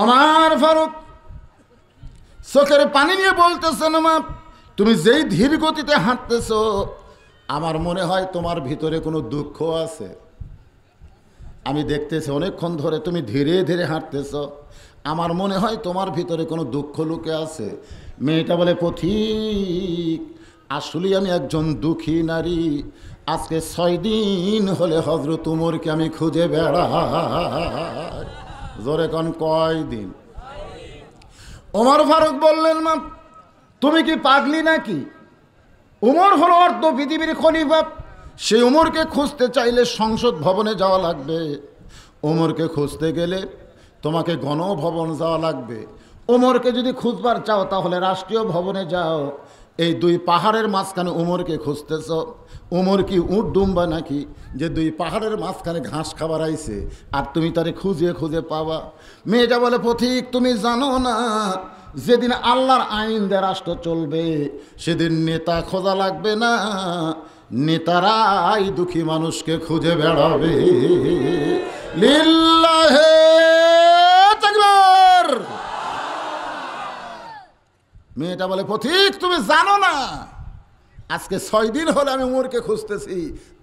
আমার ফারুক, চোখের পানি নিয়ে বলতেছেন মা? তুমি যেই ধীর গতিতে হাঁটতেছ, আমার মনে হয় তোমার ভিতরে কোনো দুঃখ আছে। আমি দেখতেছি অনেকক্ষণ ধরে তুমি ধীরে ধীরে হাঁটতেছ, আমার মনে হয় তোমার ভিতরে কোনো দুঃখ লুকে আছে। মেয়েটা বলে, পথিক, আসলেই আমি একজন দুঃখী নারী। আজকে ছয় দিন হলে হজরত উমরকে আমি খুঁজে বেড়াই। জোরে কন কয় দিন ওমর ফারুক বললেন, মা, তুমি কি পাগলি নাকি? উমর হলো অর্ধ পৃথিবীর খলিফা। সেই উমরকে খুঁজতে চাইলে সংসদ ভবনে যাওয়া লাগবে। উমরকে খুঁজতে গেলে তোমাকে গণভবন যাওয়া লাগবে। উমরকে যদি খুঁজবার চাও তাহলে রাষ্ট্রীয় ভবনে যাও। এই দুই পাহাড়ের মাঝখানে উমরকে খুঁজতেছ। উমর কি উঁট ডুম্বা নাকি? যে দুই পাহাড়ের মাঝখানে ঘাস খাবার আইছে, আর তুমি তারে খুঁজে খুঁজে পাবা মেয়েটা বলে, পথিক, তুমি জানো না, যেদিন আল্লাহর আইন দিয়ে রাষ্ট্র চলবে, সেদিন নেতা খোঁজা লাগবে না। নেতারাই দুঃখী মানুষকে খুঁজে বেড়াবে। মেয়েটা বলে, পথিক, তুমি জানো না আজকে ছয় দিন হলে আমি উমরকে খুঁজতেছি।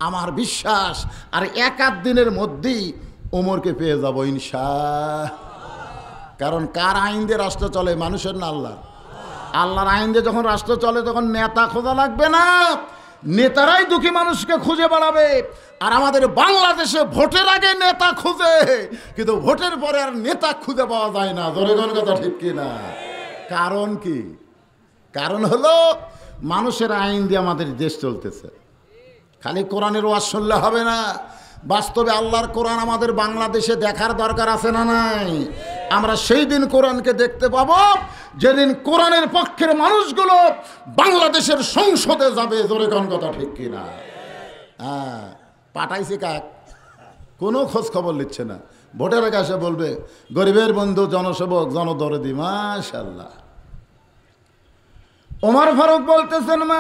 আমার বিশ্বাস, আর এক আধ দিনের মধ্যেই উমরকে পেয়ে যাব ইনশা কারণ কার আইন দিয়ে রাষ্ট্র চলে? মানুষের না আল্লাহ আল্লাহর আইন দিয়ে যখন রাষ্ট্র চলে, তখন নেতা খোঁজা লাগবে না। নেতারাই দুঃখী মানুষকে খুঁজে বেড়াবে। আর আমাদের বাংলাদেশে ভোটের আগে নেতা খুঁজে, কিন্তু ভোটের পরে আর নেতা খুঁজে পাওয়া যায় না। জনগণ কথা ঠিক কিনা? কারণ কি? কারণ হলো মানুষের আইন দিয়ে আমাদের দেশ চলতেছে। খালি কোরআনের ওয়াজ শুনলে হবে না। বাস্তবে আল্লাহর কোরআন আমাদের বাংলাদেশে দেখার দরকার আছে না নাই? আমরা সেই দিন কোরআনকে দেখতে পাবো, যেদিন কোরআনের পক্ষের মানুষগুলো বাংলাদেশের সংসদে যাবে। জোরে কোন কথা ঠিক কিনা? হ্যাঁ পাঠাইছে কাক? কোনো খোঁজ খবর নিচ্ছে না। ভোটের এসে বলবে, গরিবের বন্ধু, জনসেবক, জনদরদি মাশাল্লাহ ওমর ফারুক বলতেছেন, মা,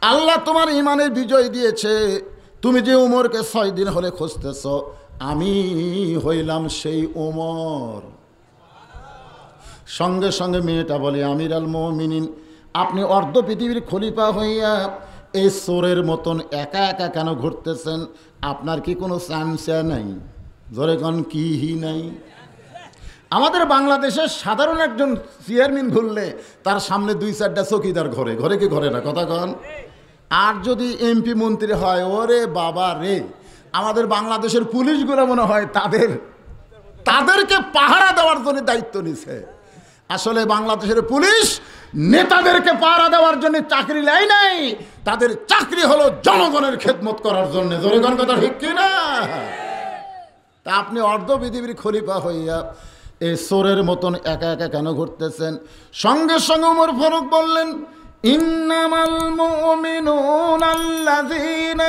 আল্লাহ তোমার ইমানের বিজয় দিয়েছে। তুমি যে উমরকে ছয় দিন হলে খুঁজতেছ, আমি হইলাম সেই উমর। সঙ্গে সঙ্গে মেয়েটা বলে আমির আল মমিনিন, আপনি অর্ধ পৃথিবীর খলিফা হইয়া এই সোরের মতন একা একা কেন ঘুরতেছেন? আপনার কি কোনো চান্সা নাই? ধরে কন কি নাই? আমাদের বাংলাদেশের সাধারণ একজন চেয়ারম্যান ঘুরলে তার সামনে দুই চারটা চকিদার ঘরে ঘরে কি ঘরে না? কথা কন। আর যদি এমপি মন্ত্রী হয়, ওরে বাবা রে, আমাদের বাংলাদেশের পুলিশগুলো মনে হয় তাদের, তাদেরকে পাহারা দেওয়ার জন্য দায়িত্ব নিছে। আসলে বাংলাদেশের পুলিশ নেতাদেরকে পাহারা দেওয়ার জন্য চাকরি লাই নাই, তাদের চাকরি হলো জনগণের খেদমত করার জন্য। জনগণ কথা ঠিক কিনা? তা আপনি অর্ধ পৃথিবীর খলিফা হইয়া এই সোরের মতন একা একা কেন ঘুরতেছেন? সঙ্গে সঙ্গে উমর ফারুক বললেন, ইন্নামাল মুমিনুন আল্লাযীনা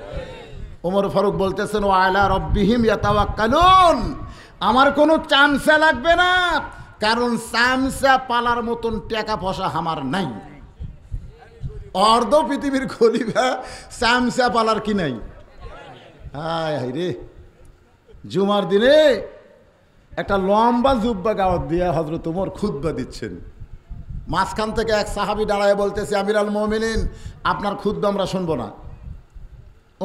ওমর ফারুক বলতেছেন ও আয়লা রব্বিহিম ইয়াতাওয়াক্কালুন। আমার কোনো চামচা লাগবে না, কারণ চামচা পালার মতন টাকা পয়সা আমার নাই। অর্ধ পৃথিবীর খলিফা, চামচা পালার কি নাই? হায় হায় রে। জুমার দিনে একটা লম্বা জুব্বা গাওয়াত দিয়ে হজরত উমর খুদ্া দিচ্ছেন। মাঝখান থেকে এক সাহাবি দাঁড়ায় বলতেছে আমির আল আপনার খুদ্ আমরা শুনব না।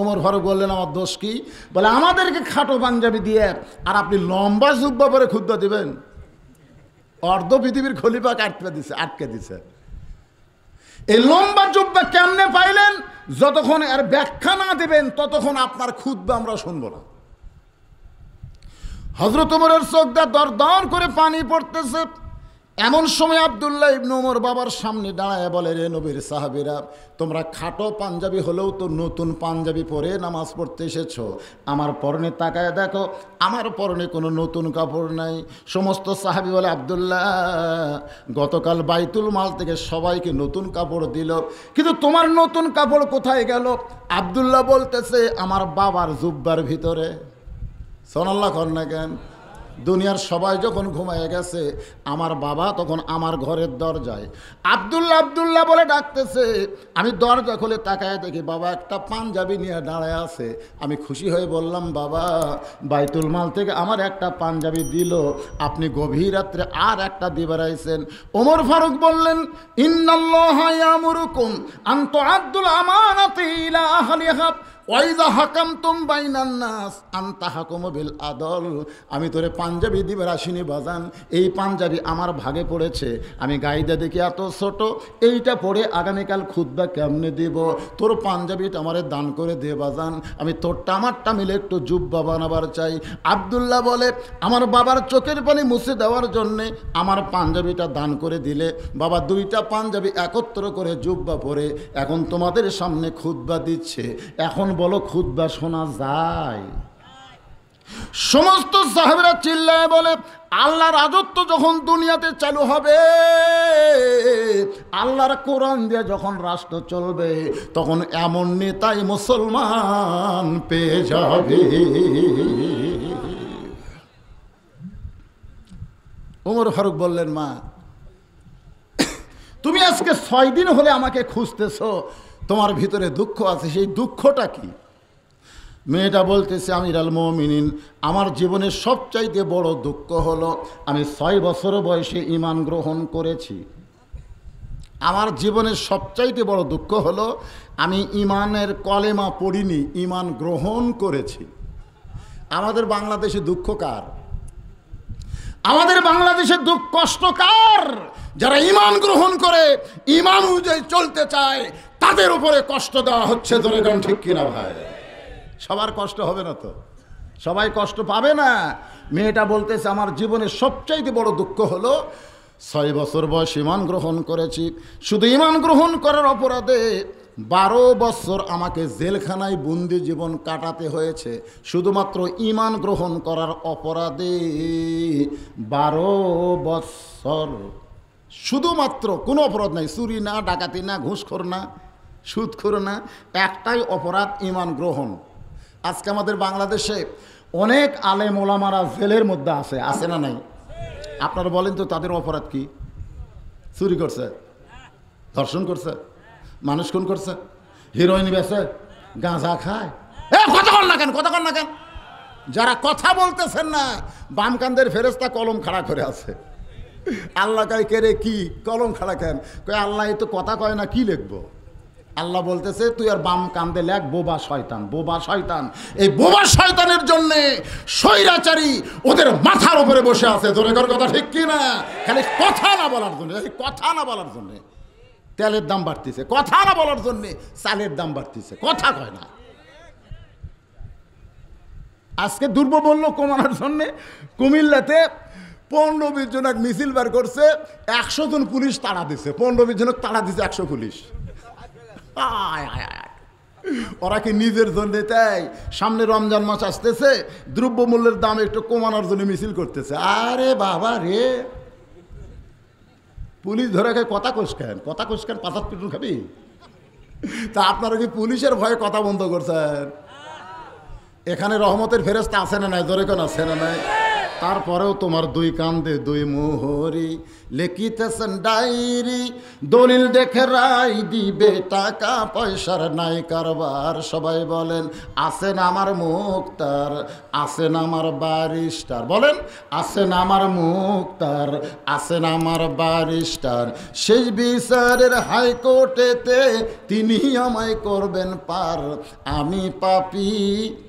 ওমর ফারুক বললেন, আমার দোষ কি? বলে, আমাদেরকে খাটো পাঞ্জাবি দিয়ে আর আপনি লম্বা জুব্বা পরে ক্ষুদ্র দিবেন। অর্ধ পৃথিবীর খলিফাকে আটকে দিছে আটকে দিছে। এই লম্বা জুব্বা কেমনে পাইলেন? যতক্ষণ এর ব্যাখ্যা না দেবেন, ততক্ষণ আপনার ক্ষুদ্র আমরা শুনব না। হজরত উমরের চোখ দর দর করে পানি পড়তেছে। এমন সময় আবদুল্লাহ ইবনু ওমর বাবার সামনে দাঁড়ায় বলে, রে নবীর সাহাবিরা, তোমরা খাটো পাঞ্জাবি হলেও তো নতুন পাঞ্জাবি পরে নামাজ পড়তে এসেছ। আমার পরনে তাকায় দেখো, আমার পরনে কোনো নতুন কাপড় নাই। সমস্ত সাহাবি বলে, আবদুল্লাহ, গতকাল বাইতুল মাল থেকে সবাইকে নতুন কাপড় দিল, কিন্তু তোমার নতুন কাপড় কোথায় গেল? আবদুল্লাহ বলতেছে, আমার বাবার জুব্বার ভিতরে। সোনাল্লাহ কর না কেন? দুনিয়ার সবাই যখন ঘুমায় গেছে, আমার বাবা তখন আমার ঘরের দরজায়, আবদুল্লাহ আবদুল্লাহ বলে ডাকতেছে। আমি দরজা খুলে তাকায় দেখি, বাবা, একটা পাঞ্জাবি নিয়ে দাঁড়ায় আছে। আমি খুশি হয়ে বললাম, বাবা, বাইতুল মাল থেকে আমার একটা পাঞ্জাবি দিল। আপনি গভীর রাত্রে আর একটা দিবার আইছেন ওমর ফারুক বললেন, ইন্নাল্লাহ ইয়ামুরুকুম আন্ত আব্দুল আমানাতি ইলা আহলিহা। ওয়াইদা হাকাম তুম বাইনান নাস আন্তা হাকুম বিল আদল। আমি তোরে পাঞ্জাবি দিবার আসিনি বাজান। এই পাঞ্জাবি আমার ভাগে পড়েছে। আমি গাইদা দেখি এত ছোট। এইটা পরে আগামীকাল খুদবা কেমনে দিব? তোর পাঞ্জাবিটা আমারে দান করে দে বাজান। আমি তোরটা আমারটা মিলে একটু জুব্বা বানাবার চাই। আবদুল্লাহ বলে, আমার বাবার চোখের পানি মুছে দেওয়ার জন্যে আমার পাঞ্জাবিটা দান করে দিলে। বাবা, দুইটা পাঞ্জাবি একত্র করে জুব্বা পরে। এখন তোমাদের সামনে খুদবা দিচ্ছে। এখন বলো খুদবা শোনা যায়। সমস্ত সাহেবরা চিল্লায় বলে, আল্লাহর রাজত্ব যখন দুনিয়াতে চালু হবে, আল্লাহর কোরআন দিয়ে যখন রাষ্ট্র চলবে, তখন এমন নেতাই মুসলমান পেয়ে যাবে। ওমর ফারুক বললেন, মা, তুমি আজকে ছয় দিন হলে আমাকে খুঁজতেছ। তোমার ভিতরে দুঃখ আছে, সেই দুঃখটা কি? মেয়েটা বলতেছে আমির আল মমিনিন, আমার জীবনের সবচাইতে বড় দুঃখ হলো, আমি ছয় বছর বয়সে ইমান গ্রহণ করেছি। আমার জীবনের সবচাইতে বড় দুঃখ হলো, আমি ইমানের কলেমা পড়িনি ইমান গ্রহণ করেছি। আমাদের বাংলাদেশে দুঃখ কার? আমাদের বাংলাদেশের দুঃখ কষ্ট কার? যারা ইমান গ্রহণ করে ইমান অনুযায়ী চলতে চায় তাদের উপরে কষ্ট দেওয়া হচ্ছে জনগণ ঠিক কিনা ভাই? সবার কষ্ট হবে না তো? সবাই কষ্ট পাবে না? মেয়েটা বলতেছে, আমার জীবনের সবচাইতে বড় দুঃখ হলো ছয় বছর বয়স ইমান গ্রহণ করেছি। শুধু ইমান গ্রহণ করার অপরাধে বারো বছর আমাকে জেলখানায় বন্দি জীবন কাটাতে হয়েছে। শুধুমাত্র ইমান গ্রহণ করার অপরাধে বারো বছর। শুধুমাত্র কোনো অপরাধ নাই। চুরি না, ডাকাতি না, ঘুষখোর না। সুদখোর না, একটাই অপরাধ ইমান গ্রহণ। আজকে আমাদের বাংলাদেশে অনেক আলেম ওলামারা জেলের মধ্যে আছে আছে না নাই? আপনারা বলেন তো, তাদের অপরাধ কি? চুরি করছে, ধর্ষণ করছে, মানুষ খুন করছে, হিরোইন বেছে গাঁজা খায়। এ, কথা কর না কেন, কথা কর না কেন? যারা কথা বলতেছেন না, বাম কান্দের ফেরেস্তা কলম খাড়া করে আছে। আল্লাহ কে রে, কি? কলম খাড়া কেন? কয়, আল্লাহ এ তো কথা কয় না, কি লিখব? আল্লাহ বলতেছে, তুই আর বাম কান্দে লেখ, বোবা শয়তান বোবা শয়তান। এই বোবা শয়তানের জন্য স্বৈরাচারী ওদের মাথার উপরে বসে আছে। তোর কথা ঠিক কি না? খালি কথা না বলার জন্য কথা না বলার জন্য। তেলের দাম বাড়তিছে, কথা না বলার জন্য চালের দাম বাড়তিছে, কথা কয় না। আজকে দুর্বমূল্য কমানোর জন্য কুমিল্লাতে পনেরো বিশ জন এক মিছিল বার করছে, একশো জন পুলিশ তাড়া দিছে, পনেরো বিশ জন তাড়া দিছে একশো পুলিশ। ওরা কি নিজের জন্য তাই সামনে রমজান মাস আসতেছে, দ্রব্যমূল্যের দাম একটু কমানোর জন্য মিছিল করতেছে। আরে বাবা রে। পুলিশ ধরে খায় কথা কোষ খান কথা কোষ খান পাতার পিটুল খাবি? তা আপনারা কি পুলিশের ভয়ে কথা বন্ধ করছেন? এখানে রহমতের ফেরস্তা আছে না নাই? ধরে কেন, আছে না নাই? তারপরেও তোমার দুই কান্দে দুই মোহরি, লেখিতেছেন ডায়েরি, দলিল দেখে রাই দিবে টাকা, পয়সার নাই কারবার। সবাই বলেন আসেন আমার মুক্তার আসেন আমার বারিস্টার বলেন আসেন আমার মুক্তার আসেন আমার বারিস্টার শেষ বিচারের হাইকোর্টেতে তিনি আমায় করবেন পার। আমি পাপি,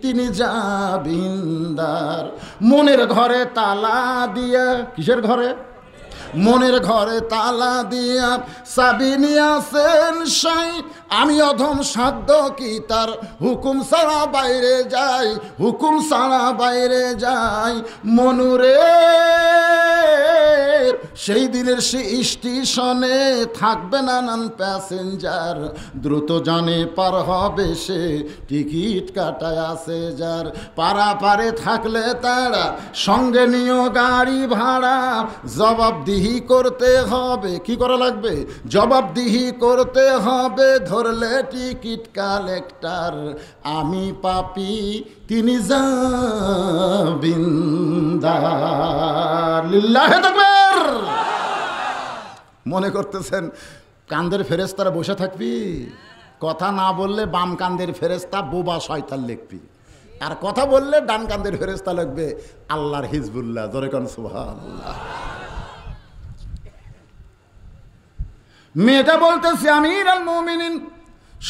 তিনি যাবিন্দার মনের ঘরে তালা দিয়া কিসের ঘরে? মনের ঘরে তালা দিয়া সাবিনী নিয়াছেন সাই আমি অধম সাধ্য কি তার হুকুম ছাড়া বাইরে যাই? হুকুম ছাড়া বাইরে যাই মনুরে সেই দিনের সে স্টেশনে থাকবে নানান প্যাসেঞ্জার। দ্রুত জানে পার হবে সে, টিকিট কাটায় আসে যার। পারা পারে থাকলে তারা সঙ্গে নিয়েও গাড়ি ভাড়া। জবাবদিহি করতে হবে। কি করা লাগবে? জবাবদিহি করতে হবে ধরলে টিকিট কালেক্টার, আমি পাপি, তিনি তাকবীর! মনে করতেছেন, কান্দের ফেরেস্তারা বসে থাকবি? কথা না বললে বাম কান্দের ফেরেস্তা বোবা শয়তান লিখবি। আর কথা বললে ডান কান্দের ফেরেস্তা লিখবে আল্লাহর হিজবুল্লাহ। জোরে কন সুবহানাল্লাহ। মেয়েটা বলতেছে, আমির আল মমিনিন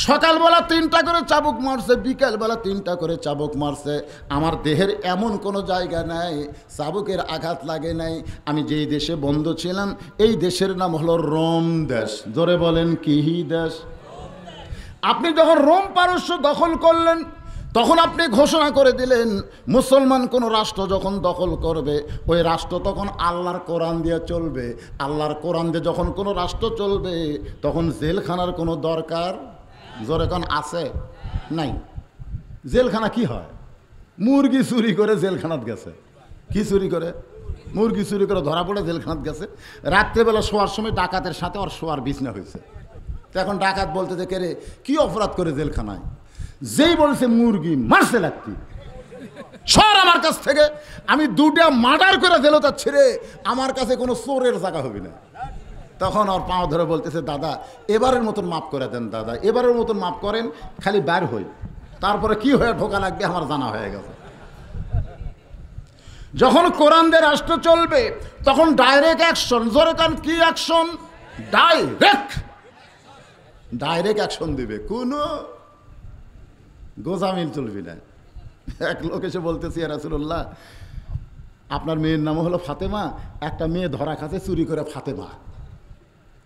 সকালবেলা তিনটা করে চাবুক মারছে বিকালবেলা তিনটা করে চাবুক মারছে। আমার দেহের এমন কোনো জায়গা নাই, চাবুকের আঘাত লাগে নাই। আমি যেই দেশে বন্ধ ছিলাম, এই দেশের নাম হলো রোম দেশ। জোরে বলেন কিহি দেশ? আপনি যখন রোম পারস্য দখল করলেন তখন আপনি ঘোষণা করে দিলেন, মুসলমান কোনো রাষ্ট্র যখন দখল করবে, ওই রাষ্ট্র তখন আল্লাহর কোরআন দিয়ে চলবে। আল্লাহর কোরআন দিয়ে যখন কোনো রাষ্ট্র চলবে, তখন জেলখানার কোনো দরকার? যখন আছে? নাই। জেলখানা কি হয়? মুরগি চুরি করে জেলখানাত গেছে। কি চুরি করে? মুরগি চুরি করে ধরা পড়ে জেলখানাত গেছে। রাত্রেবেলা শোয়ার সময় ডাকাতের সাথে ওর শোয়ার বিছনা হয়েছে। তো এখন ডাকাত বলতে যে কে রে? কি অপরাধ করে জেলখানায়? যেই বলছে মুরগি মারছে লাগতি সর আমার কাছ থেকে, আমি দুটা মার্ডার করে দিল তার ছেড়ে, আমার কাছে কোনো চোরের জায়গা হবে না। তখন ওর পাও ধরে বলতেছে, দাদা, এবারের মতন মাপ করে দেন, দাদা, এবারের মতন মাপ করেন, খালি বার হই। তারপরে কি হয়ে ঢোকা লাগবে আমার জানা হয়ে গেছে। যখন কোরআনদের রাষ্ট্র চলবে, তখন ডাইরেক্ট অ্যাকশন জোরে কান, কি অ্যাকশন ডাইরেক্ট ডাইরেক্ট অ্যাকশন দিবে। কোনো গোজামিল চলবি না। এক লোক এসে বলতেছি রাসুল্লাহ আপনার মেয়ের নাম হলো ফাতেমা, একটা মেয়ে ধরা খাতে চুরি করে ফাতেমা।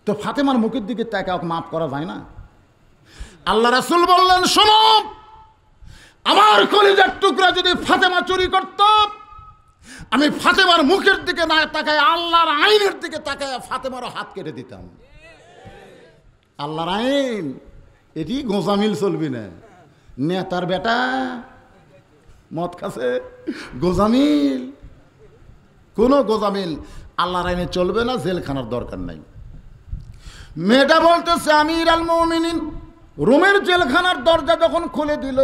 তো ফাতেমার মুখের দিকে তাকে মাফ করা যায় না? আল্লাহ রাসুল বললেন, শোনো, আমার কলিজার টুকরা যদি ফাতেমা চুরি করত, আমি ফাতেমার মুখের দিকে না তাকায়, আল্লাহর আইনের দিকে তাকায় ফাতেমারও হাত কেটে দিতাম। আল্লাহর আইন, এটি গোজামিল চলবি না। নেতার বেটা। মদ কাছে গোজামিল। কোনো গোজামিল। আল্লাহর আইনে চলবে না, জেলখানার দরকার নাই। মেয়েটা বলতেছে, আমির আল মমিনিন রুমের জেলখানার দরজা যখন খুলে দিল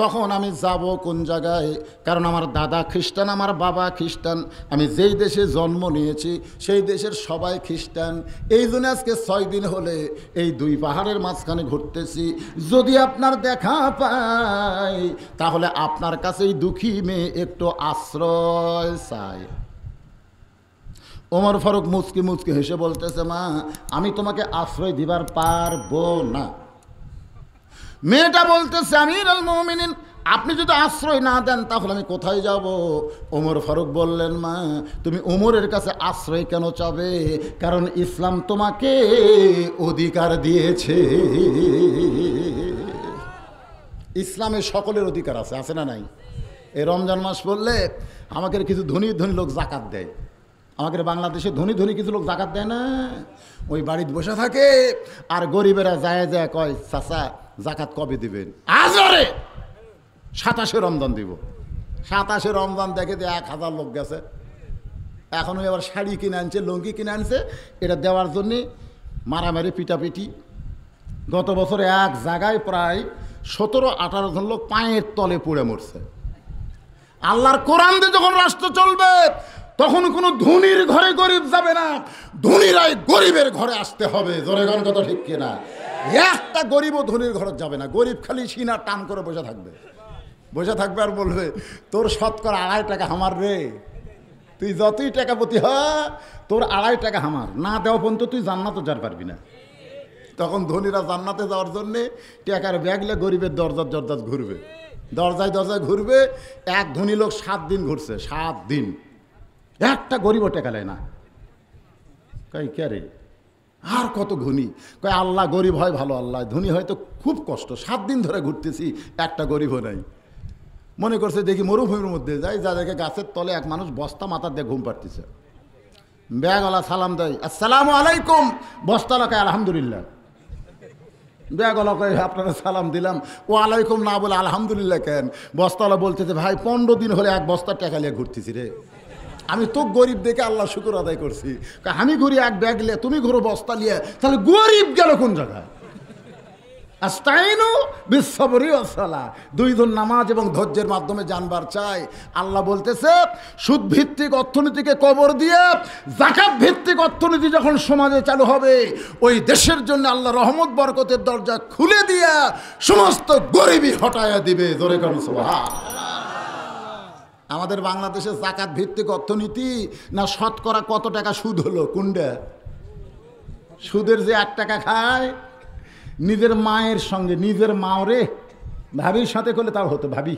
তখন আমি যাব কোন জায়গায়? কারণ আমার দাদা খ্রিস্টান, আমার বাবা খ্রিস্টান। আমি যেই দেশে জন্ম নিয়েছি, সেই দেশের সবাই খ্রিস্টান। এই জন্য আজকে ছয় দিন হলে এই দুই পাহাড়ের মাঝখানে ঘুরতেছি। যদি আপনার দেখা পাই, তাহলে আপনার কাছেই দুঃখী মেয়ে একটু আশ্রয় চায় ওমর ফারুক মুচকি মুচকি হেসে বলতেছে, মা, আমি তোমাকে আশ্রয় দিবার পারব না। মেয়েটা বলতেছে আমির আল মমিনিন, আপনি যদি আশ্রয় না দেন, তাহলে আমি কোথায় যাব? ওমর ফারুক বললেন, মা, তুমি ওমরের কাছে আশ্রয় কেন চাবে? কারণ ইসলাম তোমাকে অধিকার দিয়েছে। ইসলামে সকলের অধিকার আছে আছে না নাই? এই রমজান মাস পড়লে আমাকে কিছু ধনী ধনী লোক জাকাত দেয়। আমাদের বাংলাদেশে ধনী ধনী কিছু লোক জাকাত দেয় না। ওই বাড়িতে বসে থাকে, আর গরিবেরা যায় যায় কয়, চাচা জাকাত কবে দিবেন? আজরে! সাতাশে রমজান দিব। সাতাশে রমজান দেখে দিয়ে এক হাজার লোক গেছে। এখন এবার শাড়ি কিনে আনছে, লুঙ্গি কিনে আনছে। এটা দেওয়ার জন্যে মারামারি, পিটাপিটি। গত বছর এক জায়গায় প্রায় সতেরো, আঠারো জন লোক পায়ের তলে পড়ে মরছে। আল্লাহর কোরআন দিয়ে যখন রাষ্ট্র চলবে, তখন কোনো ধনির ঘরে গরিব যাবে না। ধনীরাই গরিবের ঘরে আসতে হবে। জোরে গান কথা ঠিক কিনা? একটা গরিব ও ধনির ঘরে যাবে না। গরিব খালি সিনা টান করে বসে থাকবে। বসে থাকবে আর বলবে, তোর শতকরা আড়াই টাকা আমার রে। তুই যতই টাকা প্রতি হ, তোর আড়াই টাকা আমার। না দেওয়া পর্যন্ত তুই জান্নাতও যার পারবি না। তখন ধনীরা জান্নাতে যাওয়ার জন্যে টাকার ব্যাগলে গরিবের দরজার দরজার ঘুরবে। দরজায় দরজায় ঘুরবে। এক ধনী লোক সাত দিন ঘুরছে, সাত দিন। একটা গরিবও টেকা নেয় না। কই কে রে? আর কত ধনী কয়, আল্লাহ গরিব হয় ভালো আল্লাহ, ধনী হয়তো খুব কষ্ট। সাত দিন ধরে ঘুরতেছি, একটা গরিবও নাই। মনে করছে দেখি মরুভূমির মধ্যে যাই যা দেখে গাছের তলে এক মানুষ বস্তা মাথার দিয়ে ঘুম পাড়তেছে। ব্যাগওয়ালা সালাম দেয়, আসসালামু আলাইকুম। বস্তা বস্তালাকায় আলহামদুলিল্লাহ। ব্যাগওয়ালাকে আপনারা সালাম দিলাম। ও আলাইকুম না বলে আলহামদুলিল্লাহ কেন? বস্তালা বলতেছে, ভাই, পনেরো দিন হলে এক বস্তার টাকা নিয়ে ঘুরতেছি রে। আমি তো গরিব দেখে আল্লাহ শুকুর আদায় করছি। আমি ঘুরি এক ব্যাগ নিয়ে তুমি ঘুরো বস্তা নিয়ে তাহলে গরিব গেল কোন জায়গায়? আস্তাইনু বিশ্বরী অসলা দুইজন নামাজ এবং ধৈর্যের মাধ্যমে জানবার চাই। আল্লাহ বলতেছে সুদ ভিত্তিক অর্থনীতিকে কবর দিয়ে জাকাত ভিত্তিক অর্থনীতি যখন সমাজে চালু হবে, ওই দেশের জন্য আল্লাহ রহমত বরকতের দরজা খুলে দিয়ে সমস্ত গরিবী হটাইয়া দিবে। জোরে সুবহান। আমাদের বাংলাদেশে জাকাত ভিত্তিক অর্থনীতি না শতকরা কত টাকা সুদ হলো? কুন্ডা সুদের যে এক টাকা খায়, নিজের মায়ের সঙ্গে, নিজের মাও রে। ভাবির সাথে করলে তাও হতো, ভাবি।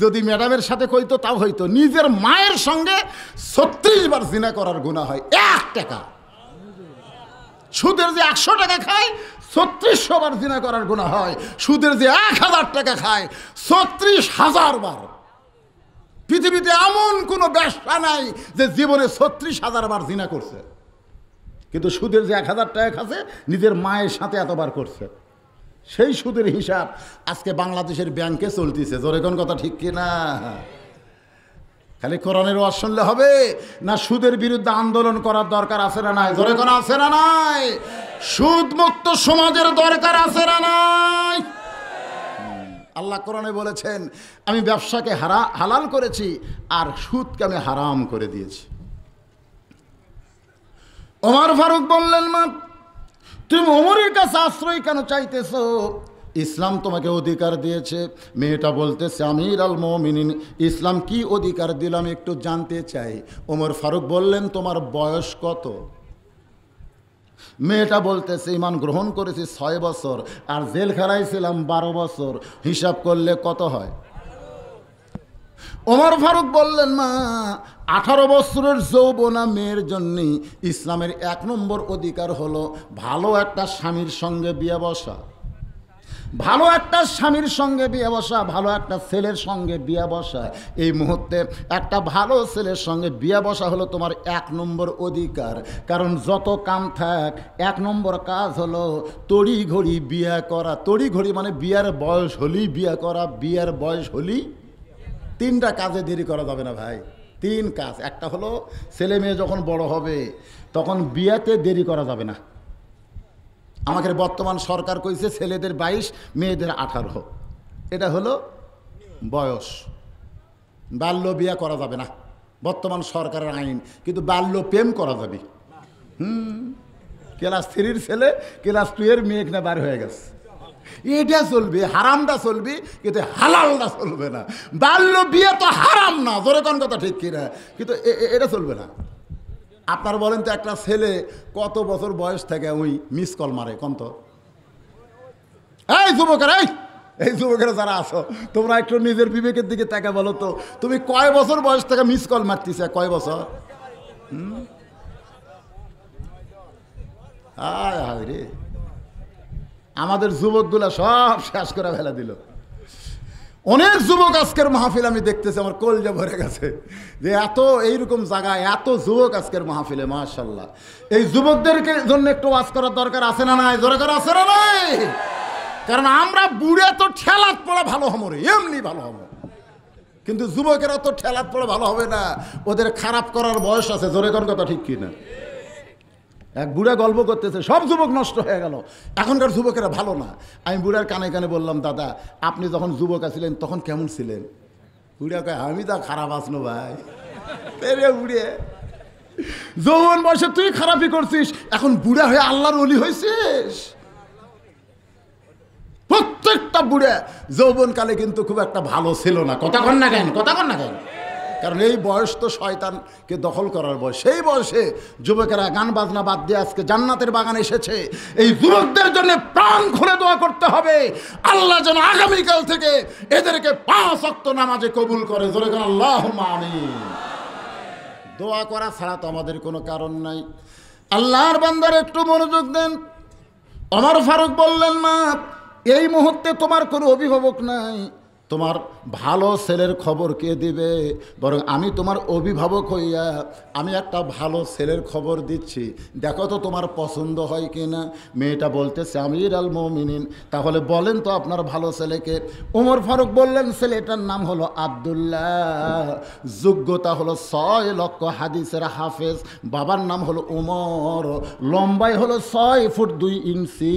যদি ম্যাডামের সাথে কইতো, তাও হইতো। নিজের মায়ের সঙ্গে ছত্রিশ বার জিনা করার গুণা হয়, এক টাকা। সুদের যে একশো টাকা খায়, ছত্রিশশো বার জিনা করার গুণা হয়। সুদের যে এক হাজার টাকা খায়, ছত্রিশ হাজার বার। পৃথিবীতে এমন কোনো ব্যবসা নাই যে জীবনে ছত্রিশ হাজার বার জিনা করছে। কিন্তু সুদের যে এক হাজার টাকা খাচ্ছে, নিজের মায়ের সাথে এতবার করছে। সেই সুদের হিসাব আজকে বাংলাদেশের ব্যাংকে চলতেছে। জোরে কোন কথা ঠিক কি না খালি কোরআনের ওয়াজ শুনলে হবে না সুদের বিরুদ্ধে আন্দোলন করার দরকার আছে না নাই? জোরে কোন আছে না নাই? সুদ মুক্ত সমাজের দরকার আছে না নাই? আল্লাহ কোরআনে বলেছেন, আমি ব্যবসাকে হারা, হালাল করেছি আর সুদকে আমি হারাম করে দিয়েছি। ওমর ফারুক বললেন, মা, তুমি ওমরের কাছে আশ্রয় কেন চাইতেছ? ইসলাম তোমাকে অধিকার দিয়েছে। মেয়েটা বলতেছে, আমির আল মমিনিন, ইসলাম কি অধিকার দিলাম একটু জানতে চাই। ওমর ফারুক বললেন, তোমার বয়স কত? মেয়েটা বলতেছে ইমান গ্রহণ করেছি ছয় বছর আর জেল খেলাইছিলাম বারো বছর। হিসাব করলে কত হয়? ওমর ফারুক বললেন, মা, আঠারো বছরের যৌবনা মেয়ের জন্যে ইসলামের এক নম্বর অধিকার হলো ভালো একটা স্বামীর সঙ্গে বিয়ে বসা। ভালো একটা স্বামীর সঙ্গে বিয়ে বসা, ভালো একটা ছেলের সঙ্গে বিয়ে বসা। এই মুহূর্তে একটা ভালো ছেলের সঙ্গে বিয়ে বসা হলো তোমার এক নম্বর অধিকার। কারণ যত কাম থাক, এক নম্বর কাজ হলো তড়ি ঘড়ি বিয়ে করা। তড়ি ঘড়ি মানে বিয়ার বয়স হলেই বিয়ে করা, বিয়ার বয়স হলেই তিনটা কাজে দেরি করা যাবে না ভাই। তিন কাজ। একটা হলো ছেলে মেয়ে যখন বড় হবে, তখন বিয়েতে দেরি করা যাবে না। আমাদের বর্তমান সরকার কইছে ছেলেদের বাইশ, মেয়েদের আঠারো। এটা হলো বয়স। বাল্য বিয়া করা যাবে না। বর্তমান সরকারের আইন, কিন্তু বাল্য প্রেম করা যাবে। হুম। ক্লাস থ্রির ছেলে, ক্লাস টু এর মেয়ে কিনা বার হয়ে গেছে। এটা চলবে, হারামটা চলবে, কিন্তু হালালটা চলবে না। বাল্য বিয়ে তো হারাম না, জোরে কোন কথা ঠিক কিনা? কিন্তু এটা চলবে না। আপনার বলেন তো একটা ছেলে কত বছর বয়স থেকে ওই মিস কল মারে কম তো? এই যুবকের, এই এই যুবকেরা যারা আছো, তোমরা একটু নিজের বিবেকের দিকে তাকে বলো তো, তুমি কয় বছর বয়স থেকে মিস কল মারতিছে, কয় বছর? হায় হায় রে। আমাদের যুবকগুলা সব শেষ করে ফেলে দিল। অনেক যুবক আজকের মাহফিল আমি দেখতেছি, আমার কলজা ভরে গেছে। যে এত এইরকম জায়গায় এত যুবক আজকের মাহফিলে মাশাল্লাহ এই যুবকদেরকে জন্য একটু ওয়াজ করার দরকার আছে না নাই? জোরে করে আছে না নাই? কারণ আমরা বুড়ে তো ঠেলাত পড়ে ভালো হব এমনি ভালো হব কিন্তু যুবকেরা তো ঠেলাত পড়ে ভালো হবে না, ওদের খারাপ করার বয়স আছে, জোরে কোন কথা ঠিক কিনা? এক বুড়া গল্প করতেছে, সব যুবক নষ্ট হয়ে গেল। এখনকার যুবকেরা ভালো না। আমি বুড়ার কানে কানে বললাম, দাদা, আপনি যখন যুবক আছিলেন, তখন কেমন ছিলেন? বুড়া কয়, আমি তো খারাপ আসনো ভাই। রে বুড়ে, যৌবন বয়সে তুই খারাপই করছিস, এখন বুড়া হয়ে আল্লাহর অলি হয়েছিস? প্রত্যেকটা বুড়ে যৌবনকালে কিন্তু খুব একটা ভালো ছিল না। কথা কন না কেন, কথা কন না কেন? কারণ এই বয়স তো শয়তানকে দখল করার বয়স। সেই বয়সে যুবকেরা গান বাজনা বাদ দিয়ে আজকে জান্নাতের বাগান এসেছে। এই যুবকদের জন্য প্রাণ খুলে দোয়া করতে হবে। আল্লাহ যেন আগামীকাল থেকে এদেরকে পাঁচ অক্ত নামাজে কবুল করে। জোরে আল্লাহ আমিন। দোয়া করা ছাড়া তো আমাদের কোনো কারণ নাই। আল্লাহর বান্দার একটু মনোযোগ দেন। অমর ফারুক বললেন, মা, এই মুহূর্তে তোমার কোনো অভিভাবক নাই। তোমার ভালো ছেলের খবর কে দিবে? বরং আমি তোমার অভিভাবক হইয়া আমি একটা ভালো ছেলের খবর দিচ্ছি। দেখো তো তোমার পছন্দ হয় কি না মেয়েটা বলতেছে আমির আল মমিনিন। তাহলে বলেন তো আপনার ভালো ছেলেকে। ওমর ফারুক বললেন, ছেলেটার নাম হলো আবদুল্লাহ। যোগ্যতা হলো ছয় লক্ষ হাদিসের হাফেজ। বাবার নাম হলো উমর। লম্বাই হলো ছয় ফুট দুই ইঞ্চি।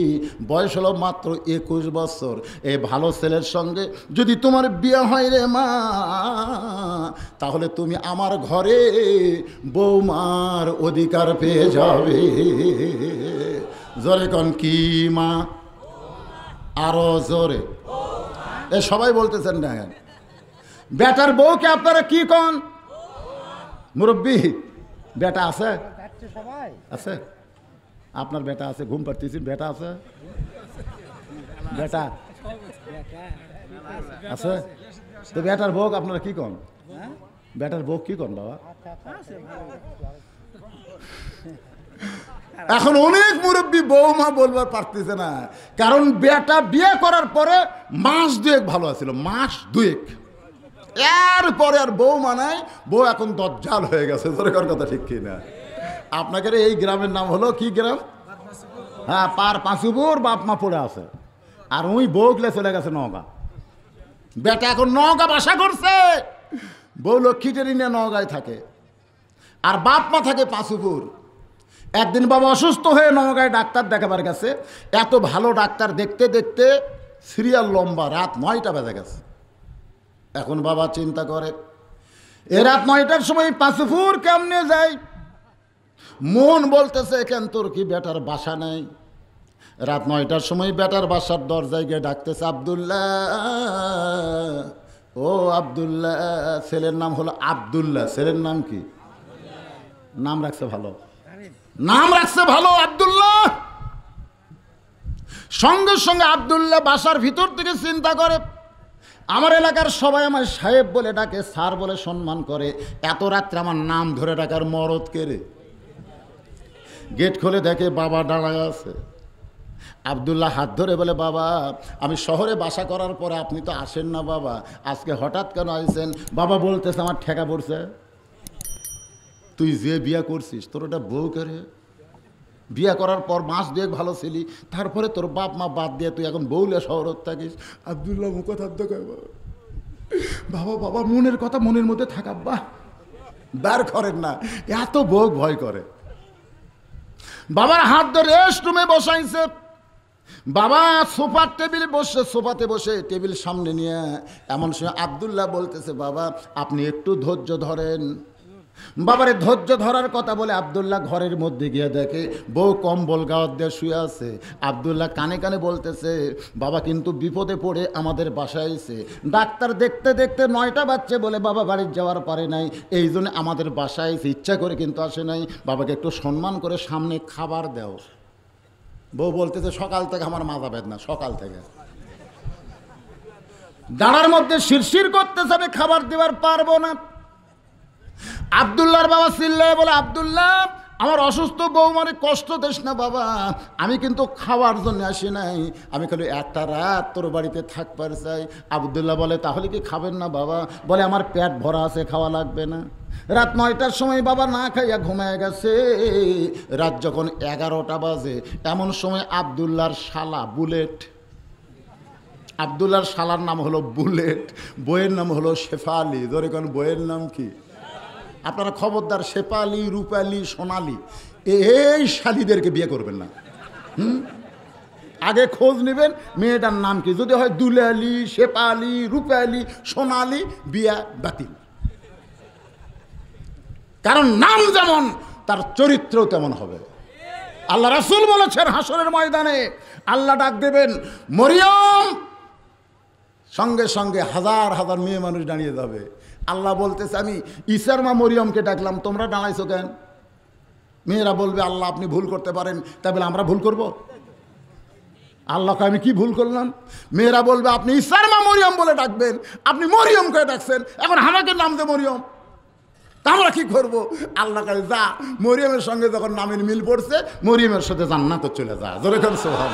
বয়স হলো মাত্র একুশ বছর। এই ভালো ছেলের সঙ্গে যদি তোমার বিয়ে হয় রে মা, তাহলে তুমি আমার ঘরে বৌমার অধিকার পেয়ে যাবে। জোরে কন কি মা? আরও জোরে। এ, সবাই বলতেছেন না বেটার বউকে আপনারা কি কন? মুরব্বী, বেটা আছে? আছে? আপনার বেটা আছে, ঘুম পাড়তেছি, বেটা আছে? বেটা? আছে? তো বেটার বউক আপনারা কি কন? বেটার বউ কি কন, বাবা? এখন অনেক মুরব্বী বৌমা বলবার পারতেছে না। কারণ বেটা বিয়ে করার পরে মাস দুয়েক ভালো আছিল, মাস দুয়েক। এরপরে আর বউ মানায় বউ এখন দজ্জাল হয়ে গেছে সরকার কথা ঠিক কি না আপনাকে এই গ্রামের নাম হলো কি গ্রাম? হ্যাঁ পার পাঁচুপুর বাপ মা পড়ে আছে। আর ওই বউকলে চলে গেছে নওগাঁ। বেটা এখন নওগাঁ বাসা করছে। বউ লক্ষ্মীটেরি নিয়ে নওগাঁয় থাকে। আর বাপ মা থাকে পাঁচুপুর। একদিন বাবা অসুস্থ হয়ে নওগাঁয় ডাক্তার দেখাবার গেছে। এত ভালো ডাক্তার দেখতে দেখতে সিরিয়াল লম্বা, রাত নয়টা বেজে গেছে। এখন বাবা চিন্তা করে, এ রাত নয়টার সময় পাঁচুপুর কেমনে যায় মন বলতেছে, এখান তোর কি বেটার বাসা নেই? রাত নয়টার সময় বেটার বাসার দরজায় গিয়ে ডাকতেছে, আবদুল্লাহ। ও আবদুল্লাহ, ছেলের নাম হলো আবদুল্লাহ। ছেলের নাম কি? নাম রাখছে ভালো। নাম রাখছে ভালো আবদুল্লাহ। সঙ্গে সঙ্গে আবদুল্লাহ বাসার ভিতর থেকে চিন্তা করে, আমার এলাকার সবাই আমার সাহেব বলে ডাকে, স্যার বলে সম্মান করে। এত রাত্রে আমার নাম ধরে ডাকার মরদ কেড়ে গেট খুলে দেখে বাবা দাঁড়ায় আছে। আবদুল্লাহ হাত ধরে বলে, বাবা, আমি শহরে বাসা করার পরে আপনি তো আসেন না, বাবা। আজকে হঠাৎ কেন আসছেন বাবা বলতেছে, আমার ঠেকা পড়ছে। তুই যে বিয়া করছিস, তোর ওটা বউ করে বিয়া করার পর মাস দিয়ে ভালো ছিলি, তারপরে তোর বাপ মা বাদ দিয়ে তুই এখন বউলে শহরত থাকিস? আবদুল্লাহ মুখথার্থ কয় বাবা বাবা মনের কথা মনের মধ্যে থাকা বাহ বার করেন না, এত বউ ভয় করে। বাবার হাত ধরে রুমে বসাইছে বাবা, সোফার টেবিল বসে, সোফাতে বসে টেবিল সামনে নিয়ে এমন সময় আবদুল্লাহ বলতেছে, বাবা, আপনি একটু ধৈর্য ধরেন। বাবারে, ধৈর্য ধরার কথা বলে আবদুল্লাহ ঘরের মধ্যে গিয়ে দেখে, বউ কম্বল গাওয়ার দিয়ে শুয়ে আছে। আবদুল্লাহ কানে কানে বলতেছে, বাবা, কিন্তু বিপদে পড়ে আমাদের বাসায় এসে। ডাক্তার দেখতে দেখতে নয়টা বাচ্চা বলে বাবা বাড়ির যাওয়ার পারে নাই। এই জন্য আমাদের বাসায় এসে ইচ্ছা করে কিন্তু আসে নাই। বাবাকে একটু সম্মান করে সামনে খাবার দাও। বউ বলতেছে, সকাল থেকে আমার মাথা বেদনা সকাল থেকে। দাঁড়ার মধ্যে শিরশির করতেছে, আমি খাবার দেওয়ার পারব না। আবদুল্লাহর বাবা চিল্লায় বলে, আবদুল্লাহ, আমার অসুস্থ বৌমারে কষ্ট দেশ না বাবা। আমি কিন্তু খাওয়ার জন্য আসি নাই। আমি খালি একটা রাত তোর বাড়িতে থাকবার চাই। আবদুল্লাহ বলে, তাহলে কি খাবেন না বাবা? বলে, আমার পেট ভরা আছে, খাওয়া লাগবে না। রাত নয়টার সময় বাবা না খাইয়া ঘুমায় গেছে। রাত যখন এগারোটা বাজে, এমন সময় আবদুল্লাহর শালা বুলেট। আবদুল্লাহর শালার নাম হলো বুলেট, বইয়ের নাম হলো শেফালি। ধরে কোন, বইয়ের নাম কি? আপনারা খবরদার শেপালি রূপালি, সোনালি, এই শালিদেরকে বিয়ে করবেন না। হুম? আগে খোঁজ নেবেন, মেয়েটার নাম কি? যদি হয় দুলালি শেপালি রূপালি, সোনালি, বিয়া বাতিল। কারণ নাম যেমন, তার চরিত্রও তেমন হবে। আল্লাহ রাসুল বলেছেন হাসরের ময়দানে, আল্লাহ ডাক দেবেন, মরিয়ম! সঙ্গে সঙ্গে হাজার হাজার মেয়ে মানুষ দাঁড়িয়ে যাবে। আল্লাহ বলতেছে, আমি ঈশার মা মরিয়মকে ডাকলাম, তোমরা দাঁড়াইছো কেন? মেয়েরা বলবে, আল্লাহ, আপনি ভুল করতে পারেন। তাই বলে, আমরা ভুল করব? আল্লাহকে আমি কি ভুল করলাম? মেয়েরা বলবে, আপনি ঈশার মা মরিয়ম বলে ডাকবেন, আপনি মরিয়মকে ডাকছেন। এখন আমাকে নাম দে মরিয়ম। তা আমরা কি করব? আল্লাহ কাছে যা। মরিয়মের সঙ্গে যখন নামের মিল পড়ছে, মরিয়মের সাথে জান্নাত চলে যা। জোরে সোহান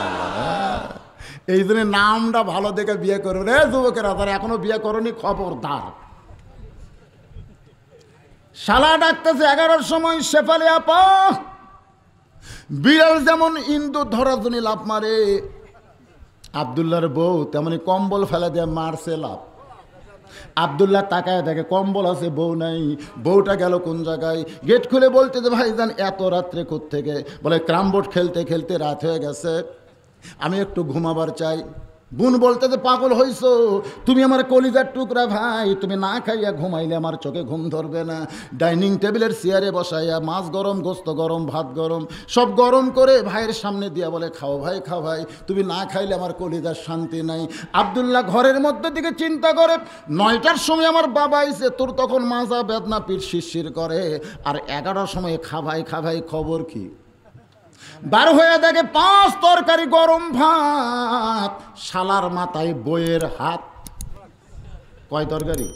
এই জন্য নামটা ভালো দেখে বিয়ে করো রে যুবকেরা তারা এখনও বিয়ে করনি, খবরদার। শালা ডাকতেছে, এগারোর সময় শেফালি আপা বিড়াল যেমন ইন্দু ধরার জন্য লাভ মারে আবদুল্লার বউ তেমনি কম্বল ফেলা দিয়ে মারছে লাভ। আবদুল্লাহ তাকায় দেখে, কম্বল আছে, বউ নাই। বউটা গেল কোন জায়গায়? গেট খুলে বলতে যে ভাই যান এত রাত্রে থেকে বলে, ক্রামবোর্ড খেলতে খেলতে রাত হয়ে গেছে। আমি একটু ঘুমাবার চাই। বোন বলতে যে পাগল হইছো। তুমি আমার কলিজার টুকরা ভাই, তুমি না খাইয়া ঘুমাইলে আমার চোখে ঘুম ধরবে না। ডাইনিং টেবিলের চেয়ারে বসাইয়া মাছ গরম, গোস্ত গরম, ভাত গরম, সব গরম করে ভাইয়ের সামনে দিয়া বলে, খাও ভাই খাও ভাই, তুমি না খাইলে আমার কলিজার শান্তি নাই। আবদুল্লাহ ঘরের মধ্যে দিকে চিন্তা করে, নয়টার সময় আমার বাবা আইছে, তোর তখন মাজা বেদনা পিঠ শিরশির করে। আর এগারোটার সময় খাভাই খাভাই খবর কি? বার হয়ে দেখে পাঁচ তরকারি গরম ভাত শালার মাথায় বইয়ের হাত। কয় তরকারি?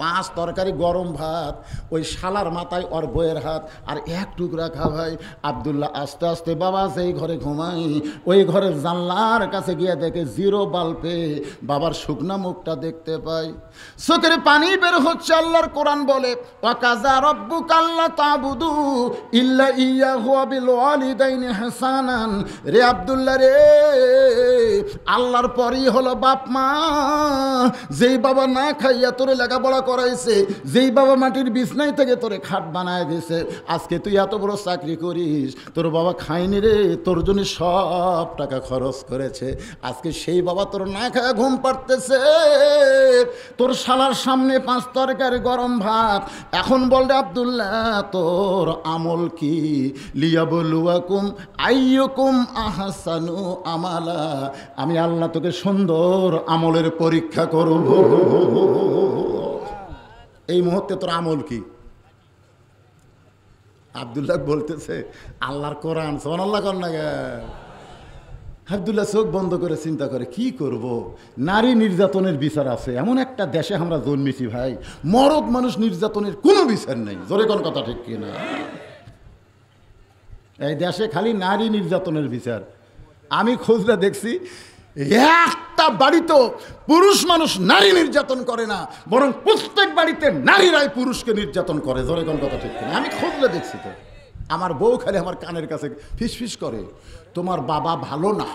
পাঁচ তরকারি গরম ভাত, ওই শালার মাথায় ওর বইয়ের হাত, আর এক টুকরা খাওয়াই আবদুল্লাহ, আস্তে আস্তে, বাবা সেই ঘরে ঘুমাই, ওই ঘরের জানলার কাছে গিয়ে দেখে জিরো বাল্বে বাবার শুকনা মুখটা দেখতে পাই। চোখের পানি বের হচ্ছে আল্লাহর কোরআন বলে, ওয়াকাজা রব্বু কাল্লা তাবুদু ইল্লা ইয়া হুয়া বিল ওয়ালিদাইনি হাসানান। রে আব্দুল্লাহ রে, আল্লাহর পরই হলো বাপ মা। যেই বাবা না খাইয়া তোরে লেখাপড়া করাইছে, যেই বাবা মাটির বিছনাই থেকে তোরে খাট বানায় দিয়েছে আজকে তুই এত বড় চাকরি করিস, তোর বাবা খায়নি রে, তোর জন্য সব টাকা খরচ করেছে, আজকে সেই বাবা তোর না খায় ঘুম পাড়তেছে, তোর শালার সামনে পাঁচ তরকারি গরম ভাত, এখন বলরে আবদুল্লাহ, তোর আমল কি? লিয়া বলুয়াকুম আইয়কুম আহাসানু আমালা, আমি আল্লাহ তোকে সুন্দর আমলের পরীক্ষা করব। এই মুহূর্তে তোর আমল কি? আবদুল্লাহ বলতেছে, আল্লাহর কোরআন সোমান আল্লাহ কর না। আবদুল্লাহ চোখ বন্ধ করে চিন্তা করে, কি করব? নারী নির্যাতনের বিচার আছে, এমন একটা দেশে আমরা জন্মেছি ভাই। মরদ মানুষ নির্যাতনের কোনো বিচার নেই, জোরে কোন কথা ঠিক কিনা এই দেশে খালি নারী নির্যাতনের বিচার। আমি খোঁজলে দেখছি একটা বাড়িতেও পুরুষ মানুষ নারী নির্যাতন করে না, বরং প্রত্যেক বাড়িতে নারীরাই পুরুষকে নির্যাতন করে। ধরে কোন কথা ঠিক কিনা? আমি খুঁজলে দেখছি তো। আমার বউ খালি আমার কানের কাছে ফিসফিস করে, তোমার বাবা ভালো না।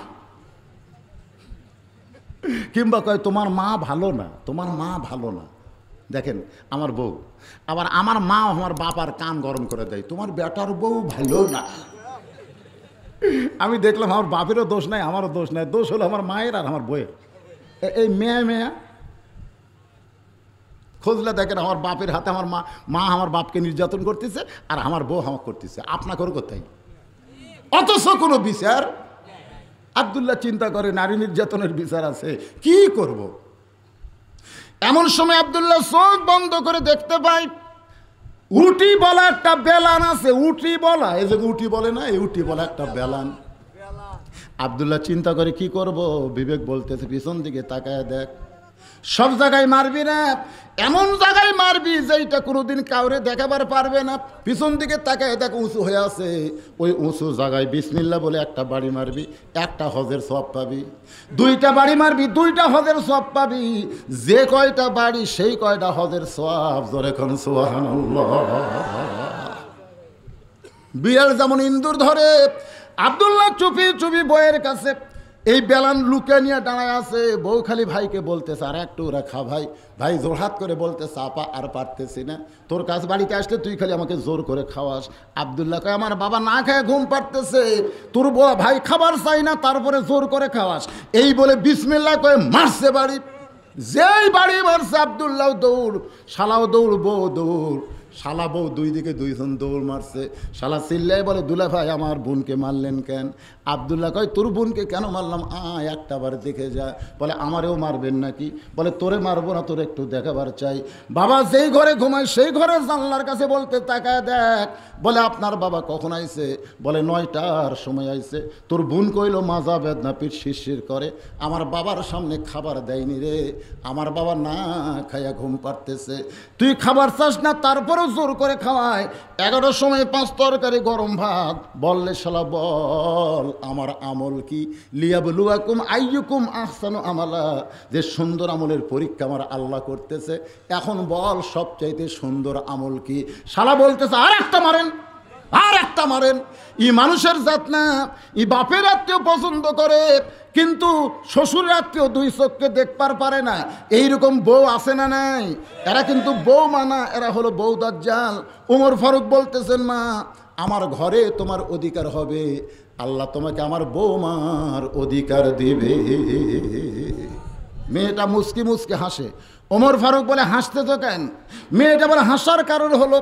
কিংবা কয়, তোমার মা ভালো না, তোমার মা ভালো না। দেখেন, আমার বউ, আবার আমার মা আমার বাবার কান গরম করে দেয়, তোমার বেটার বউ ভালো না। আমি দেখলাম আমার বাপেরও দোষ নাই, আমারও দোষ নাই। দোষ হলো আমার মায়ের আর আমার বইয়ের। এই মেয়ে মেয়ে, খুঁজলে দেখেন আমার বাপের হাতে আমার মা মা আমার বাপকে নির্যাতন করতেছে আর আমার বউ আমাকে করতেছে। আপনাকেও কোথায় অথচ কোনো বিচার? আবদুল্লাহ চিন্তা করে, নারী নির্যাতনের বিচার আছে, কি করব। এমন সময় আবদুল্লাহ চোখ বন্ধ করে দেখতে পাই উটি বলা একটা বেলান আছে উটি বলা। এই যে উটি বলে না এই উটি বলা একটা বেলান। আবদুল্লাহ চিন্তা করে কি করব? বিবেক বলতেছে পিছন দিকে তাকায় দেখ। সব জায়গায় মারবি না। এমন জায়গায় মারবি যেইটা কোনোদিন কাউরে দেখাবার পারবে না। পিছন দিকে তাকায় দেখ উঁচু হয়ে আছে। ওই উঁচু জায়গায় বিসমিল্লা বলে একটা বাড়ি মারবি, একটা হজের সব পাবি। দুইটা বাড়ি মারবি, দুইটা হজের সব পাবি। যে কয়টা বাড়ি, সেই কয়টা হজের সব জোরে কোন বিড়াল যেমন ইন্দুর ধরে, আবদুল্লাহ চুপি চুপি বইয়ের কাছে এই বেলান লুকে নিয়ে দাঁড়ায় আছে। বউ খালি ভাইকে বলতেছে, আর একটু ওরা খা ভাই ভাই জোরহাত করে বলতে আপা, আর পারতেছি না। তোর কাছ বাড়িতে আসলে তুই খালি আমাকে জোর করে খাওয়াস। আবদুল্লাহ কয়, আমার বাবা না খায় ঘুম পারতেছে তোর ভাই খাবার চাই না, তারপরে জোর করে খাওয়াস। এই বলে বিসমিল্লা কয়ে মারছে বাড়ি। যেই বাড়ি মারছে আবদুল্লাহ দৌড়, শালাও দৌড়, বউ দৌড়। শালা বউ দুই দিকে দুইজন দৌড় মারছে। শালা চিল্লাই বলে দুলা ভাই আমার বোনকে মারলেন কেন? আবদুল্লাহ কয়, তোর বোনকে কেন মারলাম? আ একটা বার দেখে যা। বলে, আমারেও মারবেন নাকি? বলে, তোরে মারবো না, তোর একটু দেখাবার চাই। বাবা যেই ঘরে ঘুমায়, সেই ঘরে জানলার কাছে বলতে তাকায়, দেখ। বলে, আপনার বাবা কখন আইছে? বলে, নয়টার সময় আইছে। তোর বোন কইলো, মাজা বেদনা পিঠ শিরশির করে। আমার বাবার সামনে খাবার দেয়নি রে। আমার বাবা না খাইয়া ঘুম পারতেছে তুই খাবার চাস না, তারপরেও জোর করে খাওয়ায়। এগারোটার সময় পাঁচ তরকারি, গরম ভাত। বললে, শালা বল। আমার আমল কি? লিয়াবলুয়াকুম আইয়ুকুম আহসানু আমালা। যে সুন্দর আমলের পরীক্ষা আমার আল্লাহ করতেছে। এখন বল সবচাইতে সুন্দর আমল কি? শালা বলতেছে, আর একটা মারেন, আর একটা মারেন। ই মানুষের জাত না, ই বাপের আত্মীয় পছন্দ করে, কিন্তু শ্বশুর আত্মীয় দুই চোখকে দেখবার পারে না। এইরকম বউ আছে না নাই? এরা কিন্তু বউ মানা এরা হলো বউ দাজ্জাল। উমর ফারুক বলতেছেন, মা, আমার ঘরে তোমার অধিকার হবে। আল্লাহ তোমাকে আমার বৌমার অধিকার দিবে। মেয়েটা মুসকি মুসকি হাসে। ওমর ফারুক বলে, হাসতে তো কেন? মেয়েটা বলে, হাসার কারণ হলো,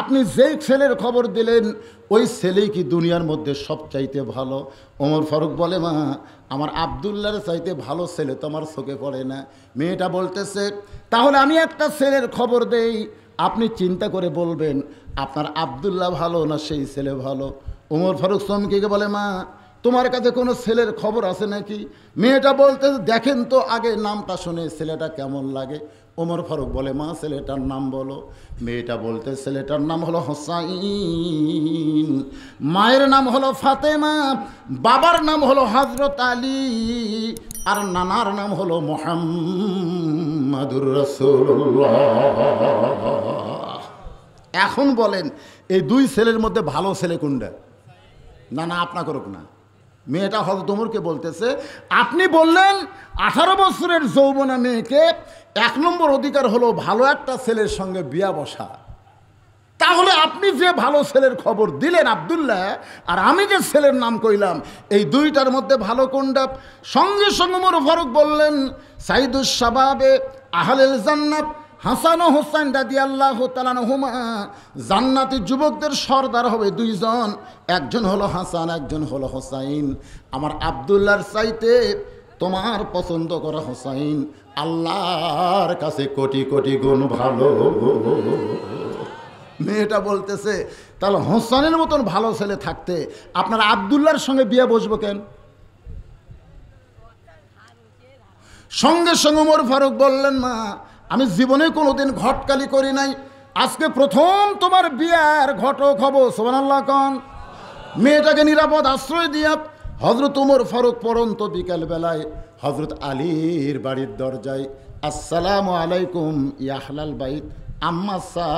আপনি যেই ছেলের খবর দিলেন, ওই ছেলেই কি দুনিয়ার মধ্যে সব চাইতে ভালো? ওমর ফারুক বলে, মা, আমার আবদুল্লার চাইতে ভালো ছেলে তো আমার চোখে পড়ে না। মেয়েটা বলতেছে, তাহলে আমি একটা ছেলের খবর দেই। আপনি চিন্তা করে বলবেন, আপনার আবদুল্লাহ ভালো না সেই ছেলে ভালো? ওমর ফারুক চমকিকে বলে, মা, তোমার কাছে কোনো ছেলের খবর আছে নাকি? মেয়েটা বলতে, দেখেন তো, আগে নামটা শুনে ছেলেটা কেমন লাগে? ওমর ফারুক বলে, মা, ছেলেটার নাম বলো। মেয়েটা বলতে, ছেলেটার নাম হলো হোসাইন, মায়ের নাম হলো ফাতেমা, বাবার নাম হলো হজরত আলী, আর নানার নাম হলো মোহাম্মদুর এখন বলেন, এই দুই ছেলের মধ্যে ভালো ছেলে কোনটা? না না, আপনা করুক না। মেয়েটা হজরত বলতেছে, আপনি বললেন আঠারো বছরের যৌবনা মেয়েকে এক নম্বর অধিকার হলো ভালো একটা ছেলের সঙ্গে বিয়া বসা। তাহলে আপনি যে ভালো ছেলের খবর দিলেন আবদুল্লাহ, আর আমি যে ছেলের নাম কইলাম, এই দুইটার মধ্যে ভালো কোনটা? সঙ্গে সঙ্গে মোর ফারুক বললেন, সাইদুস সাবাবে আহলেল জান্নাত হাসান ও হোসাইন দাদি আল্লাহ হুমা জান্নাতি যুবকদের সর্দার হবে দুইজন। একজন হলো হাসান, একজন হলো হোসাইন। আমার আবদুল্লাহর চাইতে তোমার পছন্দ করা হোসাইন। আল্লাহর কাছে কোটি কোটি গুণ ভালো। মেয়েটা বলতেছে, তাহলে হোসানের মতন ভালো ছেলে থাকতে আপনার আবদুল্লার সঙ্গে বিয়ে বসবো কেন? সঙ্গে সঙ্গে মোর ফারুক বললেন, মা আমি জীবনে কোনোদিন ঘটকালি করি নাই। আজকে প্রথম তোমার বিয়ার ঘটক হব সোমান আল্লাহ কন। মেয়েটাকে নিরাপদ আশ্রয় দিয়া হজরত উমর ফারুক পরন্ত বিকাল বেলায় হজরত আলীর বাড়ির দরজায়, আসসালামু আলাইকুম ইয়াহলাল বাইত, আম্মা সা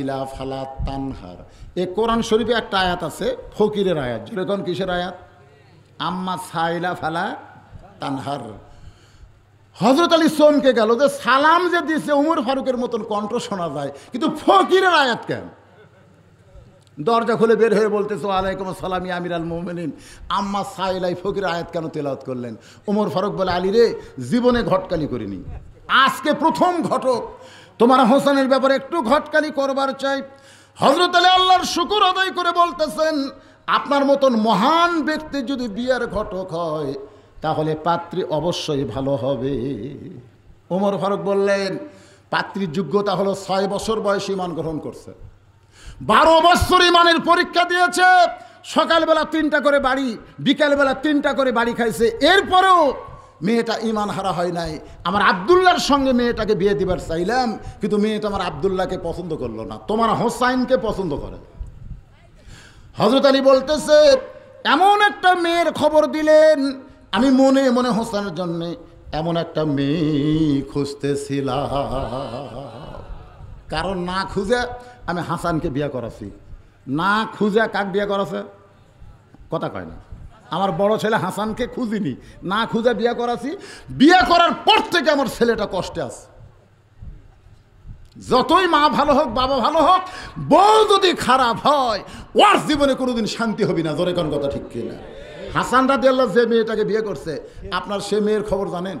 ইলা ফালা তানহার। এ কোরআন শরীফে একটা আয়াত আছে, ফকিরের আয়াত। যেরকম কিসের আয়াত? আম্মা সা ইলা ফালা তানহার। হজরত আলী সোমকে গেল যে সালাম যে দিয়েছে উমর ফারুকের মতন কণ্ঠ শোনা যায়, কিন্তু ফকিরের আয়াত কেন? দরজা খুলে বের হয়ে বলতেছে আলাইকুম সালামি আমির আল মোমেনিন। আম্মা সাইলাই ফকির আয়াত কেন তেলাওয়াত করলেন? ওমর ফারুক বলে, আলী রে, জীবনে ঘটকালি করিনি। আজকে প্রথম ঘটক। তোমার হোসেনের ব্যাপারে একটু ঘটকালি করবার চাই। হজরত আলী আল্লাহর শুকুর আদায় করে বলতেছেন, আপনার মতন মহান ব্যক্তি যদি বিয়ের ঘটক হয় তাহলে পাত্রী অবশ্যই ভালো হবে। ওমর ফারুক বললেন, পাত্রীর যোগ্যতা হলো ছয় বছর বয়সে ইমান গ্রহণ করছে। বারো বছর ইমানের পরীক্ষা দিয়েছে, সকালবেলা তিনটা করে বাড়ি, বিকালবেলা তিনটা করে বাড়ি খাইছে। এরপরেও মেয়েটা ইমান হারা হয় নাই। আমার আবদুল্লার সঙ্গে মেয়েটাকে বিয়ে দিবার চাইলাম, কিন্তু মেয়েটা আমার আবদুল্লাহকে পছন্দ করল না। তোমার হোসাইনকে পছন্দ করে। হজরত আলী বলতেছে, এমন একটা মেয়ের খবর দিলেন আমি মনে মনে হোসেনের জন্যে এমন একটা মেয়ে খুঁজতেছিলাম। কারণ না খুঁজে আমি হাসানকে বিয়ে করাছি। না খুঁজে কাক বিয়ে করাছে? কথা কয় না। আমার বড় ছেলে হাসানকে খুঁজিনি। না খুঁজে বিয়ে করাছি। বিয়ে করার পর থেকে আমার ছেলেটা কষ্টে আছে। যতই মা ভালো হোক, বাবা ভালো হোক, বউ যদি খারাপ হয়, ওর জীবনে কোনোদিন শান্তি হবি না। জোরে কোন কথা ঠিক কিনা? হাসান রাদি আল্লাহ যে মেয়েটাকে বিয়ে করছে, আপনার সে মেয়ের খবর জানেন?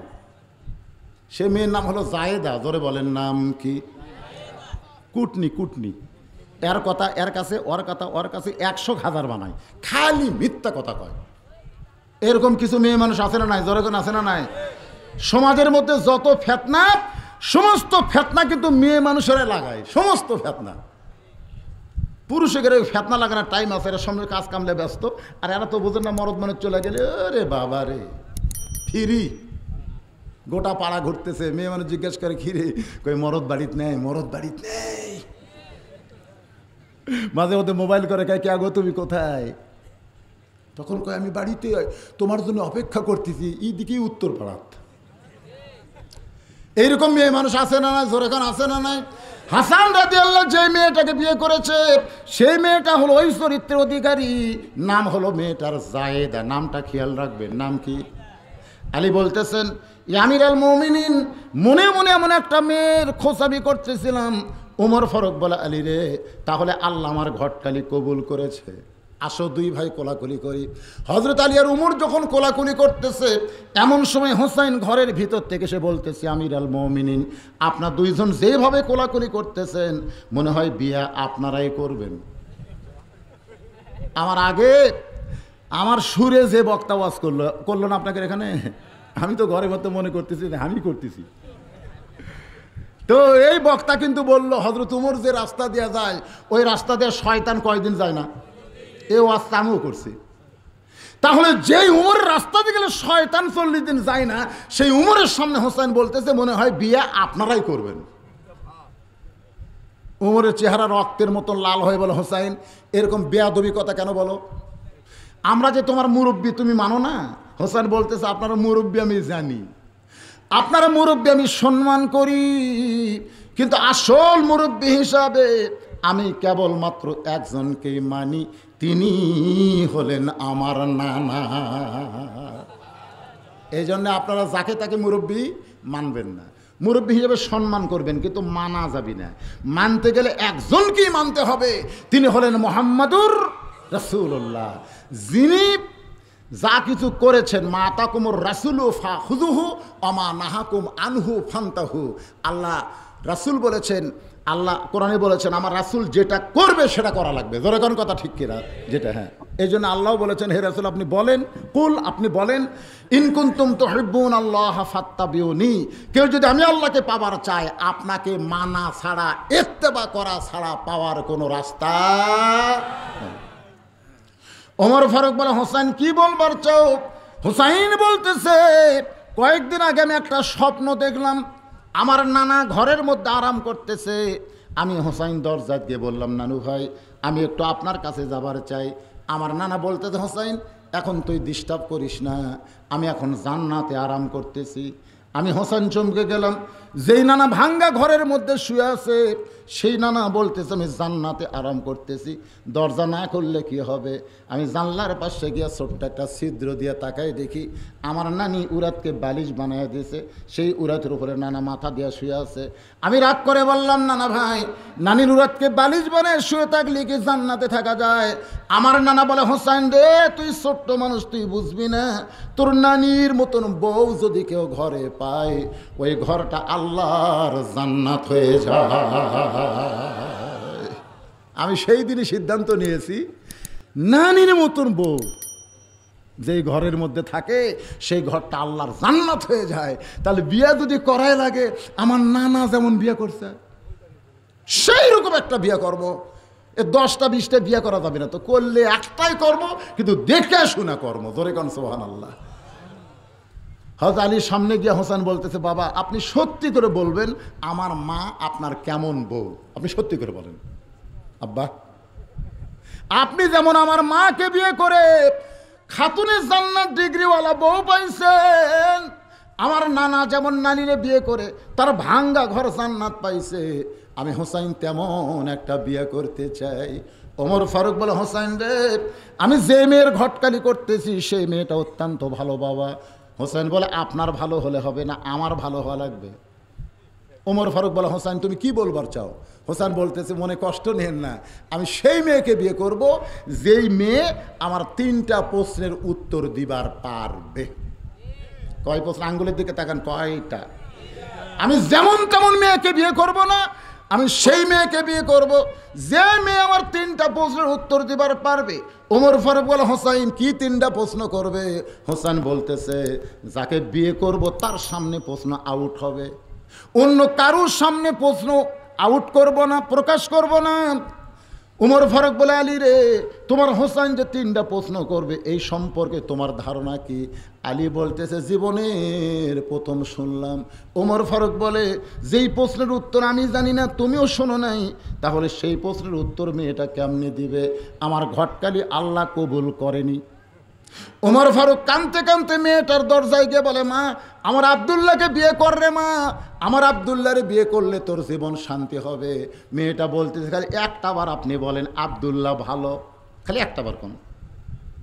সে মেয়ের নাম হলো জায়েদা, জোরে বলেন নাম কি? কুটনি কুটনি। এর কথা, এর কাছে, ওর কথা, ওর কাছে একশো হাজার বানায়। খালি মিথ্যা কথা কয়। এরকম কিছু মেয়ে মানুষ আছে না নাই? জোরে আছে না নাই? সমাজের মধ্যে যত ফেতনা, সমস্ত ফেতনা কিন্তু মেয়ে মানুষেরা লাগায়। সমস্ত ফেতনা। পুরুষের ফেতনা লাগানোর টাইম আছে, এরা সামনে কাজ কামলে ব্যস্ত। আর এরা তো বোঝেন না, মরদ মানে চলে গেলে রে বাবা রে, ফিরি। গোটা পাড়া ঘুরতেছে। মেয়ে মানুষ জিজ্ঞেস করে খিরে কই মরদ বাড়িতে নেই, মরদ বাড়িতে নেই। মাঝে মধ্যে মোবাইল করে কে কে গো তুমি কোথায়? তখন কয়, আমি বাড়িতে, তোমার জন্য অপেক্ষা করতেছি। এই দিকেই উত্তর পাড়াত এইরকম মেয়ে মানুষ আছে না নাই? জোরেখান আছে না নাই? হাসান রাজি আল্লাহ যে মেয়েটাকে বিয়ে করেছে, সেই মেয়েটা হলো ওই চরিত্রের অধিকারী। নাম হলো মেয়েটার জায়েদা। নামটা খেয়াল রাখবেন। নাম কি? আলী বলতেছেন ইয়ামির আল মমিনিন, মনে মনে এমন একটা মেয়ের খোঁচাবি করতেছিলাম। উমর ফরক বলে, আলী রে, তাহলে আল্লাহ আমার ঘটকালি কবুল করেছে। আসো দুই ভাই কোলাকুলি করি। হজরত আলিয়ার উমর যখন কোলাকুলি করতেছে, এমন সময় হোসাইন ঘরের ভিতর থেকে সে বলতেছে, আমির আল মমিনিন, আপনার দুইজন যেভাবে কোলাকুলি করতেছেন, মনে হয় বিয়া আপনারাই করবেন। আমার আগে, আমার সুরে যে বক্তা ওয়াজ করল করল না আপনাকে এখানে? আমি তো ঘরে মতো মনে করতেছি আমি করতেছি। তো এই বক্তা কিন্তু বলল হজরত উমর যে রাস্তা দেওয়া যায়, ওই রাস্তা দিয়ে শয়তান কয়দিন যায় না? এ ওয়াজটা আমিও করছি। তাহলে যেই উমরের রাস্তা দিয়ে গেলে শয়তান চল্লিশ দিন যায় না, সেই উমরের সামনে হোসেন বলতেছে, মনে হয় বিয়ে আপনারাই করবেন। উমরের চেহারা রক্তের মতন লাল হয়ে বলো হোসাইন এরকম বেয়াদবি কথা কেন বলো? আমরা যে তোমার মুরব্বী, তুমি মানো না? হোসেন বলতেছে, আপনার মুরব্বী আমি জানি। আপনার মুরব্বী আমি সম্মান করি, কিন্তু আসল মুরব্বী হিসাবে আমি কেবলমাত্র একজনকেই মানি। তিনি হলেন আমার নানা। এই জন্য আপনারা যাকে তাকে মুরব্বী মানবেন না। মুরব্বী হিসেবে সম্মান করবেন, কিন্তু মানা যাবি না। মানতে গেলে একজনকেই মানতে হবে। তিনি হলেন মোহাম্মদুর রসুল্লাহ যিনি যা কিছু করেছেন মা তাকুমুর রাসুলু ফা হুজুহু অমা নাহাকুম আনহু ফান্তাহু। আল্লাহ রাসুল বলেছেন আল্লাহ কোরআনে বলেছেন, আমার রাসুল যেটা করবে সেটা করা লাগবে। ধরে কোন কথা ঠিক কিনা? যেটা হ্যাঁ। এই জন্য আল্লাহ বলেছেন, হে রাসুল, আপনি বলেন, কুল, আপনি বলেন ইনকুন্তুম তো হিব্বুন আল্লাহ ফাত্তাবিউনি। কেউ যদি আমি আল্লাহকে পাওয়ার চাই, আপনাকে মানা ছাড়া, ইত্তেবা করা ছাড়া পাওয়ার কোনো রাস্তা। ওমর ফারুক বলে, হোসাইন, কি বলবার চাও হোসাইন বলতেছে, কয়েকদিন আগে আমি একটা স্বপ্ন দেখলাম আমার নানা ঘরের মধ্যে আরাম করতেছে। আমি হোসাইন দরজা গিয়ে বললাম, নানু ভাই, আমি একটু আপনার কাছে যাবার চাই। আমার নানা বলতেছে, হোসাইন, এখন তুই ডিস্টার্ব করিস না। আমি এখন জান্নাতে আরাম করতেছি। আমি হোসেন চমকে গেলাম। যেই নানা ভাঙ্গা ঘরের মধ্যে শুয়ে আছে, সেই নানা বলতেছে, আমি জান্নাতে আরাম করতেছি। দরজা না করলে কি হবে? আমি জানলার পাশে গিয়া ছোট্ট একটা ছিদ্র দিয়ে তাকাই দেখি, আমার নানি উরাতকে বালিশ বানিয়ে দিয়েছে। সেই উরাতের উপরে নানা মাথা দিয়ে শুয়ে আছে। আমি রাগ করে বললাম, নানা ভাই, নানির উরাতকে বালিশ বানিয়ে শুয়ে থাকলে কি জান্নাতে থাকা যায়? আমার নানা বলে, হোসাইন রে, তুই ছোট্ট মানুষ, তুই বুঝবি না? তোর নানির মতন বউ যদি কেউ ঘরে পায়, ওই ঘরটা আল্লাহর জান্নাত হয়ে যায়। আমি সেই দিনই সিদ্ধান্ত নিয়েছি, নানির মতন বউ যেই ঘরের মধ্যে থাকে, সেই ঘরটা আল্লাহর জান্নাত হয়ে যায়। তাহলে বিয়া যদি করাই লাগে, আমার নানা যেমন বিয়ে করছে, সেই রকম একটা বিয়ে করব। এ দশটা, বিশটা বিয়ে করা যাবে না। তো করলে একটাই কর্ম কিন্তু দেখে শোনা কর্ম ধরে কন সোহান আল্লাহ হজ আলীর সামনে গিয়ে হোসেন বলতেছে, বাবা, আপনি সত্যি করে বলবেন আমার মা আপনার কেমন বউ? আপনি সত্যি করে বলেন। আব্বা, আপনি যেমন আমার মাকে বিয়ে করে খাতুনের জান্নাত ডিগ্রিওয়ালা বউ পাইছেন, আমার নানা যেমন নানিরে বিয়ে করে তার ভাঙ্গা ঘর জান্নাত পাইছে, আমি হোসাইন তেমন একটা বিয়ে করতে চাই। ওমর ফারুক বলে, হোসাইন রে, আমি যে মেয়ের ঘটকালি করতেছি সেই মেয়েটা অত্যন্ত ভালো বাবা। হোসেন বলে, আপনার ভালো হলে হবে না, আমার ভালো হওয়া লাগবে। ওমর ফারুক বলে, হোসেন, তুমি কি বলবার চাও? হোসেন বলতেছে, মনে কষ্ট নেন না, আমি সেই মেয়েকে বিয়ে করব, যেই মেয়ে আমার তিনটা প্রশ্নের উত্তর দিবার পারবে। কয় প্রশ্ন? আঙ্গুলের দিকে তাকান, কয়টা? আমি যেমন তেমন মেয়েকে বিয়ে করব না আমি সেই মেয়েকে বিয়ে করব, যে মেয়ে আমার তিনটা প্রশ্নের উত্তর দিবার পারবে। ওমর ফারুক বলে, হোসাইন, কি তিনটা প্রশ্ন করবে? হোসাইন বলতেছে, যাকে বিয়ে করব, তার সামনে প্রশ্ন আউট হবে। অন্য কারোর সামনে প্রশ্ন আউট করব না, প্রকাশ করব না। উমর ফারুক বলে, আলী রে, তোমার হোসাইন যে তিনটা প্রশ্ন করবে, এই সম্পর্কে তোমার ধারণা কি? আলী বলতেছে, জীবনের প্রথম শুনলাম। ওমর ফারুক বলে, যেই প্রশ্নের উত্তর আমি জানি না, তুমিও শোনো নাই। তাহলে সেই প্রশ্নের উত্তর মেয়েটা কেমনে দিবে? আমার ঘটকালি আল্লাহ কবুল করেনি। ওমর ফারুক কানতে কানতে মেয়েটার দরজায় গিয়ে বলে, মা, আমার আবদুল্লাহকে বিয়ে কর রে মা। আমার আবদুল্লাহরে বিয়ে করলে তোর জীবন শান্তি হবে। মেয়েটা বলতেছে, খালি একটা বার আপনি বলেন আবদুল্লাহ ভালো। খালি একটা বার কোন?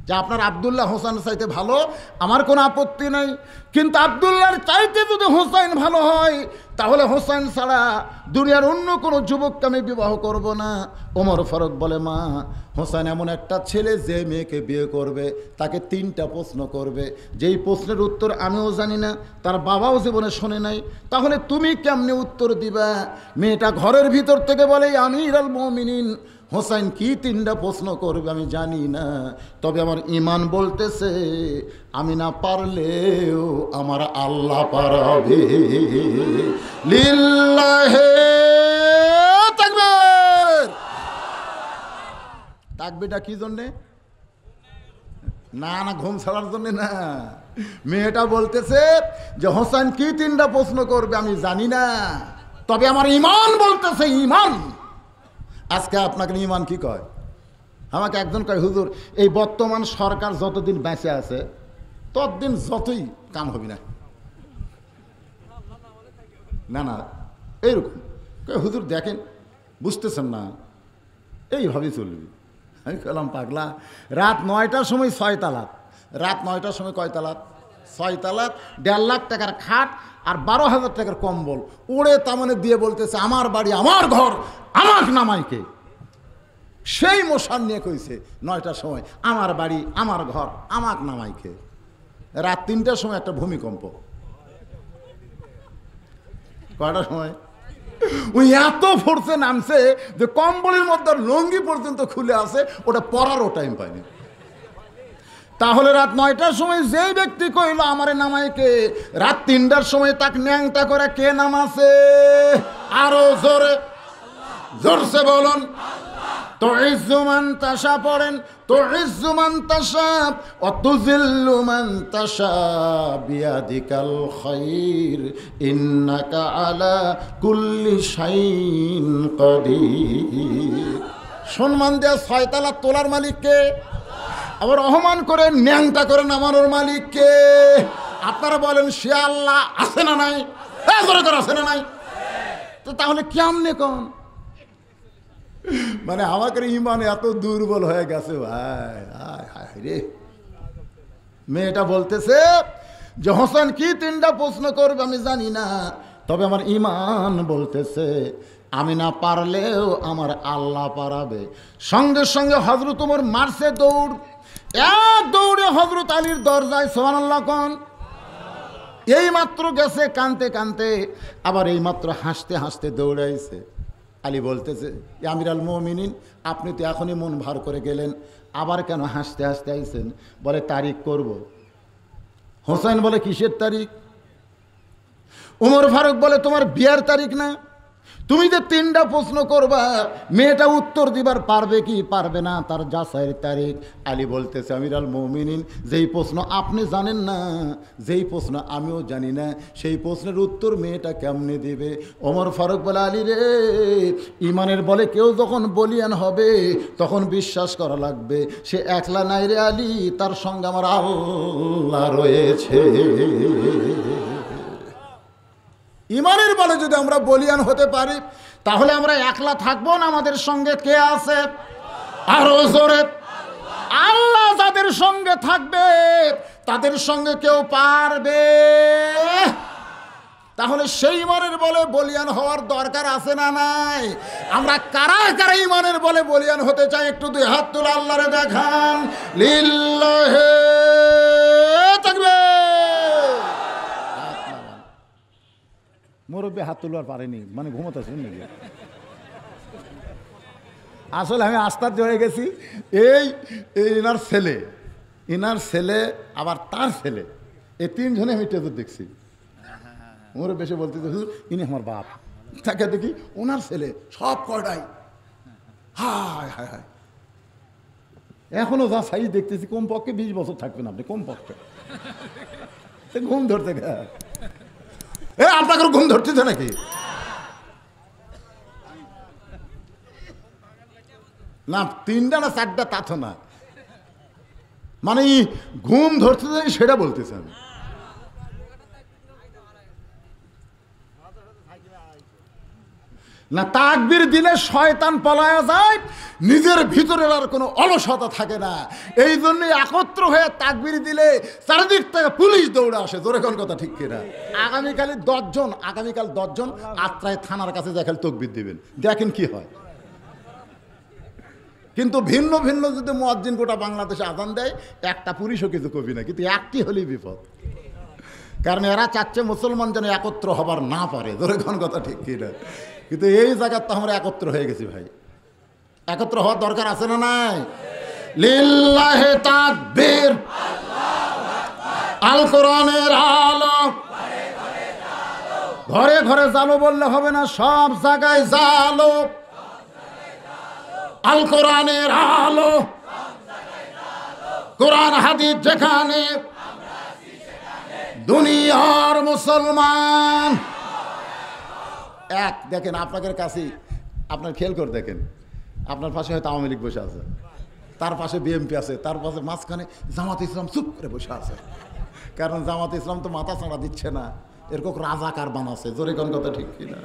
যে আপনার আবদুল্লাহ হোসেন চাইতে ভালো, আমার কোনো আপত্তি নাই। কিন্তু আবদুল্লাহর চাইতে যদি হোসেন ভালো হয়, তাহলে হোসেন ছাড়া দুনিয়ার অন্য কোনো যুবককে আমি বিবাহ করব না। ওমর ফারুক বলে, মা, হোসেন এমন একটা ছেলে যে মেয়েকে বিয়ে করবে, তাকে তিনটা প্রশ্ন করবে। যেই প্রশ্নের উত্তর আমিও জানি না, তার বাবাও জীবনে শোনে নাই। তাহলে তুমি কেমনে উত্তর দিবা? মেয়েটা ঘরের ভিতর থেকে বলে, আমির আল মমিনিন হোসাইন কি তিনটা প্রশ্ন করবে আমি জানি না। তবে আমার ইমান বলতেছে, আমি না পারলেও আমার আল্লাহ পারাবে। লিল্লাহে, তাকবীর! কি জন্যে? না না, ঘুম ছাড়ার জন্য না। মেয়েটা বলতেছে যে হোসেন কি তিনটা প্রশ্ন করবে আমি জানি না। তবে আমার ইমান বলতেছে ইমান আজকে আপনাকে ইমান কি কয়? আমাকে একজন কয়, হুজুর, এই বর্তমান সরকার যতদিন বেঁচে আছে, ততদিন যতই কাম হবি না। না না, এইরকম। হুজুর, দেখেন, বুঝতেছেন না, এইভাবেই চলবি। আমি খেলাম পাগলা, রাত নয়টার সময় ছয় তালাত। রাত নয়টার সময় কয় তালাত? ছয় তালাত, দেড় লাখ টাকার খাট আর বারো হাজার টাকার কম্বল। উড়ে তামনে দিয়ে বলতেছে, আমার বাড়ি, আমার ঘর, আমার নামাইকে। সেই মশার নিয়ে কইছে, নয়টার সময়, আমার বাড়ি, আমার ঘর আমার নামাইকে। রাত তিনটার সময় একটা ভূমিকম্প। কয়টার সময়? ওই এত ফোর্সে নামছে যে কম্বলের মধ্যে লঙ্গি পর্যন্ত খুলে আছে, ওটা পরারও টাইম পায়নি। তাহলে রাত নয়টার সময় যে ব্যক্তি কইল, আমারে নামাইকে রাত তিনটার সময় তাক ন্যাংটা করে কে নামাছে? আরও জোরে, জোরসে বলুন। তো ইজ্জুমান তাসা পড়েন, তো ইজ্জুমান তাসা অতুজিল্লুমান তাসা বিয়াদিকাল খাইর, ইন্নাকা আলা কুল্লি শাইন কদির। সম্মান দেয়া ছয়তালা তোলার মালিককে আবার অহমান করে ন্যাংটা করে নামানোর মালিককে আপনারা বলেন, সে আল্লাহ আছে না নাই? করে করে আছে না নাই? তো তাহলে কেমনে কন? মানে আমাকে ইমান এত দুর্বল হয়ে গেছে, ভাই। হায় রে। মেয়েটা বলতেছে যে, হোসেন, কি তিনটা প্রশ্ন করবে আমি জানি না, তবে আমার ইমান বলতেছে, আমি না পারলেও আমার আল্লাহ পারাবে। সঙ্গে সঙ্গে হজরত তোমার মারছে দৌড়। এক দৌড়ে হজরত আলীর দরজায় সোহান আল্লাহ কন। এই মাত্র গেছে কানতে কানতে, আবার এই মাত্র হাসতে হাসতে দৌড়াইছে। আলী বলতেছে আমির আল আপনি তো এখনই মন ভার করে গেলেন, আবার কেন হাসতে হাসতে আইছেন? বলে, তারিখ করব। হোসেন বলে, কিসের তারিখ? উমর ফারুক বলে, তোমার বিয়ার তারিখ না? তুমি যে তিনটা প্রশ্ন করবা, মেয়েটা উত্তর দিবার পারবে কি পারবে না, তার যাচাইয়ের তারিখ। আলী বলতেছে আমির আল মৌমিনিন, যেই প্রশ্ন আপনি জানেন না, যেই প্রশ্ন আমিও জানি না, সেই প্রশ্নের উত্তর মেয়েটা কেমনে দিবে? ওমর ফারুক বলে, আলী রে, ইমানের বলে কেউ যখন বলিয়ান হবে, তখন বিশ্বাস করা লাগবে। সে একলা নাই রে আলী, তার সঙ্গে আমার আল্লাহ রয়েছে। ইমানের বলে যদি আমরা বলিয়ান হতে পারি, তাহলে আমরা একলা থাকব না আমাদের সঙ্গে কে আছে? আরও জোরে। আল্লাহ যাদের সঙ্গে থাকবে, তাদের সঙ্গে কেউ পারবে। তাহলে সেই ইমানের বলে বলিয়ান হওয়ার দরকার আছে না নাই? আমরা কারা কারা ইমানের বলে বলিয়ান হতে চাই? একটু দুই হাত তুলে আল্লাহরে দেখান। লিল্লাহে থাকবে মুরব্বী হাত তুলবার পারেনি মানে ঘুমোতেছে নাকি আসলে আমি আস্তার জড়ে গেছি, এই এনার ছেলে এনার ছেলে, আবার তার ছেলে, এই তিনজনে আমি টেজর দেখছি। মোর বেশি বলতে হুজুর, ইনি আমার বাপ। তাকে দেখি, ওনার ছেলে, সব কয়টাই? হায় হায় হায়। এখনও যা সাইজ দেখতেছি, কমপক্ষে বিশ বছর থাকবেন আপনি, কমপক্ষে। ঘুম ধরতে গে এ আপনাকে ঘুম ধরতেছে নাকি? না, তিনটা না চারটা তাথ না। মানে ঘুম ধরতেছে সেটা বলতেছে আমি। না তাকবির দিলে শয়তান পলায়া যায়, নিজের ভিতরের আর কোনো অলসতা থাকে না। এই জন্য একত্র হয়ে তাকবির দিলে চারিদিক থেকে পুলিশ দৌড়ে আসে, জোরে কোন কথা ঠিক কিনা? আগামীকালে দশজন, আগামীকাল দশজন আত্রায় থানার কাছে দেখেন তকবির দিবেন। দেখেন কি হয়। কিন্তু ভিন্ন ভিন্ন যদি মজ্জিন গোটা বাংলাদেশে আদান দেয়, একটা পুলিশও কিছু কবি না, কিন্তু একটি হলেই বিপদ। কারণ এরা চাচ্ছে মুসলমান যেন একত্র হবার না পারে ধরে কোন কথা ঠিক কিনা? কিন্তু এই জায়গার তো আমরা একত্র হয়ে গেছি ভাই। একত্র হওয়ার দরকার আছে না নাই? ঘরে ঘরে জালো বললে হবে না, সব জায়গায় জালো। আল কোরআনের আলো। কোরআন, হাদিস যেখানে। দুনিয়ার মুসলমান। এক, দেখেন আপনাদের কাছে আপনার খেয়াল করে দেখেন। আপনার পাশে হয়তো আওয়ামী লীগ বসে আছে। তার পাশে বিএমপি আছে, তার পাশে মাঝখানে জামাত ইসলাম চুপ করে বসে আছে। কারণ জামাত ইসলাম তো মাথা ছাড়া দিচ্ছে না। এরকম রাজাকার বানাচ্ছে জোরে কোন কথা ঠিক কিনা?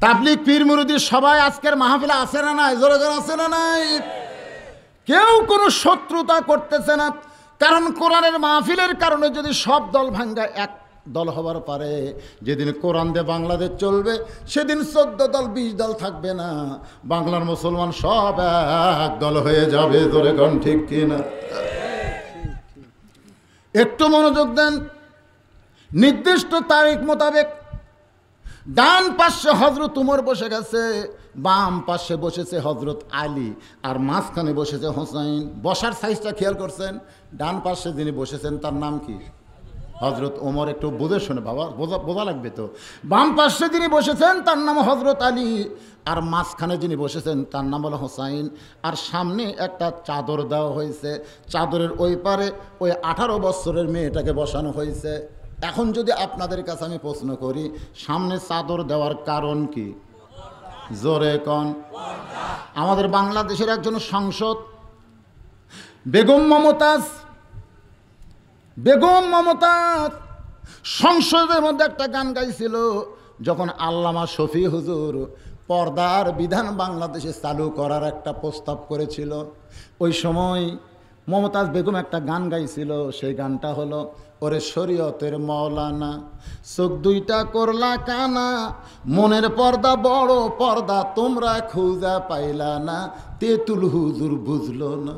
তাবলিক পীর মুরুদি সবাই আজকের মাহফিলে আছে না নাই? জোরে জোরে আছে না নাই? কেউ কোনো শত্রুতা করতেছে না। কারণ কোরআনের মাহফিলের কারণে যদি সব দল ভাঙ্গা এক দল হবার পারে। যেদিন কোরআন দিয়ে বাংলাদেশ চলবে, সেদিন চোদ্দ দল, বিশ দল থাকবে না। বাংলার মুসলমান সব এক দল হয়ে যাবে ধরে কন ঠিক কিনা? একটু মনোযোগ দেন। নির্দিষ্ট তারিখ মোতাবেক ডান পাশে হজরত উমর বসে গেছে, বাম পাশে বসেছে হজরত আলী, আর মাঝখানে বসেছে হোসাইন। বসার সাইজটা খেয়াল করছেন? ডান পাশে যিনি বসেছেন, তার নাম কি? হজরত ওমর একটু বুঝে শুনে, বাবা, বোঝা বোঝা লাগবে তো। বাম পাশে যিনি বসেছেন, তার নাম হজরত আলী। আর মাঝখানে যিনি বসেছেন, তার নাম হলো হোসাইন। আর সামনে একটা চাদর দেওয়া হয়েছে। চাদরের ওই পারে ওই আঠারো বছরের মেয়েটাকে বসানো হয়েছে। এখন যদি আপনাদের কাছে আমি প্রশ্ন করি, সামনে চাদর দেওয়ার কারণ কি? জোরে কন। আমাদের বাংলাদেশের একজন সংসদ, বেগম মমতাজ বেগম মমতাজ সংসদের মধ্যে একটা গান গাইছিল, যখন আল্লামা শফি হুজুর পর্দার বিধান বাংলাদেশে চালু করার একটা প্রস্তাব করেছিল। ওই সময় মমতাজ বেগম একটা গান গাইছিল, সেই গানটা হলো, ওরে শরীয়তের মৌলানা, চোখ দুইটা করলা কানা, মনের পর্দা বড় পর্দা তোমরা খুঁজা পাইলা না, তেতুল হুজুর বুঝলো না।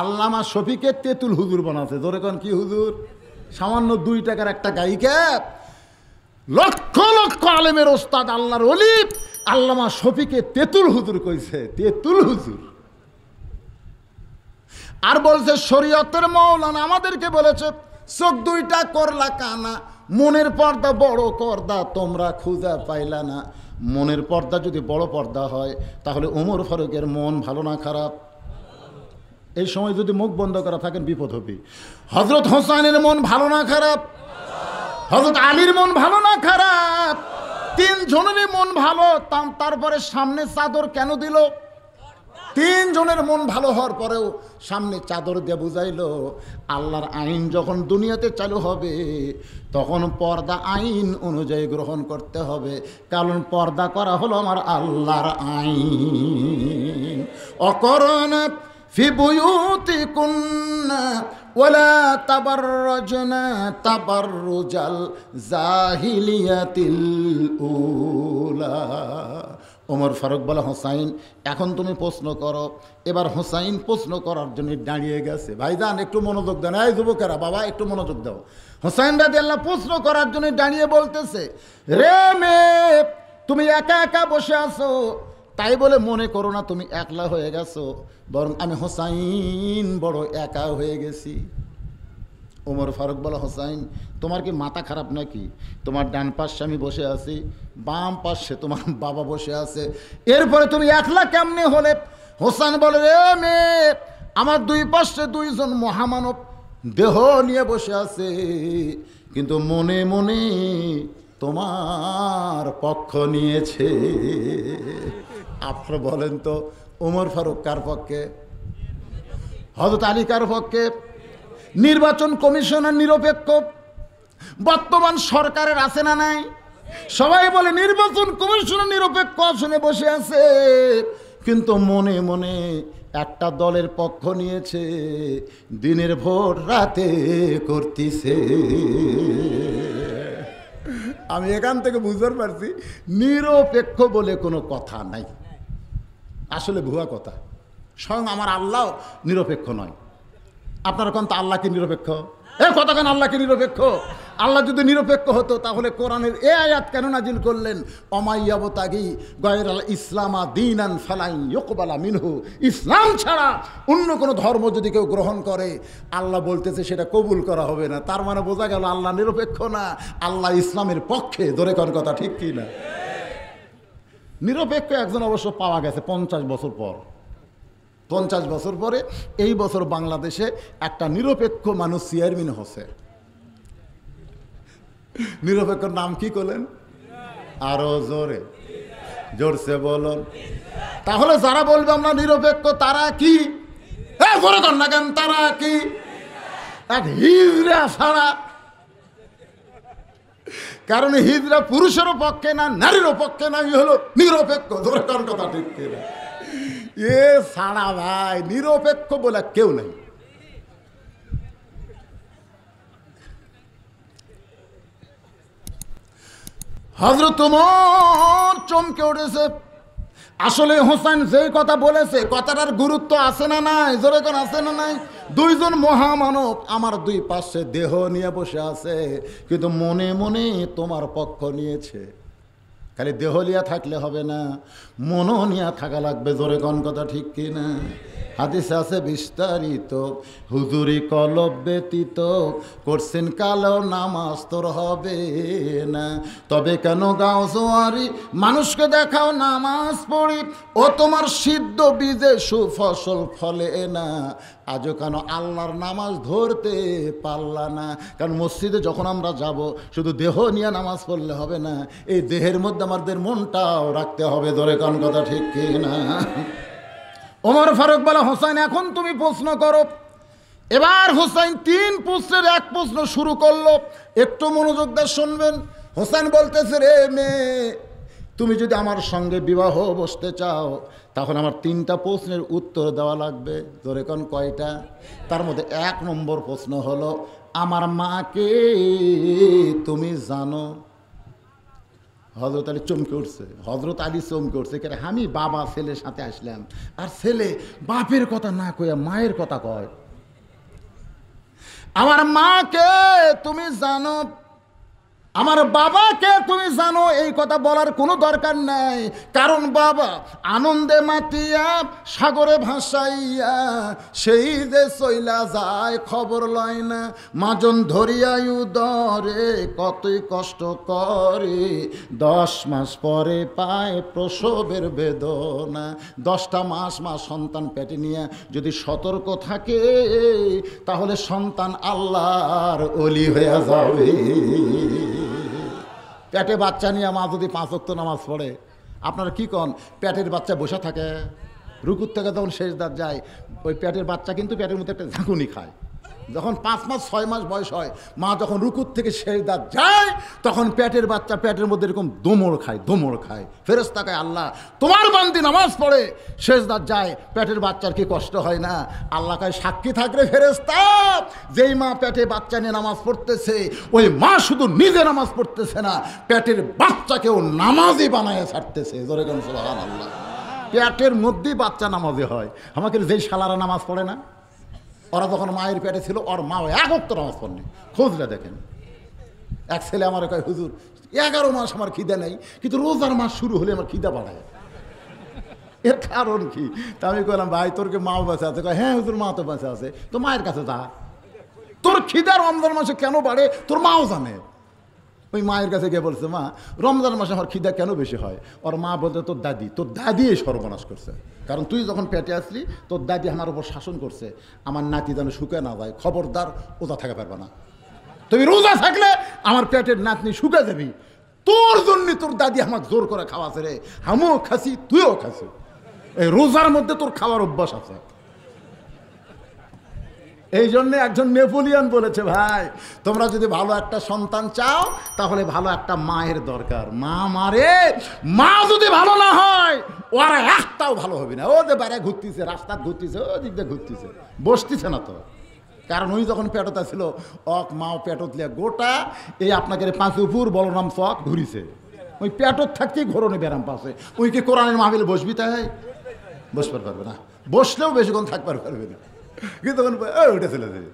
আল্লামা শফিকে তেতুল হুজুর বানাচ্ছে ধরে কোন, কি হুজুর? সামান্য দুই টাকার একটা গায়িকা। লক্ষ লক্ষ আলেমের ওস্তাদ আল্লাহর অলিপ আল্লামা শফিকে তেতুল হুজুর কইছে, তেতুল হুজুর। আর বলছে, শরীয়তের মৌলানা আমাদেরকে বলেছে, চোখ দুইটা করলা কানা, মনের পর্দা বড় পর্দা তোমরা খুঁজা পাইলা না। মনের পর্দা যদি বড় পর্দা হয়, তাহলে ওমর ফারুকের মন ভালো না, খারাপ? এই সময় যদি মুখ বন্ধ করা থাকেন, বিপদ হবে। হজরত হোসাইনের মন ভালো না খারাপ? হজরত আলীর মন ভালো না খারাপ? তিন জনেরই মন ভালো তারপরে সামনে চাদর কেন দিল? তিন জনের মন ভালো হওয়ার পরেও সামনে চাদর দিয়ে বুঝাইলো, আল্লাহর আইন যখন দুনিয়াতে চালু হবে, তখন পর্দা আইন অনুযায়ী গ্রহণ করতে হবে। কারণ পর্দা করা হলো আমার আল্লাহর আইন। অকরণ বুয়ুতিকুন্না ওয়ালা তাবাররাজনা তাবাররুজাল জাহিলিয়াতিল উলা। ওমর ফারুক বলে, হোসাইন, এখন তুমি প্রশ্ন করো। এবার হোসাইন প্রশ্ন করার জন্য দাঁড়িয়ে গেছে। ভাই ভাইজান, একটু মনোযোগ দেন। এই যুবকেরা, বাবা, একটু মনোযোগ দাও। হোসাইন রাজি আল্লাহ প্রশ্ন করার জন্য দাঁড়িয়ে বলতেছে, রে মে তুমি একা একা বসে আছো? তাই বলে, মনে করো না, তুমি একলা হয়ে গেছো। বরং আমি হোসাইন বড় একা হয়ে গেছি। ওমর ফারুক বলা, হোসাইন, তোমার কি মাথা খারাপ নাকি? তোমার ডান পাশে আমি বসে আছি, বাম পাশে তোমার বাবা বসে আছে। এরপরে তুমি একলা কেমনে হলে? হোসেন বলে রে মেয়ে, আমার দুই পাশে দুইজন মহামানব দেহ নিয়ে বসে আছে। কিন্তু মনে মনে তোমার পক্ষ নিয়েছে। আপনারা বলেন তো ওমর ফারুক কার পক্ষে? হজরত আলী কার পক্ষে? নির্বাচন কমিশনের নিরপেক্ষ। বর্তমান সরকারের আছে না নাই? সবাই বলে নির্বাচন কমিশনের নিরপেক্ষ আসনে বসে আছে। কিন্তু মনে মনে একটা দলের পক্ষ নিয়েছে, দিনের ভোর রাতে করতেছে। আমি এখান থেকে বুঝতে পারছি, নিরপেক্ষ বলে কোনো কথা নাই। আসলে ভুয়া কথা। স্বয়ং আমার আল্লাহ নিরপেক্ষ নয়। আপনার কোন তো আল্লাহ কি নিরপেক্ষ? এ কতক্ষণ আল্লাহ কি নিরপেক্ষ? আল্লাহ যদি নিরপেক্ষ হতো, তাহলে কোরআনের এ আয়াত কেন নাজিল করলেন? অমাইয়াবতাগি গয়ের আল ইসলামা দিন আন ফালাইন ইকবালা মিনহু। ইসলাম ছাড়া অন্য কোনো ধর্ম যদি কেউ গ্রহণ করে, আল্লাহ বলতেছে সেটা কবুল করা হবে না। তার মানে বোঝা গেল আল্লাহ নিরপেক্ষ না। আল্লাহ ইসলামের পক্ষে ধরে কোন কথা ঠিক কি না নিরপেক্ষ একজন অবশ্য পাওয়া গেছে পঞ্চাশ বছর পর। পঞ্চাশ বছর পরে এই বছর বাংলাদেশে একটা নিরপেক্ষ মানুষ চেয়ারম্যান হচ্ছে। নিরপেক্ষ নাম কি করলেন? আরও জোরে। জোরসে বলুন। তাহলে যারা বলবে আমরা নিরপেক্ষ, তারা কি? কর না কেন? তারা কি? এক হিজড়া ছাড়া কারণ হিজড়া পুরুষেরও পক্ষে না নারীরও পক্ষে না ই হলো নিরপেক্ষ, ধরে কোন কথা ঠিক কিনা। এ ছাড়া ভাই, নিরপেক্ষ বলে কেউ নেই। হজরত চমকে উঠেছে। আসলে হোসেন যে কথা বলেছে, কথাটার গুরুত্ব আছে না নাই? জোরে কোন আছে না নাই? দুইজন মহামানব আমার দুই পাশে দেহ নিয়ে বসে আছে, কিন্তু মনে মনে তোমার পক্ষ নিয়েছে। খালি দেহলিয়া থাকলে হবে না। মনও নিয়ে থাকা লাগবে, জোরে কোন কথা ঠিক কি না হাদিসে আছে বিস্তারিত, হুজুরি কলব ব্যতীত, করছেন কালো নামাজ তোর হবে না। তবে কেন গাও জোয়ারি? মানুষকে দেখাও নামাজ পড়ি, ও তোমার সিদ্ধ বীজে সুফসল ফলে না। আজও কেন আল্লাহর নামাজ ধরতে পারলা না? কারণ মসজিদে যখন আমরা যাব, শুধু দেহ নিয়ে নামাজ পড়লে হবে না, এই দেহের মধ্যে আমাদের মনটাও রাখতে হবে ধরে কোন কথা ঠিক কি না? ওমর ফারুক বলে হোসেন এখন তুমি প্রশ্ন করো। এবার হোসেন তিন প্রশ্নের এক প্রশ্ন শুরু করল। একটু মনোযোগ দিয়ে শুনবেন। হোসেন বলতেছে, রে মেয়ে, তুমি যদি আমার সঙ্গে বিবাহ বসতে চাও তখন আমার তিনটা প্রশ্নের উত্তর দেওয়া লাগবে। ধরে কোন কয়টা? তার মধ্যে এক নম্বর প্রশ্ন হলো, আমার মাকে তুমি জানো? হজরত আলী চমকে উঠছে। হজরত আলী চমকে উঠছে। কেন আমি বাবা, ছেলের সাথে আসলাম। আর ছেলে বাপের কথা না কয়ে মায়ের কথা কয়। আমার মাকে তুমি জানো আমার বাবাকে তুমি জানো, এই কথা বলার কোনো দরকার নাই। কারণ বাবা আনন্দে মাতিয়া, সাগরে ভাসাইয়া, সেই যে চইলা যায়, খবর লয় না। মাজন ধরিয়াই উদরে কতই কষ্ট করে। দশ মাস পরে পায় প্রসবের বেদনা। দশটা মাস মা সন্তান পেটে নিয়ে যদি সতর্ক থাকে, তাহলে সন্তান আল্লাহর অলি হয়ে যাবে। পেটে বাচ্চা নিয়ে মা যদি পাঁচ অক্ত নামাজ পড়ে, আপনারা কি কন প্যাটের বাচ্চা বসে থাকে। রুকুর থেকে যখন শেষ দাঁত যায়, ওই প্যাটের বাচ্চা কিন্তু প্যাটের মধ্যে একটা ঝাঁকুনি খায়। যখন পাঁচ মাস, ছয় মাস বয়স হয়, মা যখন রুকুর থেকে দাঁত যায়, তখন পেটের বাচ্চা পেটের মধ্যে এরকম দোমড় খায় দোমড় খায়। ফেরস তাকায় আল্লাহ, তোমার বান্দি নামাজ পড়ে দাঁত যায়, পেটের বাচ্চার কি কষ্ট হয় না? আল্লাহ কায়, সাক্ষী থাকলে ফেরেস্তা যেই মা পেটে বাচ্চা নিয়ে নামাজ পড়তেছে, ওই মা শুধু নিজে নামাজ পড়তেছে না, পেটের বাচ্চাকেও নামাজই বানায় ছাড়তেছে। জোরে কোন আল্লাহ পেটের মধ্যেই বাচ্চা নামাজে হয়। আমাকে যেই শালারা নামাজ পড়ে না ওরা যখন মায়ের পেটে ছিল, ওর মা এক অক্ত নামাজ পড়নি। খোঁজলে দেখেন। এক ছেলে আমার কয়, হুজুর, এগারো মাস আমার খিদে নেই, কিন্তু রোজার মাস শুরু হলে আমার খিদা বাড়ায় এর কারণ কি? তা আমি কইলাম, ভাই, তোর কি মাও বাঁচে আছে? হ্যাঁ হুজুর, মা তো বাঁচে আছে। তো মায়ের কাছে যা। তোর খিদার রমজান মাসে কেন বাড়ে? তোর মাও জানে। ওই মায়ের কাছে গিয়ে বলছে, মা, রমজান মাসে আমার খিদা কেন বেশি হয়? ওর মা বলতে তোর দাদি তোর দাদি এই সর্বনাশ করছে। কারণ তুই যখন পেটে আসলি, তোর দাদি আমার উপর শাসন করছে। আমার নাতি যেন শুকে না যায়, খবরদার ওটা থাকা পারবে না। তুমি রোজা থাকলে আমার পেটের নাতনি শুকে যাবি। তোর জন্য তোর দাদি আমাকে জোর করে খাওয়াছে রে। আমিও খাসি, তুইও খাসি। এই রোজার মধ্যে তোর খাওয়ার অভ্যাস আছে। এই জন্য একজন নেপোলিয়ন বলেছে, ভাই, তোমরা যদি ভালো একটা সন্তান চাও, তাহলে ভালো একটা মায়ের দরকার। মা মারে, মা যদি ভালো না হয়, ওরা একটাও ভালো হবে না। ও যে বাইরে ঘুরতেছে রাস্তা ঘুরতেছে, ও দিক দিয়ে ঘুরতেছে। বসতেছে না তো। কারণ ওই যখন পেটতা ছিল অক মাও পেটত লিয়া গোটা, এই আপনাকে পাঁচ উপর বলরাম চক ঘুরিছে। ওই পেটত থাকতেই ঘোরনে ব্যারাম পাশে ওই কি কোরআনের মাহবিলে বসবি তাই? বসবার পারবে না। বসলেও বেশিক্ষণ থাকবার পারবে না। তখন ওই উঠে চলে যাবে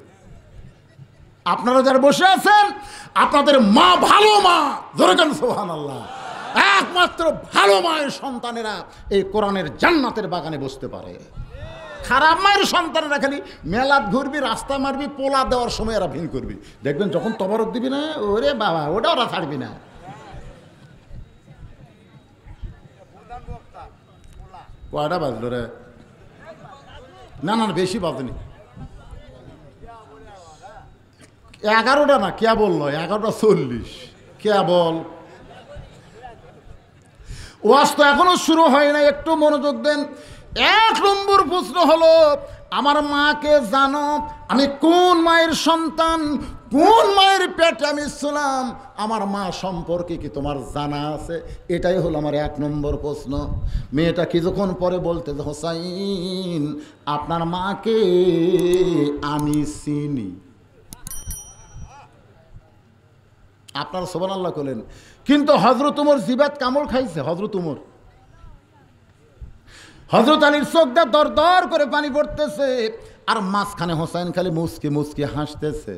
আপনারা যারা বসে আছেন, আপনাদের মা ভালো মা, ধরেছেন সোহান আল্লাহ একমাত্র ভালো মায়ের সন্তানেরা এই কোরআনের জান্নাতের বাগানে বসতে পারে। খারাপ মায়ের সন্তানেরা খালি মেলাত ঘুরবি, রাস্তা মারবি, পোলা দেওয়ার সময় এরা ভিন করবি। দেখবেন যখন তবরক দিবি না, ওরে বাবা, ওটা ওরা ছাড়বি না। কয়টা বাজলো রে? না না বেশি নেই। এগারোটা না, কে বলল? এগারোটা চল্লিশ। কে বল? ওয়াজ তো এখনও শুরু হয় না একটু মনোযোগ দেন। এক নম্বর প্রশ্ন হলো, আমার মাকে জানো, আমি কোন মায়ের সন্তান, কোন মায়ের পেটে আমি ছিলাম আমার মা সম্পর্কে কি তোমার জানা আছে? এটাই হলো আমার এক নম্বর প্রশ্ন। মেয়েটা কিছুক্ষণ পরে বলতে, হোসাইন, আপনার মাকে আমি চিনি। আপনার সোবান আল্লাহ করলেন কিন্তু হজরত উমর জিবাত কামড় খাইছে হজরত হজরত আলীর চোখ দিয়ে দর দর করে পানি পড়তেছে। আর মাঝখানে হোসাইন খালি মুসকি মুসকি হাসতেছে।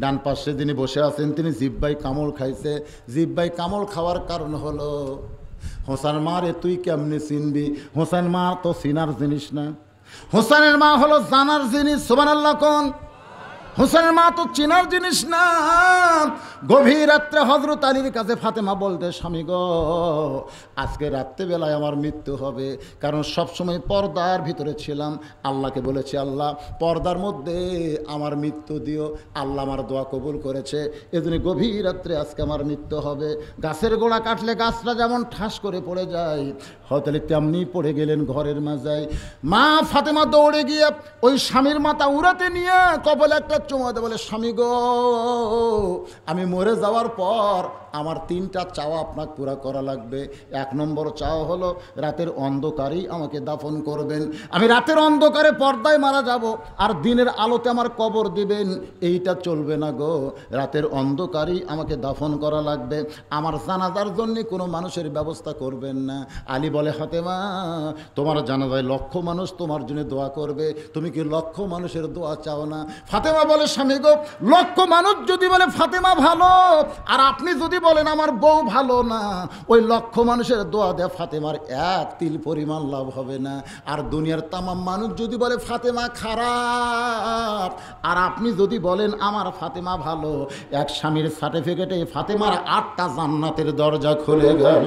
ডান পাশে যিনি বসে আছেন, তিনি জিব্বাই কামল খাইছে। জিব্বাই কামল খাওয়ার কারণ হলো হোসান মা রে, তুই কেমনি চিনবি? হোসাইন মা তো চিনার জিনিস না। হোসেনের মা হলো জানার জিনিস সোমান আল্লাহ কোন? হোসেনের মা তো চেনার জিনিস না। গভীর রাত্রে হজরত আলীর কাছে ফাতেমা বলতে, স্বামী গো, আজকে রাত্রেবেলায় আমার মৃত্যু হবে। কারণ সবসময় পর্দার ভিতরে ছিলাম। আল্লাহকে বলেছি, আল্লাহ, পর্দার মধ্যে আমার মৃত্যু দিও। আল্লাহ আমার দোয়া কবুল করেছে। এজন্য গভীর রাত্রে আজকে আমার মৃত্যু হবে। গাছের গোড়া কাটলে গাছটা যেমন ঠাস করে পড়ে যায়, হয়তো তেমনি পড়ে গেলেন ঘরের মাজায় মা ফাতেমা দৌড়ে গিয়ে ওই স্বামীর মাথা উড়াতে নিয়ে কপালে একটা চুমাতে বলে স্বামী গো আমি মরে যাওয়ার পর আমার তিনটা চাওয়া আপনাকে পুরা করা লাগবে। এক নম্বর চাওয়া হলো, রাতের অন্ধকারেই আমাকে দাফন করবেন। আমি রাতের অন্ধকারে পর্দায় মারা যাব, আর দিনের আলোতে আমার কবর দিবেন। এইটা চলবে না গো। রাতের অন্ধকারেই আমাকে দাফন করা লাগবে। আমার জানাজার জন্য কোনো মানুষের ব্যবস্থা করবেন না। আলী বলে হাতেমা তোমার জানাজায় লক্ষ মানুষ তোমার জন্য দোয়া করবে। তুমি কি লক্ষ মানুষের দোয়া চাও না? ফাতেমা বলে, স্বামী গো, লক্ষ মানুষ যদি বলে, ফাতেমা, ভালো। আর আপনি যদি বলেন, আমার বউ ভালো না। ওই লক্ষ মানুষের দোয়া দেয়, ফাতেমার এক তিল পরিমাণ লাভ হবে না। আর দুনিয়ার তামাম মানুষ যদি বলে, ফাতেমা খারাপ। আর আপনি যদি বলেন, আমার ফাতেমা ভালো। এক স্বামীর সার্টিফিকেটে ফাতেমার আটটা জান্নাতের দরজা খুলে গেল।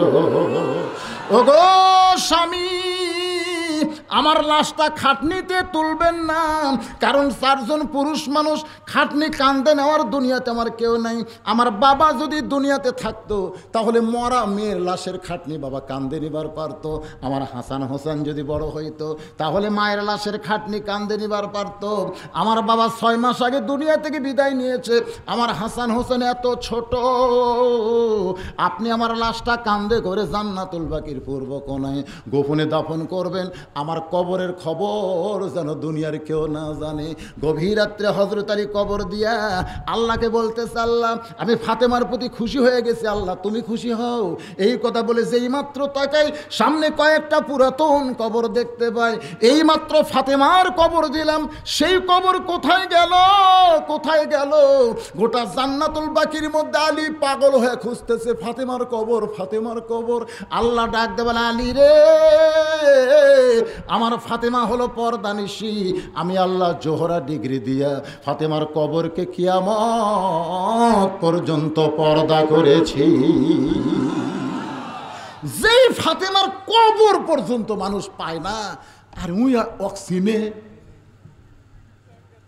ও গো স্বামী! আমার লাশটা খাটনিতে তুলবেন না। কারণ চারজন পুরুষ মানুষ খাটনি কান্দে নেওয়ার দুনিয়াতে আমার কেউ নাই। আমার বাবা যদি দুনিয়াতে থাকতো, তাহলে মরা মেয়ের লাশের খাটনি বাবা কান্দে নিবার পারতো। আমার হাসান হোসেন যদি বড় হইতো, তাহলে মায়ের লাশের খাটনি কান্দে নিবার পারতো। আমার বাবা ছয় মাস আগে দুনিয়া থেকে বিদায় নিয়েছে। আমার হাসান হোসেন এত ছোট, আপনি আমার লাশটা কান্দে করে জান্নাতুল বাকির পূর্ব কোনায় গোপনে দাফন করবেন। আমার কবরের খবর যেন দুনিয়ার কেউ না জানে। গভীর রাত্রে হজরত আলী কবর দিয়া আল্লাহকে বলতেছে আল্লাহ আমি ফাতেমার প্রতি খুশি হয়ে গেছি, আল্লাহ, তুমি খুশি হও। এই কথা বলে যেই মাত্র তাকাই, সামনে কয়েকটা পুরাতন কবর দেখতে পাই। এই মাত্র ফাতেমার কবর দিলাম, সেই কবর কোথায় গেল? কোথায় গেল? গোটা জান্নাতুল বাকির মধ্যে আলী পাগল হয়ে খুঁজতেছে, ফাতেমার কবর ফাতেমার কবর। আল্লাহ ডাক দেবেন আলী রে আমার ফাতেমা হলো পর্দানিশি আমি আল্লাহ জোহরা ডিগ্রি দিয়া ফাতেমার কবরকে কিয়ামত পর্যন্ত পর্দা করেছি। যেই ফাতেমার কবর পর্যন্ত মানুষ পায় না, আর উই অক্সিনে।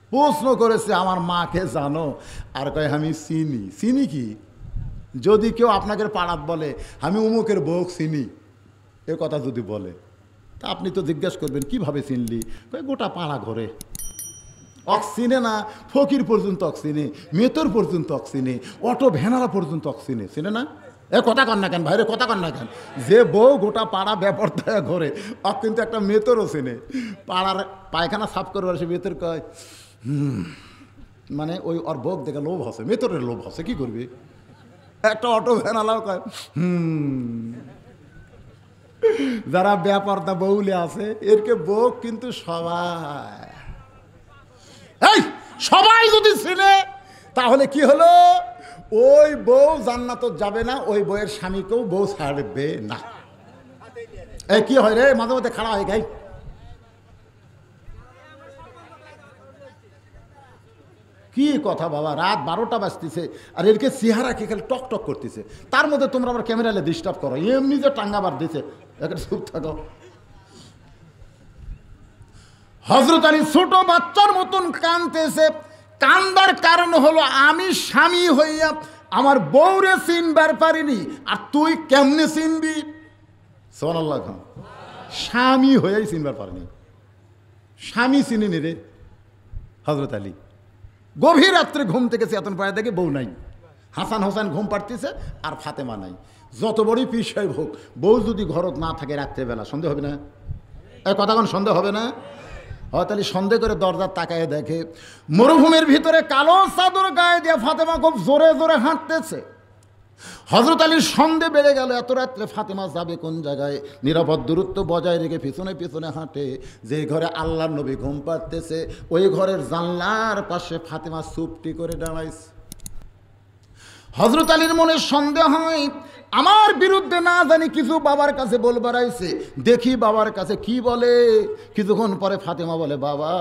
প্রশ্ন করেছে, আমার মাকে জানো? আর কয়, আমি চিনি। চিনি কি? যদি কেউ আপনাকে পাড়াত বলে, আমি উমুকের বউ চিনি। এ কথা যদি বলে। তা আপনি তো জিজ্ঞেস করবেন, কীভাবে চিনলি? গোটা পাড়া ঘরে। অক্সিনে না, ফকির পর্যন্ত অক্সিনে মেতর পর্যন্ত অক্সিনে অটো ভ্যানারা পর্যন্ত অক্সিনে চিনে না? এ, কথা কন না কেন ভাইরে, কথা কন না কেন? যে বউ গোটা পাড়া ব্যাপার দেয় ঘরে অক কিন্তু একটা মেতরও চেনে। পাড়ার পায়খানা সাফ করবার সে মেতর কয়, হুম মানে ওই ওর বউক দেখে লোভ হসে, মেতরের লোভ হসে, কি করবি? একটা অটো ভ্যান আলাও কয়, হুম যারা ব্যাপারটা বউলে আছে, এরকে বউ কিন্তু সবাই। সবাই যদি চিনে, তাহলে কি হলো? ওই বউ জান্নাত যাবে না, ওই বউয়ের স্বামীকেও বউ ছাড়বে না। এই, কি হয় রে? মাঝে মধ্যে খাড়া হয় গাই। কি কথা বাবা, রাত বারোটা বাজতেছে, আর এরকে চেহারা কি খালি টক টক করতেছে। তার মধ্যে তোমরা আবার ক্যামেরালে ডিস্টার্ব করো, এমনি যে টাঙ্গাবার দিছে। একটা থাকো। হজরত আলী ছোট বাচ্চার মতন কানতেছে কান্দার কারণ হলো আমি স্বামী হইয়া আমার বউরে চিনবার পারিনি। আর তুই কেমনে চিনবি? সোনাল্লাহ খান। স্বামী হয়েই চিনবার পারিনি। স্বামী চিনিনি রে হজরত আলী। গভীর রাত্রে ঘুম থেকে চেতন পায়ে দেখে বউ নাই। হাসান হোসেন ঘুম পাড়তেছে আর ফাতেমা নাই। যত বড়ই পিসাই হোক, বউ যদি ঘরত না থাকে রাত্রেবেলা, সন্দেহ হবে না? এই কথাক্ষণ সন্দেহ হবে না? হয় তাহলে সন্দেহ করে দরজার তাকায় দেখে, মরুভূমির ভিতরে কালো চাদর গায়ে দিয়ে ফাতেমা খুব জোরে জোরে হাঁটতেছে। হজরত আলীর সন্দেহ বেড়ে গেল, এত রাত্রে ফাতেমা যাবে কোন জায়গায়? নিরাপদ দূরত্ব বজায় রেখে পিছনে পিছনে হাঁটে, যে ঘরে আল্লাহর নবী ঘুম পাড়তেছে, ওই ঘরের জানলার পাশে ফাতেমা চুপটি করে দাঁড়াইছে। হজরত আলীর মনে সন্দেহ হয় আমার বিরুদ্ধে না জানি কিছু বাবার কাছে বলবার আইছে। দেখি বাবার কাছে কি বলে। কিছুক্ষণ পরে ফাতেমা বলে, বাবা,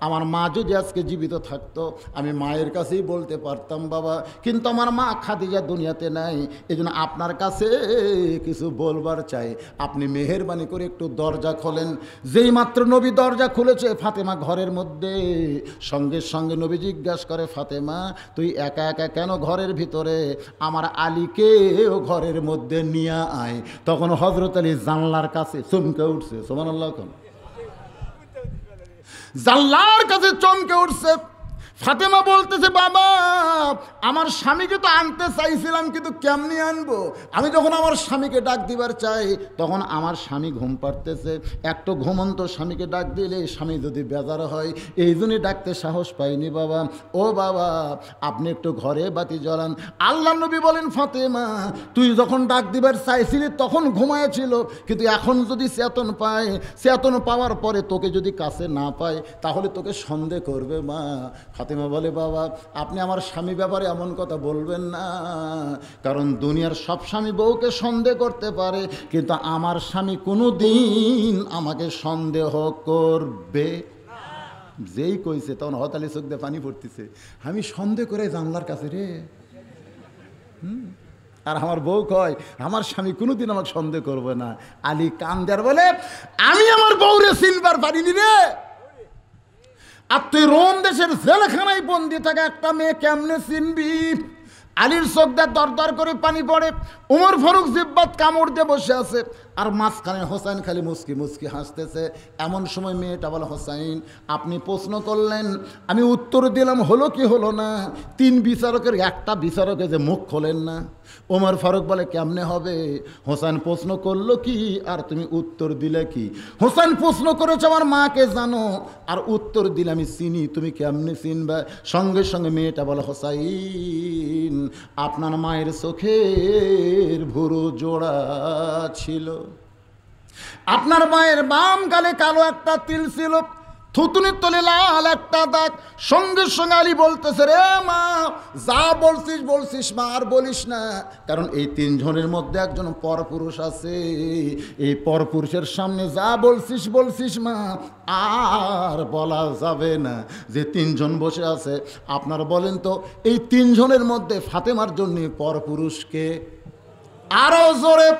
আমার মা যদি আজকে জীবিত থাকতো, আমি মায়ের কাছেই বলতে পারতাম, বাবা। কিন্তু আমার মা খাদিজা দুনিয়াতে নাই। এই জন্য আপনার কাছে কিছু বলবার চাই। আপনি মেহেরবানি করে একটু দরজা খোলেন। যেই মাত্র নবী দরজা খুলেছে, ফাতেমা ঘরের মধ্যে। সঙ্গে সঙ্গে নবী জিজ্ঞাসা করে, ফাতেমা, তুই একা একা কেন ঘরের ভিতরে? আমার আলীকেও ঘরের মধ্যে নিয়ে আয়। তখন হজরত আলী জানলার কাছে চমকে উঠছে। সোমান আল্লাহ জানলার কাছে চমকে উঠছে। ফাতেমা বলতেছে, বাবা, আমার স্বামীকে তো আনতে চাইছিলাম, কিন্তু কেমনি আনব? আমি যখন আমার স্বামীকে ডাক দিবার চাই, তখন আমার স্বামী ঘুম পাড়তেছে। একটু ঘুমন্ত স্বামীকে ডাক দিলে স্বামী যদি বেজার হয়, এই জন্যই ডাকতে সাহস পাইনি, বাবা। ও বাবা, আপনি একটু ঘরে বাতি জ্বালান। আল্লাহ নবী বলেন, ফাতেমা, তুই যখন ডাক দিবার চাইছিলি, তখন ঘুমায়েছিল, কিন্তু এখন যদি চেতন পায়, চেতন পাওয়ার পরে তোকে যদি কাছে না পায়, তাহলে তোকে সন্দেহ করবে মা। ফাতেমা বলে, বাবা, আপনি আমার স্বামী ব্যাপারে এমন কথা বলবেন না। কারণ দুনিয়ার সব স্বামী বউকে সন্দেহ করতে পারে, কিন্তু আমার স্বামী কোনো দিন আমাকে সন্দেহ করবে। যেই কইছে, তখন হতালি চোখ দিয়ে পানি পড়তেছে। আমি সন্দেহ করে জানলার কাছে রে। আর আমার বউ কয়, আমার স্বামী কোনোদিন আমাকে সন্দেহ করবে না। আলী কান্দার বলে, আমি আমার বউরে চিনবার পারিনি রে। আর তুই রোম দেশের জেলখানায় বন্দি থাকে একটা মেয়ে কেমনে চিনবি? আলীর চোখ দিয়ে দর দর করে পানি পড়ে। উমর ফারুক জিব্বাত কামড় দিয়ে বসে আছে। আর মাঝখানে হোসাইন খালি মুসকি মুসকি হাসতেছে। এমন সময় মেয়েটা বলে হোসাইন আপনি প্রশ্ন করলেন। আমি উত্তর দিলাম, হলো কি হলো না? তিন বিচারকের একটা বিচারকে যে মুখ খোলেন না? ওমর ফারুক বলে, কেমনে হবে? হোসেন প্রশ্ন করল কি? আর তুমি উত্তর দিলে কি? হোসেন প্রশ্ন করেছ, আমার মাকে জানো। আর উত্তর দিলে, আমি চিনি, তুমি কেমনে চিনবে? সঙ্গে সঙ্গে মেয়েটা বলে, হোসাইন, আপনার মায়ের চোখের ভুরু জোড়া ছিল। আপনার মায়ের বাম গালে কালো একটা তিল ছিল। থুতুনির তলে লাল একটা দাগ। সঙ্গে সঙ্গে আলী বলতেছে, রে মা, যা বলছিস বলছিস মা, আর বলিস না। কারণ এই তিনজনের মধ্যে একজন পরপুরুষ আছে। এই পরপুরুষের সামনে যা বলছিস বলছিস মা, আর বলা যাবে না। যে তিনজন বসে আছে, আপনারা বলেন তো, এই তিনজনের মধ্যে ফাতেমার জন্য পরপুরুষকে আরও জোরে।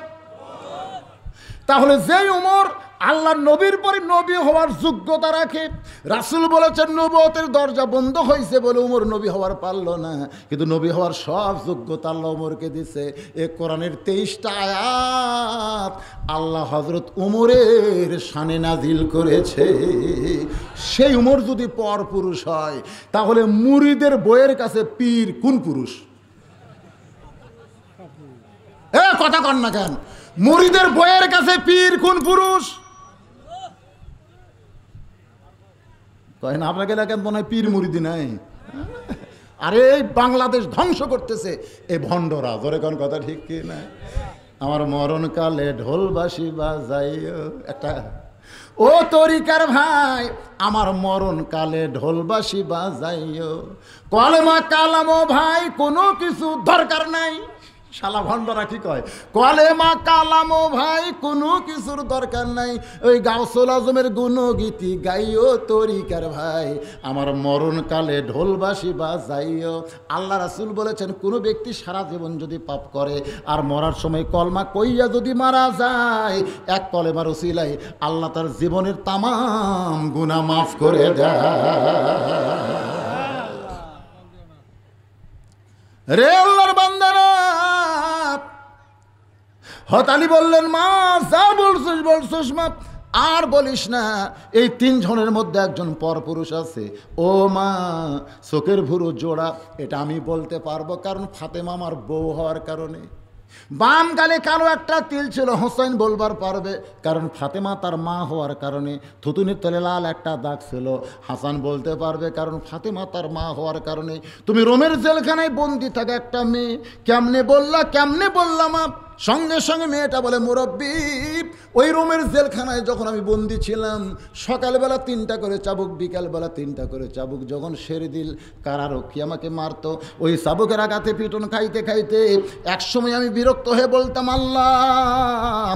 তাহলে যেই উমর আল্লাহ নবীর পরে নবী হওয়ার যোগ্যতা রাখে। রাসুল বলেছেন নবতের দরজা বন্ধ হয়েছে বলে উমর নবী হওয়ার পারল না। কিন্তু নবী হওয়ার সব যোগ্যতা আল্লাহ উমরকে দিছে। এ কোরআনের তেইশটা আয়াত আল্লাহ হজরত উমরের সানে নাজিল করেছে। সেই উমর যদি পর পুরুষ হয়, তাহলে মুরিদের বইয়ের কাছে পীর কোন পুরুষ? এ কথা কন না কেন। মুরিদের বইয়ের কাছে পীর কোন পুরুষ? কয়, না, আপনাকে এলাকায় মনে হয় পীর মুরিদি নাই। আরে বাংলাদেশ ধ্বংস করতেছে। এই ভণ্ডরা ধরে কোন কথা ঠিক কি না? আমার মরণকালে ঢোলবাসি বাজাইও। একটা, ও তরিকার ভাই, আমার মরণ কালে ঢোলবাসি বাজাইও। কলমা কালামো ভাই, কোনো কিছু দরকার নাই। শালা ভণ্ডরা কি কয়? কলেমা কালামো ভাই, কোনো কিছুর দরকার নাই। ওই গাউসুল আজমের গুণগীতি গাইও তরিকার ভাই। আমার মরণকালে ঢোলবাসি বা যাইও আল্লাহ রাসুল বলেছেন, কোনো ব্যক্তি সারা জীবন যদি পাপ করে, আর মরার সময় কলমা কইয়া যদি মারা যায়, এক কলেমার উসিলাই আল্লাহ তার জীবনের তামাম গুণা মাফ করে দেয়। রে হতালি বললেন, মা, যা বলছিস বলছিস মা, আর বলিস না, এই তিনজনের মধ্যে একজন পরপুরুষ আছে। ও মা, চোখের ভুরু জোড়া, এটা আমি বলতে পারব, কারণ ফাতেমা আমার বউ হওয়ার কারণে। বাম গালে কালো একটা তিল ছিল, হোসেন বলবার পারবে, কারণ ফাতেমা তার মা হওয়ার কারণে থুতুনির তলে লাল একটা দাগ ছিল। হাসান বলতে পারবে, কারণ ফাতেমা তার মা হওয়ার কারণে। তুমি রোমের জেলখানায় বন্দি থাকে একটা মেয়ে, কেমনে বললা, কেমনে বললাম সঙ্গে সঙ্গে মেয়েটা বলে, মুরব্বী, ওই রুমের জেলখানায় যখন আমি বন্দি ছিলাম, সকালবেলা তিনটা করে চাবুক, বিকালবেলা তিনটা করে চাবুক, যখন সেরে দিল, কারারক্ষী আমাকে মারতো। ওই চাবুকের আঘাতে পিটন খাইতে খাইতে একসময় আমি বিরক্ত হয়ে বলতাম, আল্লাহ,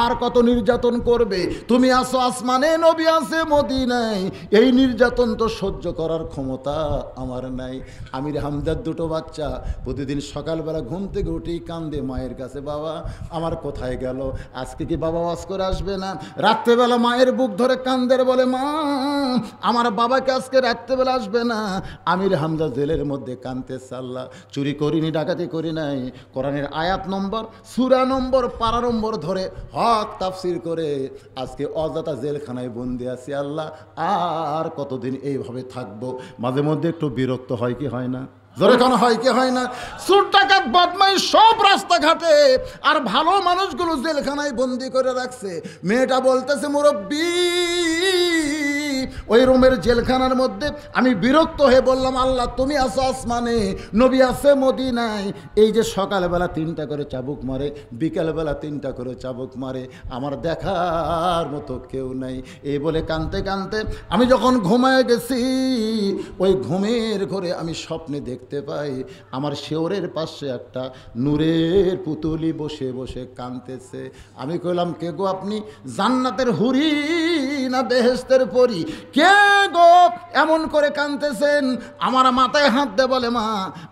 আর কত নির্যাতন করবে? তুমি আসো আসমানে, নবী আছে মদিনায়। এই নির্যাতন তো সহ্য করার ক্ষমতা আমার নাই। আমির হামদার দুটো বাচ্চা, প্রতিদিন সকালবেলা ঘুম থেকে উঠেই কান্দে মায়ের কাছে, বাবা আমার কোথায় গেল? আজকে কি বাবা ওয়াজ করে আসবে না? রাত্রেবেলা মায়ের বুক ধরে কান্দের বলে, মা, আমার বাবাকে আজকে রাত্রেবেলা আসবে না। আমির হামজা জেলের মধ্যে কানতে সাল্লা চুরি করিনি, ডাকাতি করি নাই। কোরআনের আয়াত নম্বর, সুরা নম্বর, পারা নম্বর ধরে হক তাফসির করে আজকে অজাতা জেলখানায় বন্দি আছি আল্লাহ। আর কতদিন এইভাবে থাকব? মাঝে মধ্যে একটু বিরক্ত হয় কি হয় না? জোরে কোনো, হয় কি হয় না? চুর টাকাত বদমাই সব রাস্তাঘাটে, আর ভালো মানুষগুলো জেলখানায় বন্দি করে রাখছে। মেয়েটা বলতেছে, মুরব্বী ওই রুমের জেলখানার মধ্যে আমি বিরক্ত হয়ে বললাম, আল্লাহ, তুমি আসো আসমানে, নবী আছে মদিনায়। এই যে সকালবেলা তিনটা করে চাবুক মারে, বিকেলবেলা তিনটা করে চাবুক মারে, আমার দেখার মতো কেউ নাই। এই বলে কানতে কানতে আমি যখন ঘুমায় গেছি, ওই ঘুমের ঘরে আমি স্বপ্নে দেখতে পাই, আমার শেওরের পাশে একটা নূরের পুতুলি বসে বসে কানতেছে। আমি কইলাম, কে গো আপনি? জান্নাতের হুরি না বেহেস্তের পরি? কে গো এমন করে কাঁদতেছেন? আমার মাথায় হাত দে বলে মা,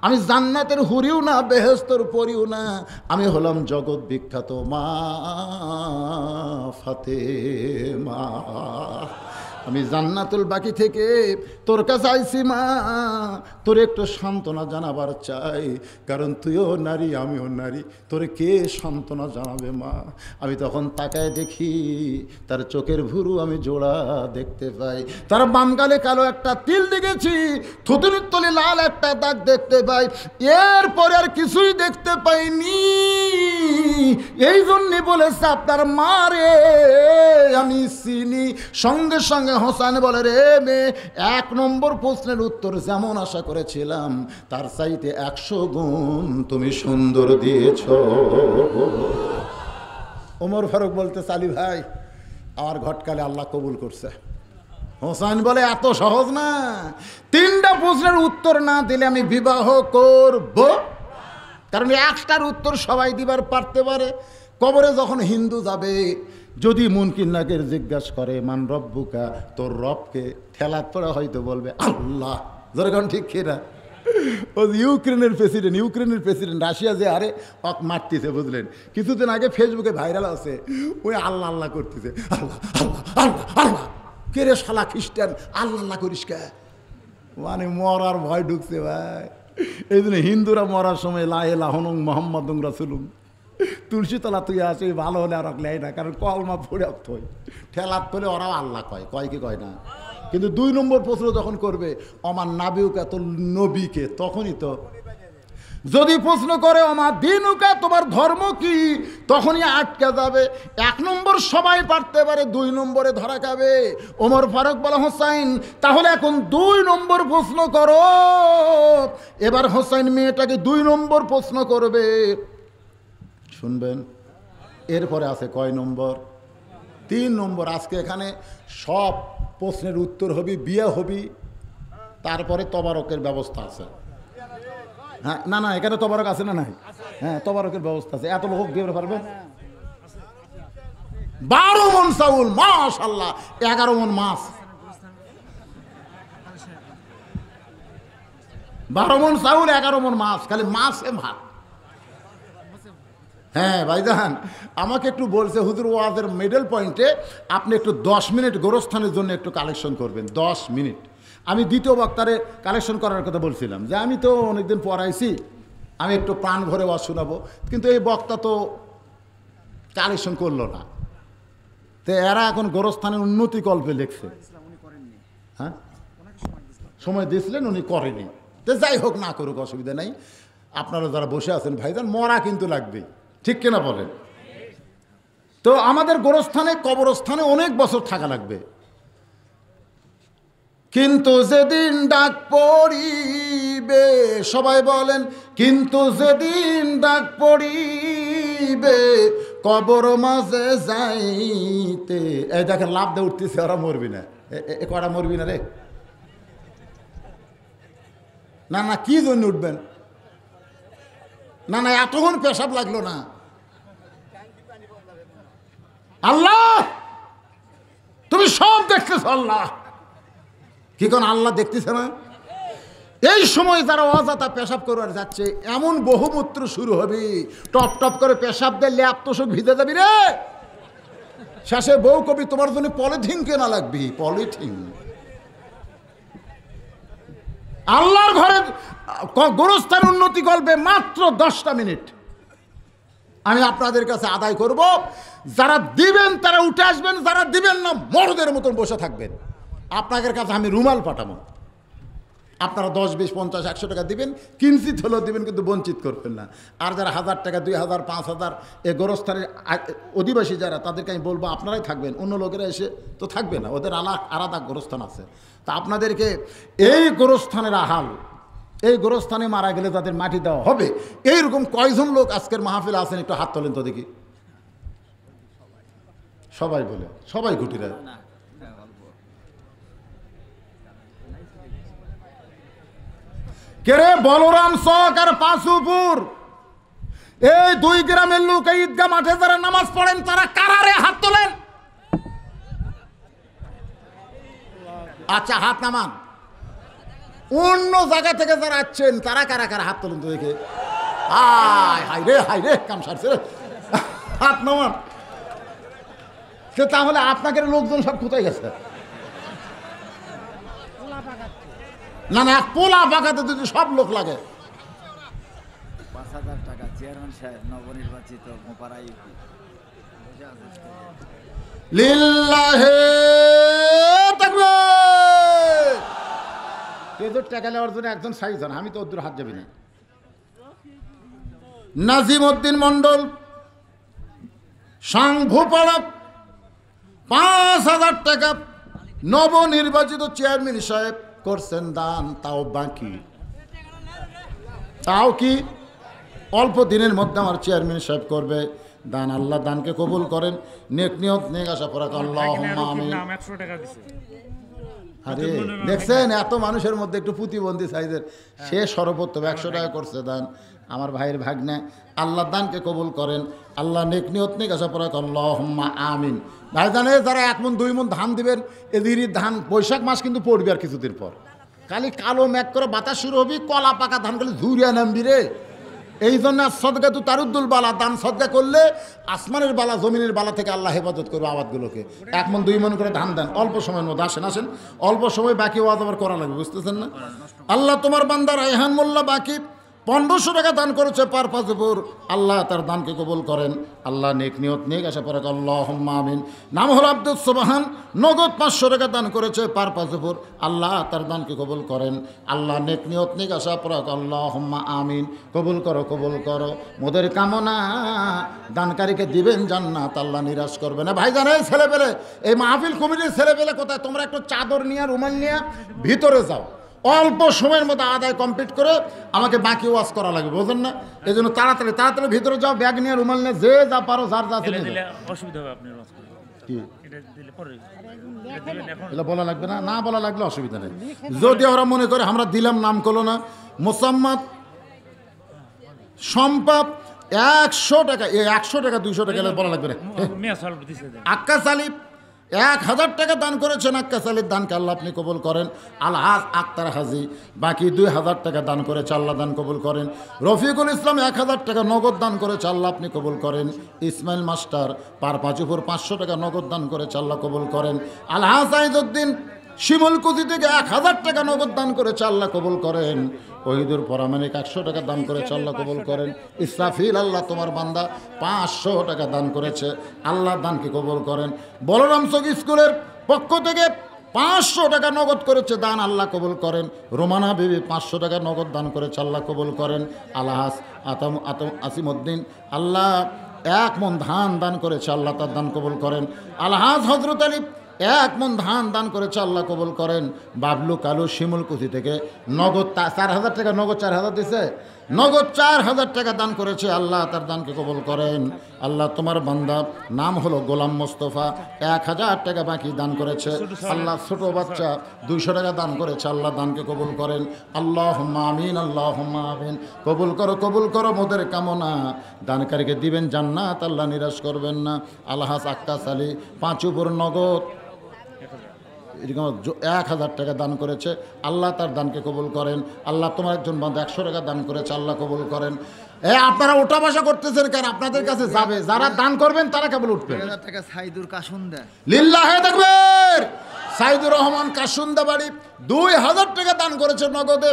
আমি জান্নাতের হুরিও না বেহেস্তর পরিও না। আমি হলাম জগৎ বিখ্যাত মা ফাতে মা আমি জান্নাতুল বাকি থেকে তোর কাছে আইছি, মা। তোর একটু সান্ত্বনা জানাবার চাই। কারণ তুইও নারী, আমিও নারী। তোরে কে সান্ত্বনা জানাবে, মা? আমি তখন তাকায় দেখি, তার চোখের ভুরু আমি জোড়া দেখতে পাই। তার বাম গালে কালো একটা তিল দেখেছি, থুতুনির তলে লাল একটা দাগ দেখতে পাই। এরপরে আর কিছুই দেখতে পাইনি। এই জন্যে বলেছে আপনার মারে আমি চিনি। সঙ্গে সঙ্গে হোসেন বলে, রে মেয়ে, এক নম্বর প্রশ্নের উত্তর যেমন আশা করেছিলাম, তার চাইতে একশো গুণ তুমি সুন্দর দিয়েছ। ওমর ফারুক বলতে চালি ভাই, আমার ঘটকালে আল্লাহ কবুল করছে। হোসাইন বলে, এত সহজ না। তিনটা প্রশ্নের উত্তর না দিলে আমি বিবাহ করব। কারণ একটার উত্তর সবাই দিবার পারতে পারে। কবরে যখন হিন্দু যাবে যদি মুনকিন্নাকের জিজ্ঞাসা করে, মান রব্বুকা? তোর রবকে ঠেলাত পড়া হয়তো বলবে, আল্লাহ যেরকম ঠিক কিনা ও ইউক্রেনের প্রেসিডেন্ট ইউক্রেনের প্রেসিডেন্ট, রাশিয়া যে আরে, অক মারতেছে, বুঝলেন? কিছুদিন আগে ফেসবুকে ভাইরাল আছে, ওই আল্লাহ আল্লাহ করতেছে, আল্লাহ আল্লাহ আল্লাহ আল্লাহ, কে রে শালা খ্রিস্টান? আল্লাহ আল্লাহ করিস কে? মানে মরার ভয় ঢুকছে ভাই। এই জন্য হিন্দুরা মরার সময় লাহে লাহনং মোহাম্মদ রাসুলুম। তুলসী তলা তুই আসে ভালো হলে আর লেয় না, কারণ কলমা পড়ে থই ঠেলাত পেলে ওরাও আল্লাহ কয় কয় কি কয় না। কিন্তু দুই নম্বর প্রশ্ন যখন করবে আমার নাবিউকে তো নবীকে, তখনই তো। যদি প্রশ্ন করে আমার দিনুকা, তোমার ধর্ম কি? তখনই আটকে যাবে। এক নম্বর সবাই পারতে পারে, দুই নম্বরে ধরা খাবে। ওমর ফারুক বলা, হোসাইন, তাহলে এখন দুই নম্বর প্রশ্ন করো। এবার হোসাইন মেয়েটাকে দুই নম্বর প্রশ্ন করবে। শুনবেন। এরপরে আছে কয় নম্বর? তিন নম্বর, আজকে এখানে সব প্রশ্নের উত্তর হবি, বিয়ে হবি, তারপরে তবারকের ব্যবস্থা আছে। হ্যাঁ না না, এখানে তবারক আছে না নাই? হ্যাঁ তবারকের ব্যবস্থা আছে। এত লোক দিয়ে পারবে? বারো মন চাউল মাস আল্লাহ এগারো মন মাছ। বারো মন চাউল, এগারো মন মাছ, খালি মাছে ভাত। হ্যাঁ ভাইজান, আমাকে একটু বলছে হুজুর ওয়াজের মিডল পয়েন্টে আপনি একটু দশ মিনিট গোরস্থানের জন্য একটু কালেকশন করবেন, দশ মিনিট। আমি দ্বিতীয় বক্তারে কালেকশন করার কথা বলছিলাম যে আমি তো অনেকদিন পড়াইছি আমি একটু প্রাণ ভরে ওয়াজ শোনাবো, কিন্তু এই বক্তা তো কালেকশন করল না। তো এরা এখন গোরস্থানের উন্নতি কল্পে লিখছে। হ্যাঁ? সময় দিয়েছিলেন উনি করেনি। তো যাই হোক না করুক, অসুবিধা নাই। আপনারা যারা বসে আছেন, ভাইজান, মরা কিন্তু লাগবেই। ঠিক কিনা বলেন? তো আমাদের গোরস্থানে, কবরস্থানে অনেক বছর থাকা লাগবে। কিন্তু যেদিন ডাক পড়িবে, সবাই বলেন, কিন্তু যেদিন ডাক পড়িবে, কবর মাঝে যাইতে, এই দেখেন লাভ দিয়ে উঠতেছে, ওরা মরবি না। এ- কটা মরবি না রে? না না, কি জন্য উঠবেন? না না, এতক্ষণ পেশাব লাগল না। আল্লাহ! তুমি সব দেখতেছ, আল্লাহ। কি কোন আল্লাহ দেখতেছে না? এই সময় যারা অজাতা পেশাব করবার যাচ্ছে, এমন বহুমূত্র শুরু হবে, টপ টপ করে পেশাব দিয়ে ল্যাপ তোষক ভিজে যাবি রে। শেষে বউ কবি, তোমার জন্য পলিথিন কেনা লাগবি, পলিথিন। আল্লাহর ঘরে গোরস্থান উন্নতি করবে মাত্র দশটা মিনিট। আমি আপনাদের কাছে আদায় করব, যারা দিবেন তারা উঠে আসবেন, যারা দিবেন না, মরদের মতন বসে থাকবেন। আপনাদের কাছে আমি রুমাল পাঠাবো। আপনারা দশ, বিশ, পঞ্চাশ, একশো টাকা দিবেন, কিঞ্চিত হলেও দিবেন, কিন্তু বঞ্চিত করবেন না। আর যারা হাজার টাকা, দুই হাজার, পাঁচ হাজার, এ গোরস্থানের অধিবাসী যারা, তাদেরকে আমি বলব, আপনারাই থাকবেন। অন্য লোকেরা এসে তো থাকবে না, ওদের আলা আলাদা গোরস্থান আছে। তা আপনাদেরকে এই গোরস্থানের আহাল, এই গোরস্থানে মারা গেলে তাদের মাটি দেওয়া হবে। এইরকম কয়জন লোক আজকের মাহফিল আছেন, একটু হাত তোলেন তো দেখি। সবাই বলে, সবাই ঘুটি ঘুটিরা কেরে বলরাম চক আর পাঁচুপুর? এই দুই গ্রামের লোক এই ঈদগা মাঠে যারা নামাজ পড়েন, তারা কারারে হাত তোলেন? আচ্ছা হাত নামান। অন্য জায়গা থেকে যারা আসছেন, তারা কারা কারা হাত তোলেন তো দেখে হাই হাই রে হাই রে, কাম সারছে। হাত নামান। সে তাহলে আপনাকে লোকজন সব কোথায় গেছে? না না এক পোলা পাকাতে যদি সব লোক লাগে। পাঁচ হাজার টাকা চেয়ারম্যান সাহেব নবনির্বাচিত মোপারা ইউপি। লিল্লাহে তেজোর টাকা নেওয়ার জন্য একজন সাইজন আমি তো ওদের হাত যাবি না। নাজিম উদ্দিন মন্ডল সাংভূপাড়া পাঁচ হাজার টাকা নবনির্বাচিত চেয়ারম্যান সাহেব। করছেন দান তাও বাকি। তাও কি? অল্প দিনের মধ্যে আমার চেয়ারম্যান সাহেব করবে। দান আল্লাহ দানকে কবুল করেন। নেক নিয়ত নেক আশা পরাক আল্লাহ আরে দেখছেন এত মানুষের মধ্যে একটু প্রতিবন্ধী সাইজের। সে সর্বোত্তম একশো টাকা করছে দান। আমার ভাইয়ের ভাগ্নে। আল্লাহ দানকে কবুল করেন। আল্লাহ নেক নিয়ত নেক আশা পরাক আল্লাহ আমিন। ভাই জানে যারা এক মন, দুই মন ধান দিবেন, এদিনই ধান, বৈশাখ মাস কিন্তু পড়বে আর কিছুদিন পর। খালি কালো মেঘ করে বাতাস শুরু হবি, কলা পাকা ধান খালি ঝুরিয়া নামবি রে। এই জন্য সদকা তু তারুদ্দুল বালা, দান সদকা করলে আসমানের বালা, জমিনের বালা থেকে আল্লাহ হেফাজত করবে আবাদগুলোকে। এক মন, দুই মন করে ধান দেন, অল্প সময়ের মধ্যে আসেন আসেন। অল্প সময় বাকি ওয়াজ আবার করা লাগবে, বুঝতেছেন না? আল্লাহ তোমার বান্দার রায়হান মোল্লা বাকি। পনেরোশো টাকা দান করেছে পার পাঁচপুর আল্লাহ তার দানকে কবুল করেন। আল্লাহ নেক নিয়ত নেক আসা পরে আল্লাহ আমিন। নাম হল আব্দুল সোবাহান। নগদ পাঁচশো টাকা দান করেছে পার পাঁচপুর আল্লাহ তার দানকে কবুল করেন। আল্লাহ নেক নিয়ত নেক আসা পরে আল্লাহ আমিন। কবুল করো কবুল করো। মোদের কামনা, দানকারীকে দিবেন জান্নাত। আল্লাহ নিরাশ করবে না। ভাই জানে ছেলে পেলে এই মাহফিল কমিটির ছেলে পেলে কোথায়? তোমরা একটু চাদর নিয়ে, রুমাল নিয়ে ভিতরে যাও। অল্প সময়ের মধ্যে আদায় কমপ্লিট করে আমাকে বাকি ওয়াশ করা লাগবে বুঝলেন না? এই জন্য তাড়াতাড়ি তাড়াতাড়ি ভিতরে যাও ব্যাগ নিয়ে রুমাল নিয়ে যে যা পারো যার যা। অসুবিধা হবে এটা বলা লাগবে না? না বলা লাগলে অসুবিধা নেই। যদি ওরা মনে করে আমরা দিলাম নাম করল না মোসাম্মদ সম্পাপ একশো টাকা এই একশো টাকা দুইশো টাকা বলা লাগবে না। আক্কাস আলিফ এক হাজার টাকা দান করেছেন আক্কাস আলীর দানকে আল্লাহ আপনি কবুল করেন। আলহাজ আক্তার হাজি, বাকি দুই হাজার টাকা দান করেছে আল্লাহ দান কবুল করেন। রফিকুল ইসলাম এক হাজার টাকা নগদ দান করেছে আল্লাহ আপনি কবুল করেন। ইসমাইল মাস্টার পার পাঁচুপুর পাঁচশো টাকা নগদ দান করেছে আল্লাহ কবুল করেন। আল্লাহ আইজুদ্দিন শিমুলকুচি থেকে এক হাজার টাকা নগদ দান করেছে আল্লাহ কবুল করেন। ওহিদুর পরামানিক একশো টাকা দান করেছে আল্লাহ কবুল করেন। ইসরাফিল আল্লাহ তোমার বান্দা পাঁচশো টাকা দান করেছে। আল্লাহ দানকে কবুল করেন। বলরাম চক স্কুলের পক্ষ থেকে পাঁচশো টাকা নগদ করেছে দান আল্লাহ কবুল করেন। রোমানা বিবি পাঁচশো টাকা নগদ দান করেছে আল্লাহ কবুল করেন। আলহাস আতম আতম আসিমুদ্দিন আল্লাহ এক মন ধান দান করেছে আল্লাহ তার দান কবুল করেন। আলহাজ হজরত আলী এক মন ধান দান করেছে, আল্লাহ কবল করেন। বাবলু, কালু, শিমুল শিমুলকুচি থেকে নগদ চার হাজার টাকা, নগদ চার হাজার দিছে। নগদ চার হাজার টাকা দান করেছে, আল্লাহ তার দানকে কবল করেন। আল্লাহ তোমার বান্দা, নাম হলো গোলাম মোস্তফা, এক হাজার টাকা বাকি দান করেছে। আল্লাহ ছোট বাচ্চা, দুইশো টাকা দান করেছে, আল্লাহ দানকে কবুল করেন। আল্লাহ আমিন আল্লাহ আমিন। কবুল করো কবুল করো মোদের কামনা। দানকারীকে দিবেন জান্নাত, আল্লাহ নিরাশ করবেন না। আল্লাহাস আক্কাস আলী, পাঁচ উপর নগদ। এরকম এক হাজার টাকা দান করেছে। আল্লাহ তার দানকে কবুল করেন। আল্লাহ তোমার একজন বান্ধব একশো টাকা দান করেছে আল্লাহ কবুল করেন। এ আপনারা ওঠা বসা করতেছেন কেন? আপনাদের কাছে যাবে। যারা দান করবেন তারা কেবল উঠবেন। দুই হাজার টাকা সাইদুর কাশুন দেয়। লিল্লাহে দেখবেন সাইদুর রহমান কাসুন্দা বাড়ি দুই হাজার টাকা দান করেছে নগদে।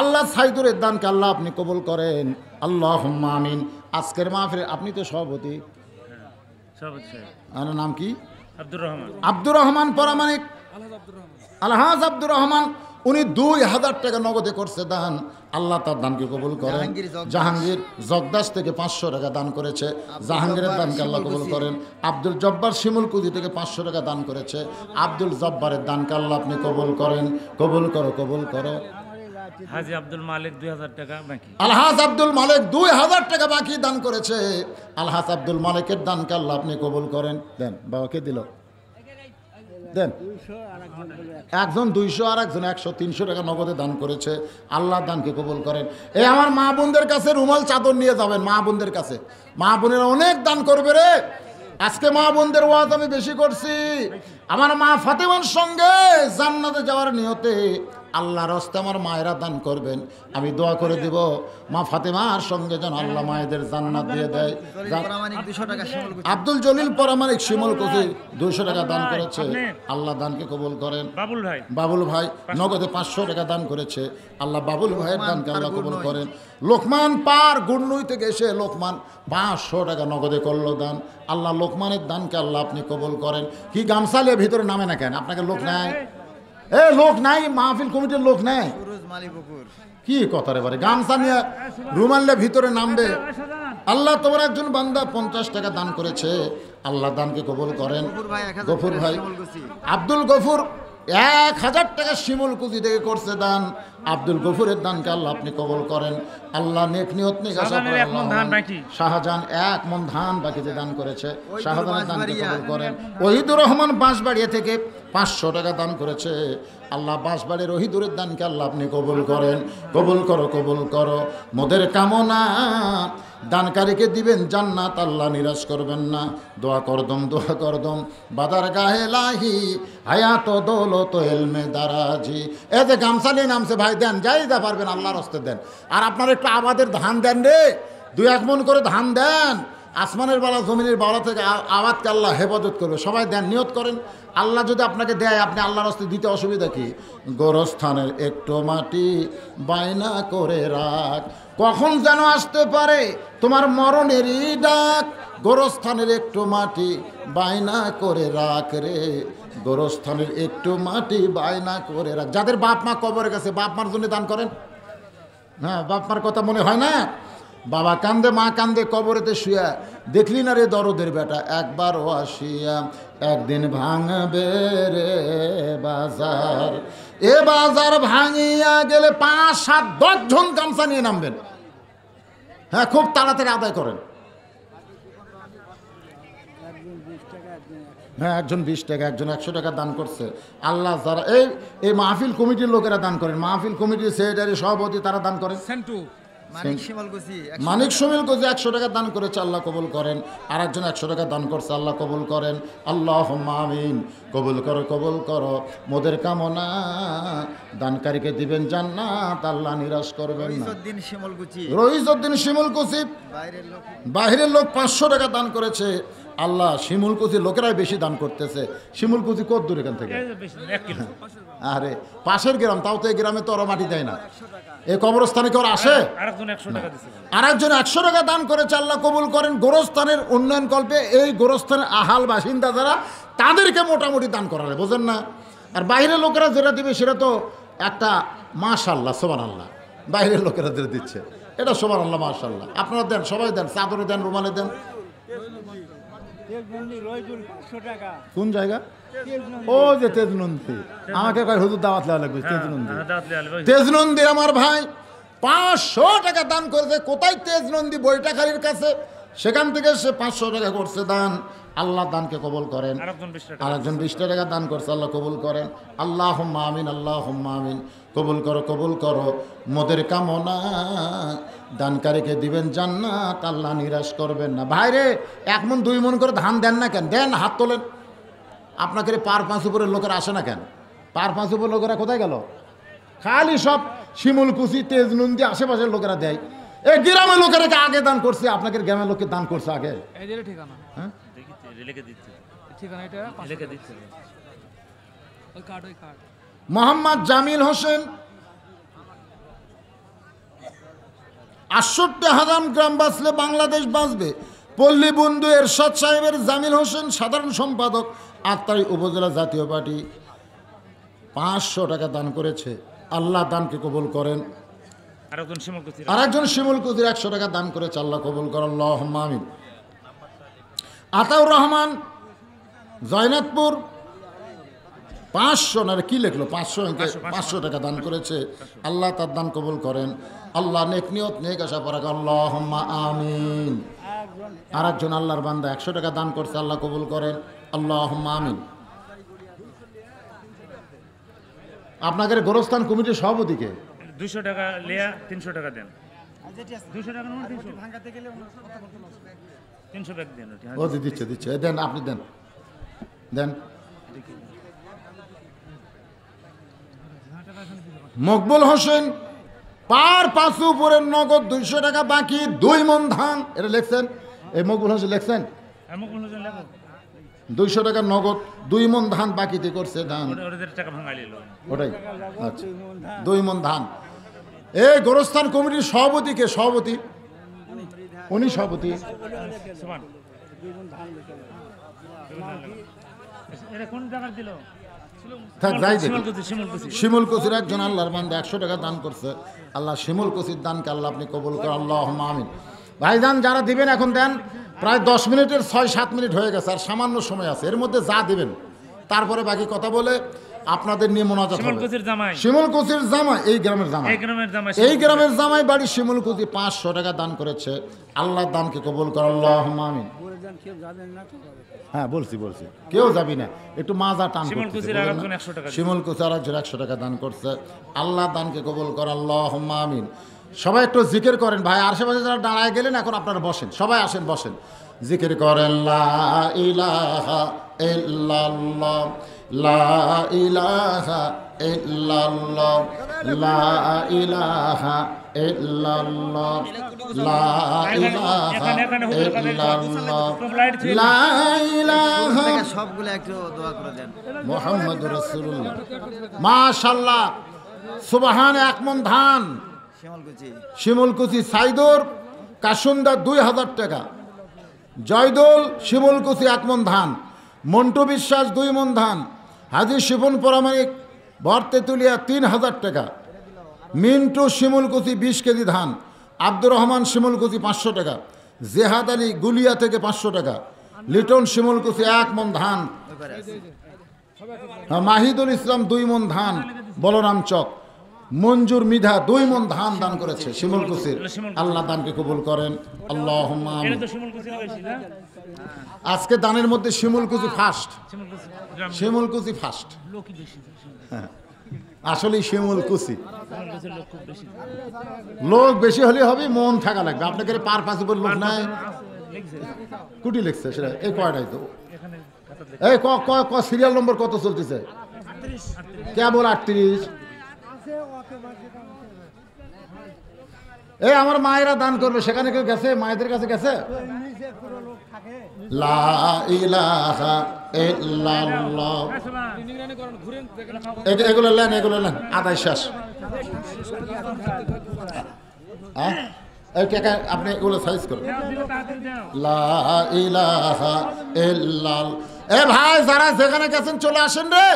আল্লাহ সাইদুরের দানকে আল্লাহ আপনি কবুল করেন। আল্লাহ আমিন। আজকের মাহফিলে আপনি তো সভাপতি। সভাপতি আপনার নাম কি? আব্দুর রহমান। আব্দুর রহমান পরামানিক আলহাজ আব্দুর রহমান। উনি দুই হাজার টাকা নগদে করছে দান। আল্লাহ তার দানকে কবুল করেন। জাহাঙ্গীর জগদাস। থেকে পাঁচশো টাকা দান করেছে। জাহাঙ্গীরের দানকে আল্লাহ কবুল করেন। আব্দুল জব্বার শিমুলকুদি থেকে পাঁচশো টাকা দান করেছে। আব্দুল জব্বারের দানকে আল্লাহ আপনি কবুল করেন। কবুল করো কবুল করো। হাজি আব্দুল মালিক দুই হাজার টাকা বাকি। আলহাজ আব্দুল মালিক দুই হাজার টাকা বাকি দান করেছে। আলহাজ আব্দুল মালিকের দানকে আল্লাহ আপনি কবুল করেন। দেন বাবাকে দিল। দেন। একজন দুইশো আর একজন একশো, তিনশো টাকা নগদে দান করেছে। আল্লাহ দানকে কবুল করেন। এ আমার মা বোনদের কাছে রুমাল চাদর নিয়ে যাবেন, মা বোনদের কাছে। মা বোনেরা অনেক দান করবে রে। আজকে মা বোনদের ওয়াজ আমি বেশি করছি। আমার মা ফাতেমার সঙ্গে জান্নাতে যাওয়ার নিয়তে আল্লাহ রস্তে আমার মায়েরা দান করবেন। আমি দোয়া করে দিব মা ফাতেমার সঙ্গে যেন আল্লাহ মায়েদের জান্নাত দিয়ে দেয়। আব্দুল জলিল পরামানিক শিমল কচি দুইশো টাকা দান করেছে। আল্লাহ দানকে কবুল করেন। বাবুল ভাই। বাবুল ভাই নগদে পাঁচশো টাকা দান করেছে। আল্লাহ বাবুল ভাইয়ের দানকে আল্লাহ কবুল করেন। লোকমান পার গুন্নুই থেকে এসে লোকমান পাঁচশো টাকা নগদে করল দান। আল্লাহ লোকমানের দানকে আল্লাহ আপনি কবুল করেন। কি গামসালে ভিতরে নামে না কেন? আপনাকে লোক নাই? এ লোক নাই মাহফিল কমিটির লোক নাই। কি কথা রে বারে গামছা নিয়ে রুমাল্লে ভিতরে নামবে। আল্লাহ তোমার একজন বান্দা পঞ্চাশ টাকা দান করেছে। আল্লাহ দানকে কবল করেন। গফুর ভাই। আব্দুল গফুর এক হাজার টাকা শিমুল কুচি থেকে করছে দান। আব্দুল গফুরের দানকে আল্লাহ আপনি কবল করেন। আল্লাহ নেক নিয়ত বাকি। শাহজাহান এক মন ধান বাকিতে দান করেছে শাহজাহানের দানকে কবল করেন। ওহিদুর রহমান বাঁশবাড়িয়া থেকে পাঁচশো টাকা দান করেছে। আল্লাহ বাঁশবাড়ির ওহিদুরের দানকে আল্লাহ আপনি কবল করেন। কবুল করো কবুল করো। মোদের কামনা দানকারীকে দিবেন জান্নাত, আল্লাহ নিরাশ করবেন না। দোয়া করদম দোয়া করদম। বাদার গাহে লাহি, হায়াত দৌলত এলমে দারাজি। এ যে গামছা নিয়ে নামছে ভাই, দেন, যাই যা পারবেন আল্লাহর হস্তে দেন। আর আপনার একটু আবাদের ধান দেন রে। দুই এক মন করে ধান দেন। আসমানের বালা, জমিনের বালা থেকে আ- আবাদকে আল্লাহ হেফাজত করবে। সবাই দেন, নিয়ত করেন। আল্লাহ যদি আপনাকে দেয়, আপনি আল্লাহর হস্তে দিতে অসুবিধা কি? গোরস্থানের একটু মাটি বায়না করে রাখ। কখন যেন আসতে পারে? তোমার মরণেরই ডাক। গোরস্থানের একটু মাটি বায়না করে রাখ রে। গোরস্থানের একটু মাটি বায়না করে রাখ। যাদের বাপ মা কবরে গেছে, বাপ মার জন্য দান করেন। হ্যাঁ বাপ মার কথা মনে হয় না? বাবা কান্দে, মা কান্দে কবরেতে শুয়া। দেখলি না রে দরদের বেটা? একবার ও আসিয়া একদিন ভাঙবে রে বাজার। এ বাজার ভাঙিয়া গেলে পাঁচ, সাত, দশ জন গামছা নিয়ে নামবেন। হ্যাঁ খুব তাড়াতাড়ি আদায় করেন। হ্যাঁ একজন বিশ টাকা, একজন একশো টাকা দান করছে। আল্লাহ যারা এই এই মাহফিল কমিটির লোকেরা দান করেন। মাহফিল কমিটির সেক্রেটারি, সভাপতি, তারা দান করেন। সেন্টু। মানিক সমিল কোজি একশো টাকা। দান করেছে আল্লাহ কবুল করেন আর একজন একশো টাকা দান করছে আল্লাহ কবুল করেন। আল্লাহ মামিন কবুল করো কবুল করো। মোদের কামনা দানকারীকে দিবেন জান্নাত আল্লাহ নিরাশ করবেন রহিজউদ্দিন শিমুল কুসিফ বাইরের লোক পাঁচশো টাকা দান করেছে। আল্লাহ শিমুল কুচি লোকেরাই বেশি দান করতেছে। শিমুল কুচি কত দূর এখান থেকে? আরে পাশের গ্রাম তাও তো এই গ্রামে তো ওরা মাটি দেয় না। এই কবরস্থানে কি ওরা আসে? আর একজন একশো টাকা দান করেছে আল্লাহ কবুল করেন। গোরস্থানের উন্নয়ন কল্পে এই গোরস্থানের আহাল বাসিন্দা যারা তাদেরকে মোটামুটি দান করালে বোঝেন না? আর বাইরের লোকেরা যেটা দিবে সেটা তো একটা মাশাল্লাহ সোমান আল্লাহ বাইরের লোকেরা যেটা দিচ্ছে এটা সোমান আল্লাহ মাশাল্লাহ আপনারা দেন সবাই দেন চাদরে দেন রুমালে দেন। কোন জায়গা? ও যে তেজনন্দী আমাকে কয় হুজুর দাওয়াত দেওয়া লাগবে তেজনন্দী হ্যাঁ, আলবে। তেজনন্দী আমার ভাই পাঁচশো টাকা দান করেছে। কোথায় তেজনন্দী বইটাখালির কাছে। সেখান থেকে সে পাঁচশো টাকা করছে দান। আল্লাহ দানকে কবল করেন। আরেকজন বিশ টাকা। আর একজন বিশ টাকা দান করছে আল্লাহ কবুল করেন। আল্লাহ আমিন আল্লাহ আমিন। কবুল করো কবুল করো। মোদের কামনা দানকারীকে দিবেন জান্নাত আল্লাহ নিরাশ করবেন না। ভাইরে এক মন দুই মন করে ধান দেন না কেন? দেন হাত তোলেন। আপনাকে পার পাঁচ উপরের লোকেরা আসে না কেন? পার পাঁচ উপরের লোকেরা কোথায় গেল? খালি সব শিমুলকুচি তেজনুন্দি আশেপাশের লোকেরা দেয়। এই গ্রামের লোকেরা কি আগে দান করছে? আপনাকে গ্রামের লোককে দান করছে আগে। মোহাম্মদ জামিল ঠিকানা হ্যাঁ দেখি লিখে দিচ্ছে ঠিকানা এটা লিখে দিচ্ছে ওই কার্ড ওই কার্ড মোহাম্মদ জামিল হোসেন আটষট্টি হাজার গ্রাম বাঁচলে বাংলাদেশ বাঁচবে। পল্লী বন্ধু এরশাদ সাহেবের জামিল হোসেন সাধারণ সম্পাদক আত্মারি উপজেলা জাতীয় পার্টি। পাঁচশো টাকা দান করেছে। আল্লাহ দানকে কবুল করেন। আরেকজন শিমল কুদির একশো টাকা দান করেছে। আল্লাহ কবুল করেন। আল্লাহ আমিন। আতাউর রহমান জয়নাথপুর পাঁচশো না কি লিখলো? পাঁচশো পাঁচশো টাকা দান করেছে। আল্লাহ তার দান কবুল করেন। আল্লাহ নেক নিয়ত নেক আশা পরাক আল্লাহ আমিন। আর একজন আল্লাহর বান্দা একশো টাকা দান করছে আল্লাহ কবুল করেন। আল্লাহ আমিন। আপনাদের গোরস্থান কমিটির সভাপতিকে? দুইশো টাকা লিয়া তিনশো টাকা দেন। দুইশো টাকা তিনশো। তিনশো ব্যাগ দেন হ্যাঁ। ও দিচ্ছে দিচ্ছে। দেন আপনি দেন। দেন। মকবুল হোসেন পার পাঁচু উপরের নগদ দুইশো টাকা বাকি দুই মন ধান। এটা লিখছেন? এই মকবুল হোসেন লিখছেন? লেখো দুইশো টাকা নগদ দুই মন ধান বাকিতে করছে ধান। ওটাই। আচ্ছা। দুই মন ধান। এই গোরস্থান কমিটির সভাপতিকে সভাপতি? উনি সভাপতি। কোন জায়গায় দিল? থাক যাই দেখি। শিমল কুচি শিমল কুচি। শিমুল কসির একজন আল্লাহর বান্দা একশো টাকা দান করছে। আল্লাহ শিমুল কসির দানকে আল্লাহ আপনি কবুল করেন। আল্লাহ আমিন। ভাইজান যারা দিবেন এখন দেন প্রায় দশ মিনিটের ছয় সাত মিনিট হয়ে গেছে আর সামান্য সময় আছে। এর মধ্যে যা দিবেন তারপরে বাকি কথা বলে আপনাদের নিয়ে মোনাজাত শিমুল হবে। কুচির শিমুল কুচির জামাই এই গ্রামের জামাই। এই গ্রামের জামাই এই গ্রামের জামাই বাড়ি শিমুল কুচি পাঁচশো টাকা দান করেছে। আল্লাহ দানকে কবুল কর। আল্লাহ আমিন। হ্যাঁ বলছি বলছি। কেউ যাবি না। একটু মাজা টান শিমুল কুচির বুঝলেন আরেকজন না? 100 টাকা দিয়েছে। শিমুল কুচি আর একজন একশো টাকা দান করছে। আল্লাহ দানকে কবল কর আল্লাহ আমিন। সবাই একটু জিকির করেন ভাই। আশেপাশে যারা দাঁড়ায় গেলেন এখন আপনারা বসেন। সবাই আসেন বসেন। জিকির করেন লা ইলাহা ইল্লাল্লাহ লা ইলাহা ইল্লাল্লাহ, লা ইলাহা ইল্লাল্লাহ, লা শিমুলকুচি সাইদুর, কাসুন্দা দুই হাজার টাকা। জয়দুল, শিমুলকুচি একমন ধান। মন্টু বিশ্বাস দুই মন ধান। হাজি শিবন পরামানিক বরতেতুলিয়া তিন হাজার টাকা। মিন্টু শিমুলকুচি বিশ কেজি ধান আব্দুর রহমান শিমুলকুচি পাঁচশো টাকা জেহাদ আলী গুলিয়া থেকে পাঁচশো টাকা লিটন শিমুলকুচি এক মন ধান হ্যাঁ, মাহিদুল ইসলাম দুই মন ধান বলরাম চক মঞ্জুর মিধা দুই মন ধান দান করেছে শিমুল কুসির আল্লাহ দানকে কবুল করেন। আল্লাহ আজকে দানের মধ্যে শিমুল কুচি ফার্স্ট শিমুল কুচি গ্রাম শিমুল কুচি ফার্স্ট আসলে শিমুল কুচি। কুচির লোক বেশি হলে হবে মন থাকা লাগবে। আপনাকে পার পাশে করে লোক নাই। কুটি লিখছে সেটা এই কয়টাই তো? এই ক ক ক সিরিয়াল নম্বর কত চলতেছে? কেবল আটত্রিশ। এই আমার মায়েরা দান করবে সেখানে কেউ গেছে? মায়েদের কাছে গেছে? লা ইলাহা ইল্লাল্লাহ। এগুলো নেন এগুলো নেন আদায় শেষ। হ্যাঁ? এই টাকা আপনি এগুলো সাইজ করুন। লা ইলাহা ইল্লাল। এ ভাই যারা যেখানে গেছেন চলে আসেন রে।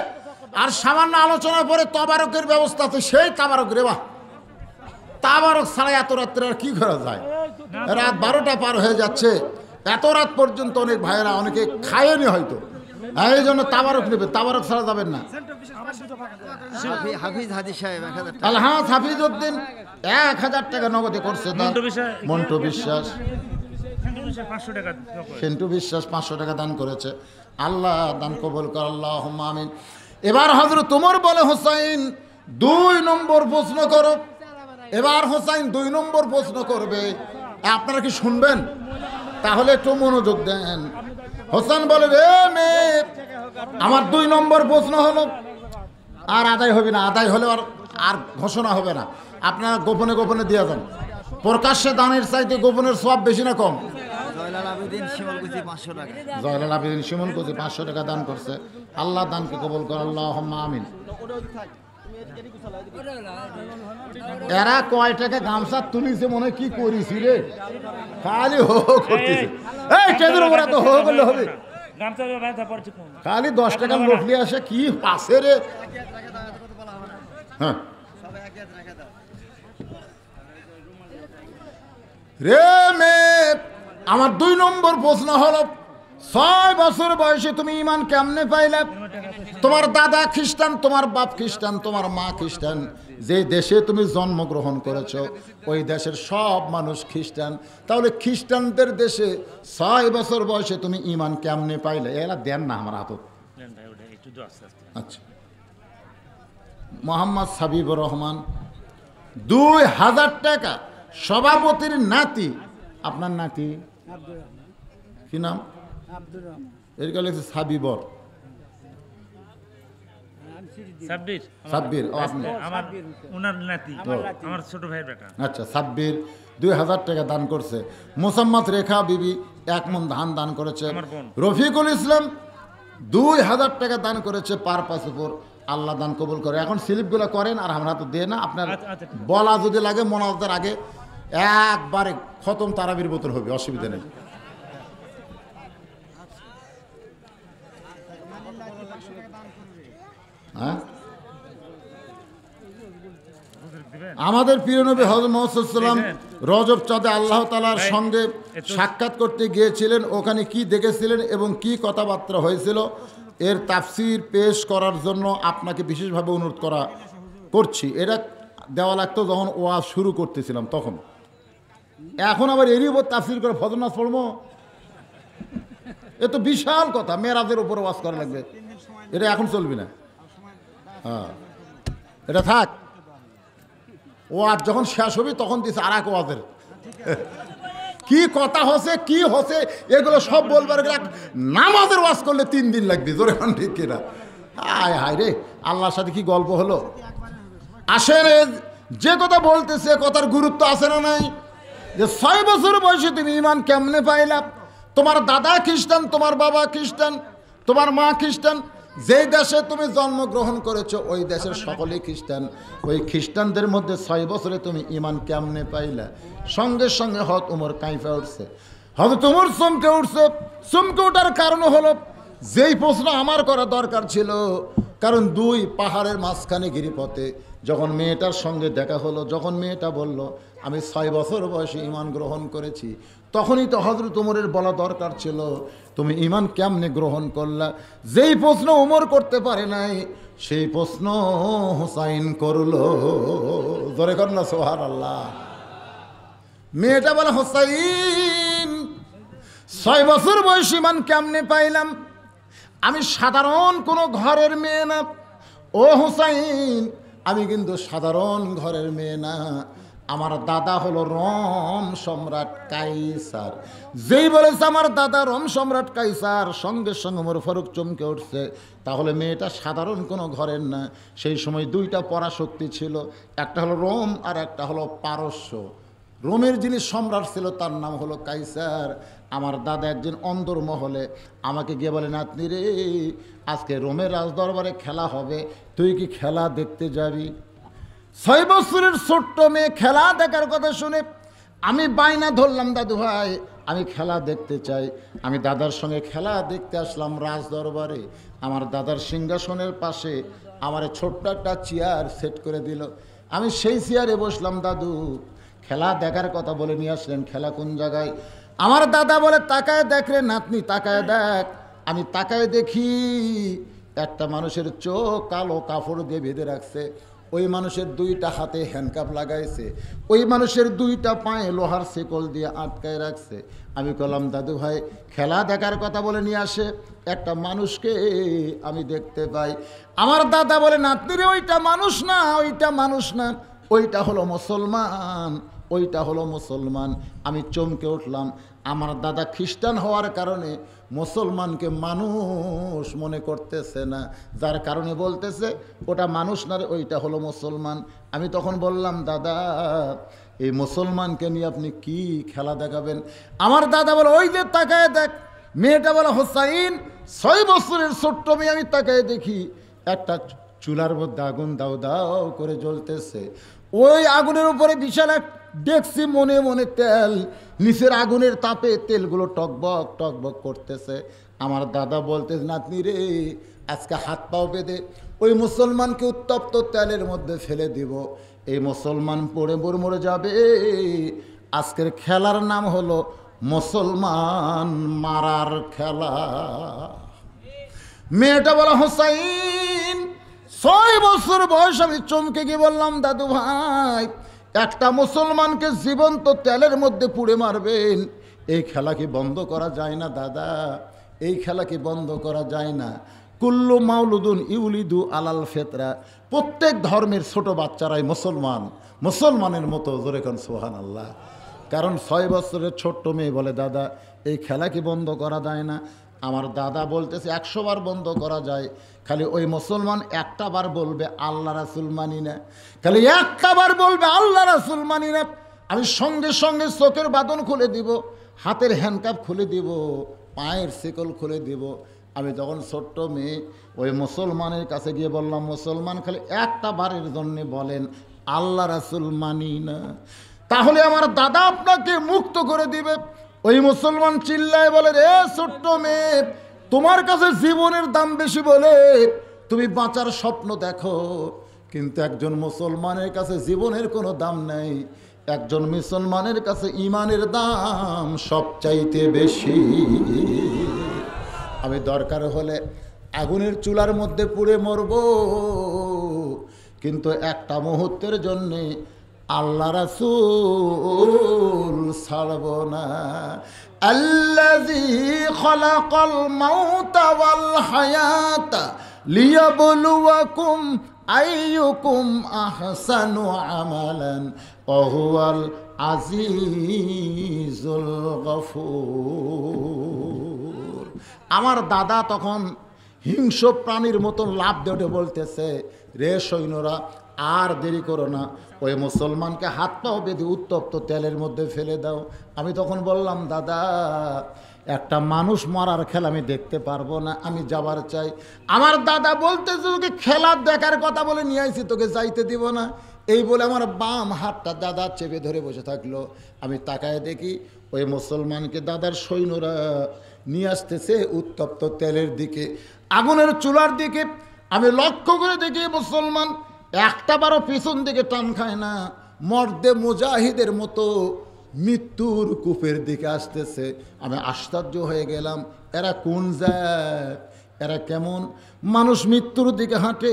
আর সামান্য আলোচনার পরে তবারকের ব্যবস্থা আছে সেই তাবারক রে বাহ। তাবারক ছাড়া এত রাত্রে আর কি করা যায়? রাত বারোটা পার হয়ে যাচ্ছে। এত রাত পর্যন্ত অনেক ভাইয়েরা অনেকে খায়নি হয়তো। হ্যাঁ, এই জন্য তাবারক নেবে তাবারক ছাড়া যাবেন না। হাফি- হাফিজ সাহেব এক হাজার টাকা। হাফিজউদ্দিন এক হাজার টাকা নগদে করছে দান। মন্টু বিশ্বাস। মন্টু বিশ্বাস। পাঁচশো টাকা সেন্টু বিশ্বাস পাঁচশো টাকা দান করেছে। আল্লাহ দান কবল কর আল্লাহ আমিন। এবার হজরত তোমার বলে হোসাইন দুই নম্বর প্রশ্ন করো। এবার হোসাইন দুই নম্বর প্রশ্ন করবে। আপনারা কি শুনবেন? তাহলে একটু মনোযোগ দেন। হোসেন বলে রে মেয়ে আমার দুই নম্বর প্রশ্ন হলো আর আদায় হবে না আদায় হলে আর আর ঘোষণা হবে না। আপনারা গোপনে গোপনে দিয়ে যান। প্রকাশ্যে দানের চাইতে গোপনের সব বেশি না কম? জয়লাল আবেদিন সুমন কোজি পাঁচশো টাকা। দান করছে। আল্লাহ দানকে কবল কর আল্লাহ আমিন। এরা কয় টাকা গামছা তুলিছে মনে কি করিস রে? খালি হো হো করতেছে। এই কেঁদের উপর এত হো হো করলে হবে? খালি দশ টাকা লোকলি আসে কি পাশে রে? হ্যাঁ। রে মেয়ে আমার দুই নম্বর প্রশ্ন হলো ছয় বছর বয়সে তুমি ইমান কেমনে পাইলে? তোমার দাদা খ্রিস্টান তোমার বাপ খ্রিস্টান তোমার মা খ্রিস্টান। যে দেশে তুমি জন্মগ্রহণ করেছ ওই দেশের সব মানুষ খ্রিস্টান। তাহলে খ্রিস্টানদের দেশে ছয় বছর বয়সে তুমি ইমান কেমনে পাইলে? এরা দেন না আমার হাতত। আচ্ছা। মোহাম্মদ সাবিবুর রহমান দুই হাজার টাকা সভাপতির নাতি। আপনার নাতি? কি নাম? এর লিখছে সাবিবর সাব্বির? সাব্বির আপনি আমার ওনার নাতি। আমার ছোট ভাইয়ের বেটা। আচ্ছা সাব্বির দুই হাজার টাকা দান করছে। মোসাম্মদ রেখা বিবি এক মন ধান দান করেছে। রফিকুল ইসলাম দুই হাজার টাকা দান করেছে পার পাস উপর। আল্লাহ দান কবুল করে। এখন স্লিপগুলো করেন আর আমরা তো দিয়ে না। আপনার আচ্ছা, আচ্ছা। বলা যদি লাগে মনাজদের আগে একবারে খতম তারাবির বোতল হবে অসুবিধা নেই। হ্যাঁ? আমাদের প্রিয় নবী হজরত মোহাম্মদাল্লাম দেখেন। রজব চাঁদে আল্লাহ তালার সঙ্গে সাক্ষাৎ করতে গিয়েছিলেন ওখানে কি দেখেছিলেন এবং কি কথাবার্তা হয়েছিল এর তাফসির পেশ করার জন্য আপনাকে বিশেষভাবে অনুরোধ করা করছি। এটা দেওয়া লাগতো যখন ওয়াজ শুরু করতেছিলাম তখন। এখন আবার এরই উপর তাফসির করে ফজরনাথ পড়ব? এ তো বিশাল কথা মেয়েরাজের উপর ওয়াজ করা লাগবে। এটা এখন চলবে না। হ্যাঁ। এটা থাক। ওয়াজ যখন শেষ হবে, তখন দিছে আর এক ওয়াজের। কি কথা হচ্ছে, কি হচ্ছে, এগুলো সব বলবার নামাজের ওয়াজ করলে তিন দিন লাগবে, জোরে ঠিক কিনা? হায় হায় রে, আল্লাহর সাথে কি গল্প হলো? আসেন যে কথা বলতেছে কথার গুরুত্ব আছে না নাই? যে ছয় বছর বয়সে তুমি ইমান কেমনে পাইলাম তোমার দাদা খ্রিস্টান, তোমার বাবা খ্রিস্টান, তোমার মা খ্রিস্টান যেই দেশে তুমি জন্মগ্রহণ করেছ ওই দেশের সকলেই খ্রিস্টান। ওই খ্রিস্টানদের মধ্যে ছয় বছরে তুমি ইমান কেমনে পাইলা? সঙ্গে সঙ্গে হত উমর কাইফা উঠছে। হয়তো তোমার চমকে উঠছে। চমকে ওঠার কারণ হলো যেই প্রশ্ন আমার করা দরকার ছিল কারণ দুই পাহাড়ের মাঝখানে গিরিপথে যখন মেয়েটার সঙ্গে দেখা হলো যখন মেয়েটা বলল আমি ছয় বছর বয়সে ইমান গ্রহণ করেছি। তখনই তো হজরত উমরের বলা দরকার ছিল, তুমি ইমান কেমনে গ্রহণ করলা? যেই প্রশ্ন উমর করতে পারে নাই, সেই প্রশ্ন হুসাইন করল। ধরে কর না সোহার আল্লাহ মেয়েটা বলে, হোসাইন, ছয় বছর বয়স ইমান কেমনে পাইলাম? আমি সাধারণ কোনো ঘরের মেয়ে না। ও হুসাইন, আমি কিন্তু সাধারণ ঘরের মেয়ে না। আমার দাদা হলো রম সম্রাট কাইসার। যেই বলেছে আমার দাদা রম সম্রাট কাইসার, সঙ্গে সঙ্গে মোর ফারুক চমকে উঠছে। তাহলে মেয়েটা সাধারণ কোনো ঘরের না। সেই সময় দুইটা পরাশক্তি ছিল, একটা হলো রোম আর একটা হলো পারস্য। রোমের যিনি সম্রাট ছিল, তার নাম হলো কাইসার। আমার দাদা একজন অন্দর মহলে। আমাকে গিয়ে বলে, নাতনি রে, আজকে রোমের রাজদরবারে খেলা হবে। তুই কি খেলা দেখতে যাবি? ছয় বছরের ছোট্ট মেয়ে খেলা দেখার কথা শুনে আমি বাইনা ধরলাম, দাদু ভাই, আমি খেলা দেখতে চাই। আমি দাদার সঙ্গে খেলা দেখতে আসলাম রাজ দরবারে আমার দাদার সিংহাসনের পাশে আমার ছোট্ট একটা চেয়ার সেট করে দিল। আমি সেই চেয়ারে বসলাম, দাদু, খেলা দেখার কথা বলে নিয়ে আসলেন, খেলা কোন জায়গায়? আমার দাদা বলে, তাকায় দেখ রে নাতনি, তাকায় দেখ। আমি তাকায় দেখি, একটা মানুষের চোখ কালো কাপড় দিয়ে বেঁধে রাখছে। ওই মানুষের দুইটা হাতে হ্যান্ডকাপ লাগাইছে, ওই মানুষের দুইটা পায়ে লোহার শেকল দিয়ে আটকায় রাখছে। আমি কলাম, দাদু ভাই, খেলা দেখার কথা বলে নিয়ে আসে। একটা মানুষকে আমি দেখতে পাই। আমার দাদা বলে, নাতনি রে, ওইটা মানুষ না, ওইটা মানুষ না। ওইটা হলো মুসলমান, ওইটা হলো মুসলমান। আমি চমকে উঠলাম। আমার দাদা খ্রিস্টান হওয়ার কারণে মুসলমানকে মানুষ মনে করতেছে না। যার কারণে বলতেছে, ওটা মানুষ না রে, ওইটা হলো মুসলমান। আমি তখন বললাম, দাদা, এই মুসলমানকে নিয়ে আপনি কি খেলা দেখাবেন? আমার দাদা বলে, ওই যে তাকায় দেখ, মেয়েটা বলে, হোসাইন, ছয় বছরের ছোট্ট মেয়ে, আমি তাকায় দেখি, একটা চুলার মধ্যে আগুন দাও দাও করে জ্বলতেছে। ওই আগুনের উপরে বিশাল এক দেখছি মনে মনে তেল। নিচের আগুনের তাপে তেলগুলো টকবক টকবক করতেছে। আমার দাদা বলতে নাতনি রে, আজকে হাত পাও বেঁধে ওই মুসলমানকে উত্তপ্ত তেলের মধ্যে ফেলে দিব। এই মুসলমান পড়ে মরে মরে যাবে। আজকের খেলার নাম হলো মুসলমান মারার খেলা। মেয়েটা বলা, হোসাইন, ছয় বছর বয়স, আমি চমকে গিয়ে বললাম, দাদু ভাই একটা মুসলমানকে জীবন্ত তেলের মধ্যে পুড়ে মারবেন। এই খেলা কি বন্ধ করা যায় না, দাদা? এই খেলা কি বন্ধ করা যায় না? কুল্লু মাউলুদুন ইউলিদু আলাল ফেতরা। প্রত্যেক ধর্মের ছোট বাচ্চারাই মুসলমান। মুসলমানের মতো, জোরে খান সোহান আল্লাহ কারণ ছয় বছরের ছোট্ট মেয়ে বলে, দাদা, এই খেলা কি বন্ধ করা যায় না? আমার দাদা বলতেছে, একশো বার বন্ধ করা যায়। খালি ওই মুসলমান একটা বার বলবে, আল্লাহ রাসুল মানি না। খালি একটা বার বলবে, আল্লাহ রাসুল মানি না। আমি সঙ্গে সঙ্গে চোখের বাদন খুলে দিব, হাতের হ্যান্ডকাপ খুলে দিব, পায়ের শিকল খুলে দিব। আমি যখন ছোট্ট মেয়ে, ওই মুসলমানের কাছে গিয়ে বললাম, মুসলমান খালি একটা বারের জন্য বলেন, আল্লাহ রাসুল মানি না। তাহলে আমার দাদা আপনাকে মুক্ত করে দিবে। ওই মুসলমান চিল্লায় বলে, রে ছোট্ট মেয়ে, তোমার কাছে জীবনের দাম বেশি বলে তুমি বাঁচার স্বপ্ন দেখো। কিন্তু একজন মুসলমানের কাছে জীবনের কোনো দাম নেই। একজন মুসলমানের কাছে ইমানের দাম সবচাইতে বেশি। আমি দরকার হলে আগুনের চুলার মধ্যে পুড়ে মরব। কিন্তু একটা মুহূর্তের জন্যে আল্লাহ রাসূল ছাড়ব না। আল্লাযী খলাকাল মাউতা ওয়াল হায়াতা লিয়াবলুয়াকুম আইয়ুকুম আহসানু আমালান, ওয়া হুয়াল আজিজুল গফুর। আমার দাদা তখন হিংস্র প্রাণীর মতন লাভ দেটে বলতেছে, রে সৈন্যরা, আর দেরি করো না। ওই মুসলমানকে হাত পাও বেঁধে উত্তপ্ত তেলের মধ্যে ফেলে দাও। আমি তখন বললাম, দাদা, একটা মানুষ মরার খেলা আমি দেখতে পারব না, আমি যাবার চাই। আমার দাদা বলতে তোকে খেলা দেখার কথা বলে নিয়ে আইছি, তোকে যাইতে দিব না। এই বলে আমার বাম হাতটা দাদা চেপে ধরে বসে থাকল। আমি তাকায় দেখি, ওই মুসলমানকে দাদার সৈন্যরা নিয়ে আসতেছে উত্তপ্ত তেলের দিকে, আগুনের চুলার দিকে। আমি লক্ষ্য করে দেখি, মুসলমান একটা বারো পিছন দিকে টান খায় না। মর্দে মুজাহিদের মতো মৃত্যুর কূপের দিকে আসতেছে। আমি আশ্চর্য হয়ে গেলাম, এরা কোন যায় এরা কেমন? মানুষ মৃত্যুর দিকে হাঁটে।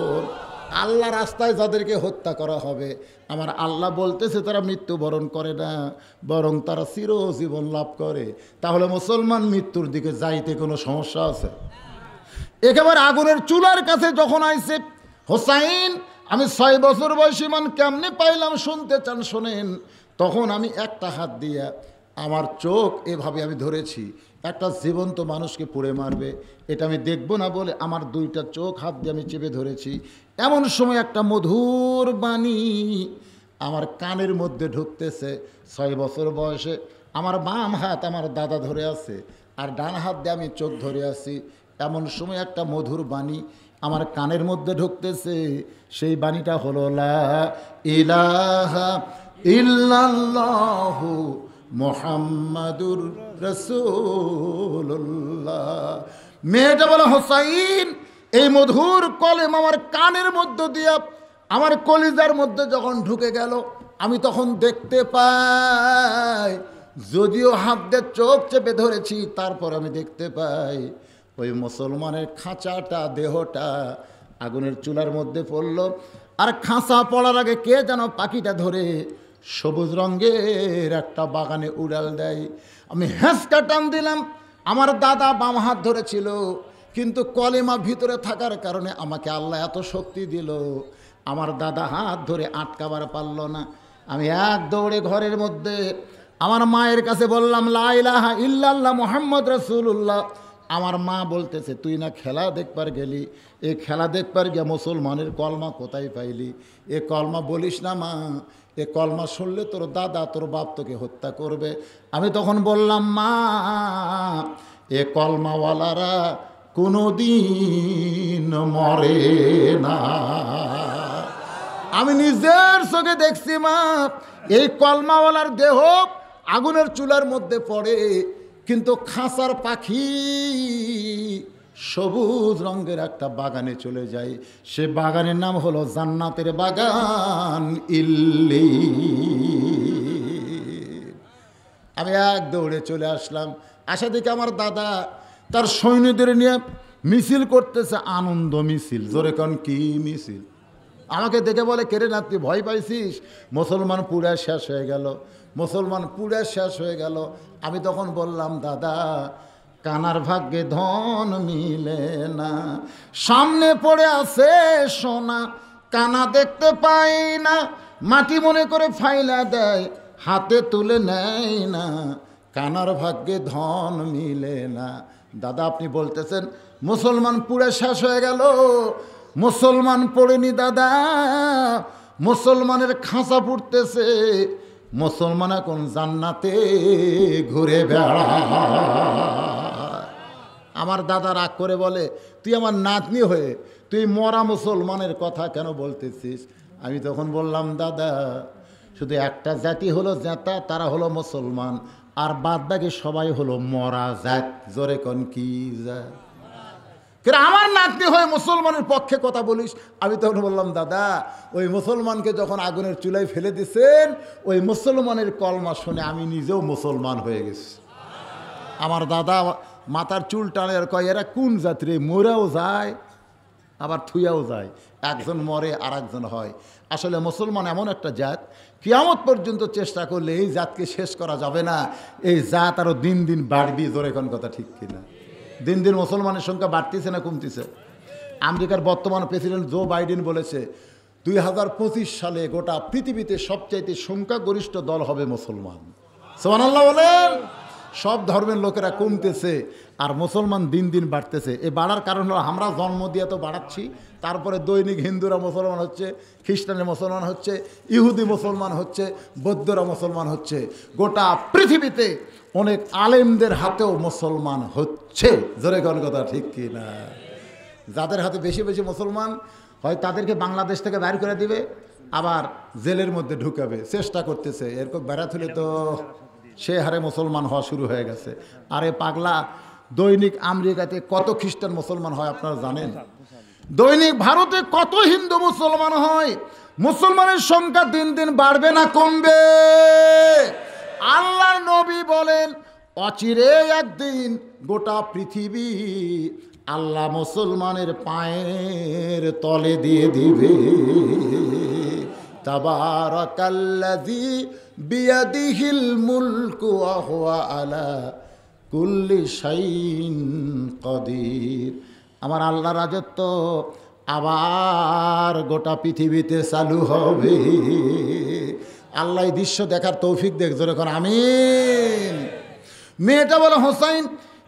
আল্লাহ রাস্তায় যাদেরকে হত্যা করা হবে, আমার আল্লাহ বলতেছে তারা মৃত্যুবরণ করে না, বরং তারা চিরজীবন লাভ করে। তাহলে মুসলমান মৃত্যুর দিকে যাইতে কোনো সমস্যা আছে? একেবারে আগুনের চুলার কাছে যখন আইছে, হোসাইন, আমি ছয় বছর বয়সী মান কেমনে পাইলাম শুনতে চান, শোনেন। তখন আমি একটা হাত দিয়া আমার চোখ এভাবে আমি ধরেছি, একটা জীবন্ত মানুষকে পুড়ে মারবে। এটা আমি দেখব না বলে আমার দুইটা চোখ হাত দিয়ে আমি চেপে ধরেছি। এমন সময় একটা মধুর বাণী আমার কানের মধ্যে ঢুকতেছে। ছয় বছর বয়সে আমার বাম হাত আমার দাদা ধরে আছে আর ডান হাত দিয়ে আমি চোখ ধরে আছি। এমন সময় একটা মধুর বাণী আমার কানের মধ্যে ঢুকতেছে। সেই বাণীটা হলো, লা ইলাহা মোহাম্মদুর রসুল্লাহ মেয়েটা বলে, হোসাইন এই মধুর কলেম আমার কানের মধ্য দিয়া, আমার কলিজার মধ্যে যখন ঢুকে গেল, আমি তখন দেখতে পাই, যদিও হাত দিয়ে চোখ চেপে ধরেছি, তারপর আমি দেখতে পাই, ওই মুসলমানের খাঁচাটা, দেহটা আগুনের চুলার মধ্যে পড়ল। আর খাঁচা পড়ার আগে কে যেন পাখিটা ধরে সবুজ রঙের একটা বাগানে উড়াল দেয়। আমি হ্যাঁসকা টান দিলাম, আমার দাদা বাম হাত ধরেছিল কিন্তু কলেমা ভিতরে থাকার কারণে আমাকে আল্লাহ এত শক্তি দিল। আমার দাদা হাত ধরে আটকাবার পারল না। আমি এক দৌড়ে ঘরের মধ্যে আমার মায়ের কাছে বললাম লাইলাহা ইল্লাল্লাহ মোহাম্মদ রসুল্লাহ আমার মা বলতেছে, তুই না খেলা দেখবার গেলি? এ খেলা দেখবার গিয়া মুসলমানের কলমা কোথায় পাইলি? এ কলমা বলিস না মা, এ কলমা শুনলে তোর দাদা, তোর বাপ তোকে হত্যা করবে। আমি তখন বললাম, মা, এ কলমাওয়ালারা কোনো দিন মরে না। আমি নিজের চোখে দেখছি মা, এই কলমাওয়ালার দেহ আগুনের চুলার মধ্যে পড়ে, কিন্তু খাঁচার পাখি সবুজ রঙের একটা বাগানে চলে যায়। সে বাগানের নাম হলো জান্নাতের বাগান ইল্লি। আমি এক দৌড়ে চলে আসলাম। আশা দেখি আমার দাদা তার সৈন্যদের নিয়ে মিছিল করতেছে, আনন্দ মিছিল। জোরে কন, কি মিছিল? আমাকে দেখে বলে, কেরে না তুই ভয় পাইছিস? মুসলমান পুরা শেষ হয়ে গেল। মুসলমান পুরা শেষ হয়ে গেল। আমি তখন বললাম, দাদা, কানার ভাগ্যে ধন মিলে না। সামনে পড়ে আছে সোনা, কানা দেখতে পাই না। মাটি মনে করে ফাইলা দেয়, হাতে তুলে নেয় না। কানার ভাগ্যে ধন মিলে না। দাদা, আপনি বলতেছেন, মুসলমান পুরে শেষ হয়ে গেল। মুসলমান পড়েনি দাদা, মুসলমানের খাঁচা পুড়তেছে। মুসলমান এখন জান্নাতে ঘুরে বেড়া আমার দাদা রাগ করে বলে, তুই আমার নাতনি হয়ে, তুই মরা মুসলমানের কথা কেন বলতেছিস? আমি তখন বললাম, দাদা, শুধু একটা জাতি হলো জেতা, তারা হলো মুসলমান। আর বাদ বাকি সবাই হলো মরা জাত। জোরে কন কি জাত? কিন্তু আমার নাতনি হয়ে মুসলমানের পক্ষে কথা বলিস? আমি তখন বললাম, দাদা, ওই মুসলমানকে যখন আগুনের চুলায় ফেলে দিছেন, ওই মুসলমানের কলমা শুনে আমি নিজেও মুসলমান হয়ে গেছি। আমার দাদা মাথার চুল টানে আর কয়, এরা কোন জাতিরে মরেও যায়, আবার থুইয়াও যায়। একজন মরে আর একজন হয়। আসলে মুসলমান এমন একটা জাত, কিয়ামত পর্যন্ত চেষ্টা করলে এই জাতকে শেষ করা যাবে না। এই জাত আরও দিন দিন বাড়বি, জোরে কোন কথা ঠিক কিনা? দিন দিন মুসলমানের সংখ্যা বাড়তিছে না কমতিছে? আমেরিকার বর্তমান প্রেসিডেন্ট জো বাইডেন বলেছে, দুই হাজার পঁচিশ সালে গোটা পৃথিবীতে সবচাইতে সংখ্যাগরিষ্ঠ দল হবে মুসলমান। সোমান আল্লাহ বলেন। সব ধর্মের লোকেরা কমতেছে আর মুসলমান দিন দিন বাড়তেছে। এ বাড়ার কারণ হলো আমরা জন্ম দিয়ে তো বাড়াচ্ছি, তারপরে দৈনিক হিন্দুরা মুসলমান হচ্ছে, খ্রিস্টানের মুসলমান হচ্ছে, ইহুদি মুসলমান হচ্ছে, বৌদ্ধরা মুসলমান হচ্ছে। গোটা পৃথিবীতে অনেক আলেমদের হাতেও মুসলমান হচ্ছে। জোরে কোন কথা ঠিক কি না? যাদের হাতে বেশি বেশি মুসলমান হয় তাদেরকে বাংলাদেশ থেকে বাইর করে দিবে, আবার জেলের মধ্যে ঢুকাবে। চেষ্টা করতেছে, এরকম হলে তো সে হারে মুসলমান হওয়া শুরু হয়ে গেছে। আরে পাগলা, দৈনিক আমেরিকাতে কত খ্রিস্টান মুসলমান হয় আপনারা জানেন? দৈনিক ভারতে কত হিন্দু মুসলমান হয়? মুসলমানের সংখ্যা দিন দিন বাড়বে না, কমবে? আল্লাহ নবী বলেন, অচিরে একদিন গোটা পৃথিবী আল্লাহ মুসলমানের পায়ের তলে দিয়ে দিবে। তাবারাকাল্লাযী বিয়াদিহিল মুলকু ওয়া হুয়া আলা কুল্লি শাইইন কদির। আমার আল্লাহ রাজত্ব আবার গোটা পৃথিবীতে চালু হবে। আল্লাহ দৃশ্য দেখার তৌফিক দেখ যখন আমিন। মেয়েটা বলে, হোসাইন,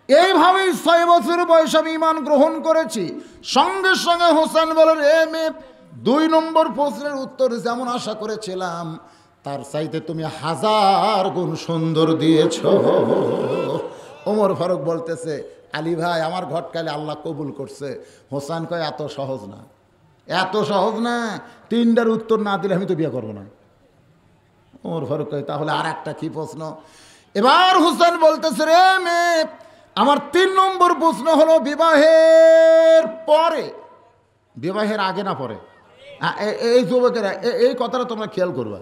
এইভাবেই ছয় বছর বয়স আমি ইমান গ্রহণ করেছি। সঙ্গে সঙ্গে হোসেন বলেন এ মেয়ে, দুই নম্বর প্রশ্নের উত্তর যেমন আশা করেছিলাম তার চাইতে তুমি হাজার গুণ সুন্দর দিয়েছ। ওমর ফারুক বলতেছে, আলী ভাই, আমার ঘটকালে আল্লাহ কবুল করছে। হোসান কয়, এত সহজ না, এত সহজ না, তিনটার উত্তর না দিলে আমি তো বিয়ে করব না। ওমর ফারুক কয়, তাহলে আর একটা কি প্রশ্ন? এবার হুসেন বলতেছে, রে মেয়ে, আমার তিন নম্বর প্রশ্ন হলো বিবাহের পরে, বিবাহের আগে না পরে? এই যুবকেরা এই কথাটা তোমরা খেয়াল করবা।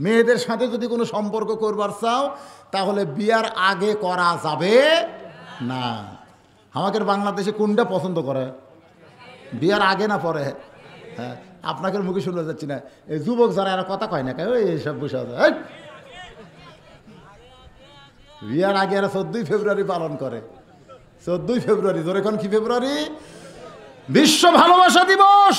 মেয়েদের সাথে যদি কোনো সম্পর্ক করবার চাও, তাহলে বিয়ার আগে করা যাবে না। আমাদের বাংলাদেশে কোনটা পছন্দ করে? বিয়ার আগে না পরে? হ্যাঁ আপনাকে মুখে শুনতে যাচ্ছি না। এই যুবক যারা, এরা কথা কয় না কেউ এইসব বসে আছে! বিয়ার আগে এরা চোদ্দই ফেব্রুয়ারি পালন করে। চোদ্দই ফেব্রুয়ারি ধরে এখন কি ফেব্রুয়ারি? বিশ্ব ভালোবাসা দিবস!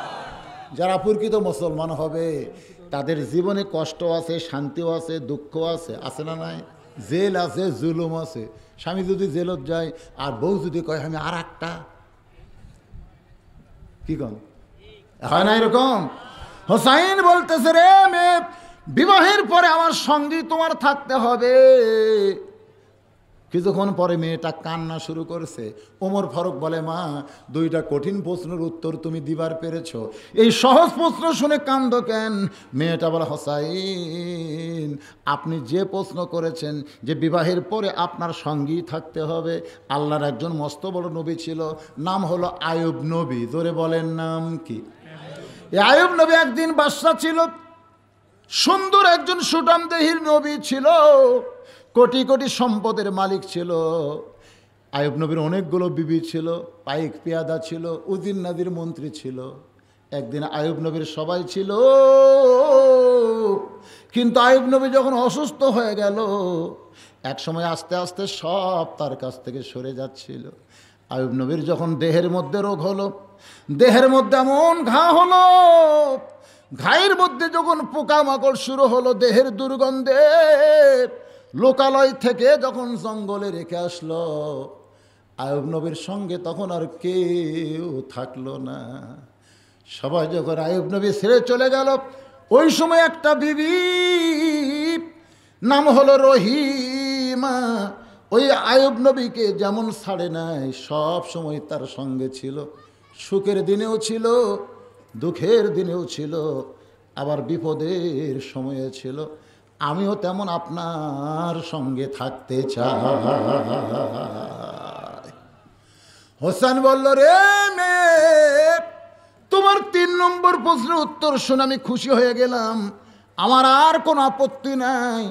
যারা প্রকৃত মুসলমান হবে, তাদের জীবনে কষ্ট আছে, শান্তিও আছে দুঃখ আছে আছে না নাই? জেল আছে, জুলুম আছে। স্বামী যদি জেলত যায়, আর বউ যদি কয়, আমি আর একটা কি কন? হয় না এরকম? হোসাইন বলতেছে, রে মেয়ে, বিবাহের পরে আমার সঙ্গী তোমার থাকতে হবে। কিছুক্ষণ পরে মেয়েটা কান্না শুরু করেছে। ওমর ফারুক বলে, মা, দুইটা কঠিন প্রশ্নের উত্তর তুমি দিবার পেরেছ। এই সহজ প্রশ্ন শুনে কান্দ কেন? মেয়েটা বলে, হোসাইন, আপনি যে প্রশ্ন করেছেন যে বিবাহের পরে আপনার সঙ্গী থাকতে হবে, আল্লাহর একজন মস্ত বড় নবী ছিল, নাম হলো আয়ুব নবী। জোরে বলেন, নাম কি? আয়ুব নবী একদিন বাদশা ছিল, সুন্দর একজন সুটাম দেহির নবী ছিল। কোটি কোটি সম্পদের মালিক ছিল। আয়ুব নবীর অনেকগুলো বিবি ছিল পাইক পেয়াদা ছিল উদিন নাদির মন্ত্রী ছিল। একদিন আয়ুব নবীর সবাই ছিল। কিন্তু আয়ুব নবী যখন অসুস্থ হয়ে গেল, এক সময় আস্তে আস্তে সব তার কাছ থেকে সরে যাচ্ছিল। আয়ুব নবীর যখন দেহের মধ্যে রোগ হলো, দেহের মধ্যে এমন ঘা হলো, ঘায়ের মধ্যে যখন পোকামাকড় শুরু হলো, দেহের দুর্গন্ধে লোকালয় থেকে যখন জঙ্গলে রেখে আসলো, আয়ব নবীর সঙ্গে তখন আর কেউ থাকল না। সবাই যখন আয়ব নবী ছেড়ে চলে গেল, ওই সময় একটা বিবি, নাম হলো রহিমা, ওই আয়ব নবীকে যেমন ছাড়ে নাই, সব সময় তার সঙ্গে ছিল। সুখের দিনেও ছিল, দুঃখের দিনেও ছিল, আবার বিপদের সময়ে ছিল। আমিও তেমন আপনার সঙ্গে থাকতে চাই। হোসেন বলল, রে মেয়ে, তোমার তিন নম্বর প্রশ্নের উত্তর শুনে আমি খুশি হয়ে গেলাম। আমার আর কোনো আপত্তি নাই।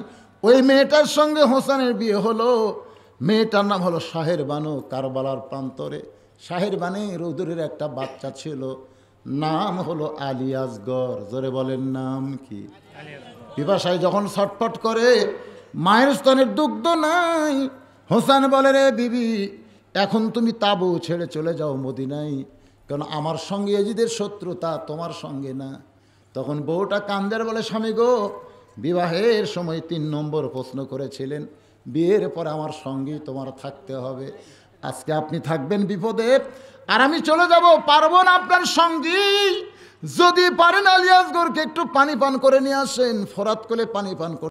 ওই মেয়েটার সঙ্গে হোসেনের বিয়ে হলো। মেয়েটার নাম হলো শাহের বানু, কারবালার প্রান্তরে। শাহের বানে রৌদুরের একটা বাচ্চা ছিল। নাম হলো আলিয়াসগর জোরে বলেন নাম কি? পিপাসায় যখন ছটফট করে, মায়ের স্তনের দুগ্ধ নাই। হোসেন বলে, রে বিবি, এখন তুমি তাবু ছেড়ে চলে যাও মদিনাই কারণ আমার সঙ্গে এজিদের শত্রুতা, তোমার সঙ্গে না। তখন বউটা কান্দের বলে, স্বামী গো, বিবাহের সময় তিন নম্বর প্রশ্ন করেছিলেন, বিয়ের পরে আমার সঙ্গেই তোমার থাকতে হবে। আজকে আপনি থাকবেন বিপদে, আর আমি চলে যাব, পারব না আপনার সঙ্গেই। যদি পারেন আলিয়াসগরকে একটু পানি পান করে নিয়ে আসেন ফরাত করে পানি পান করে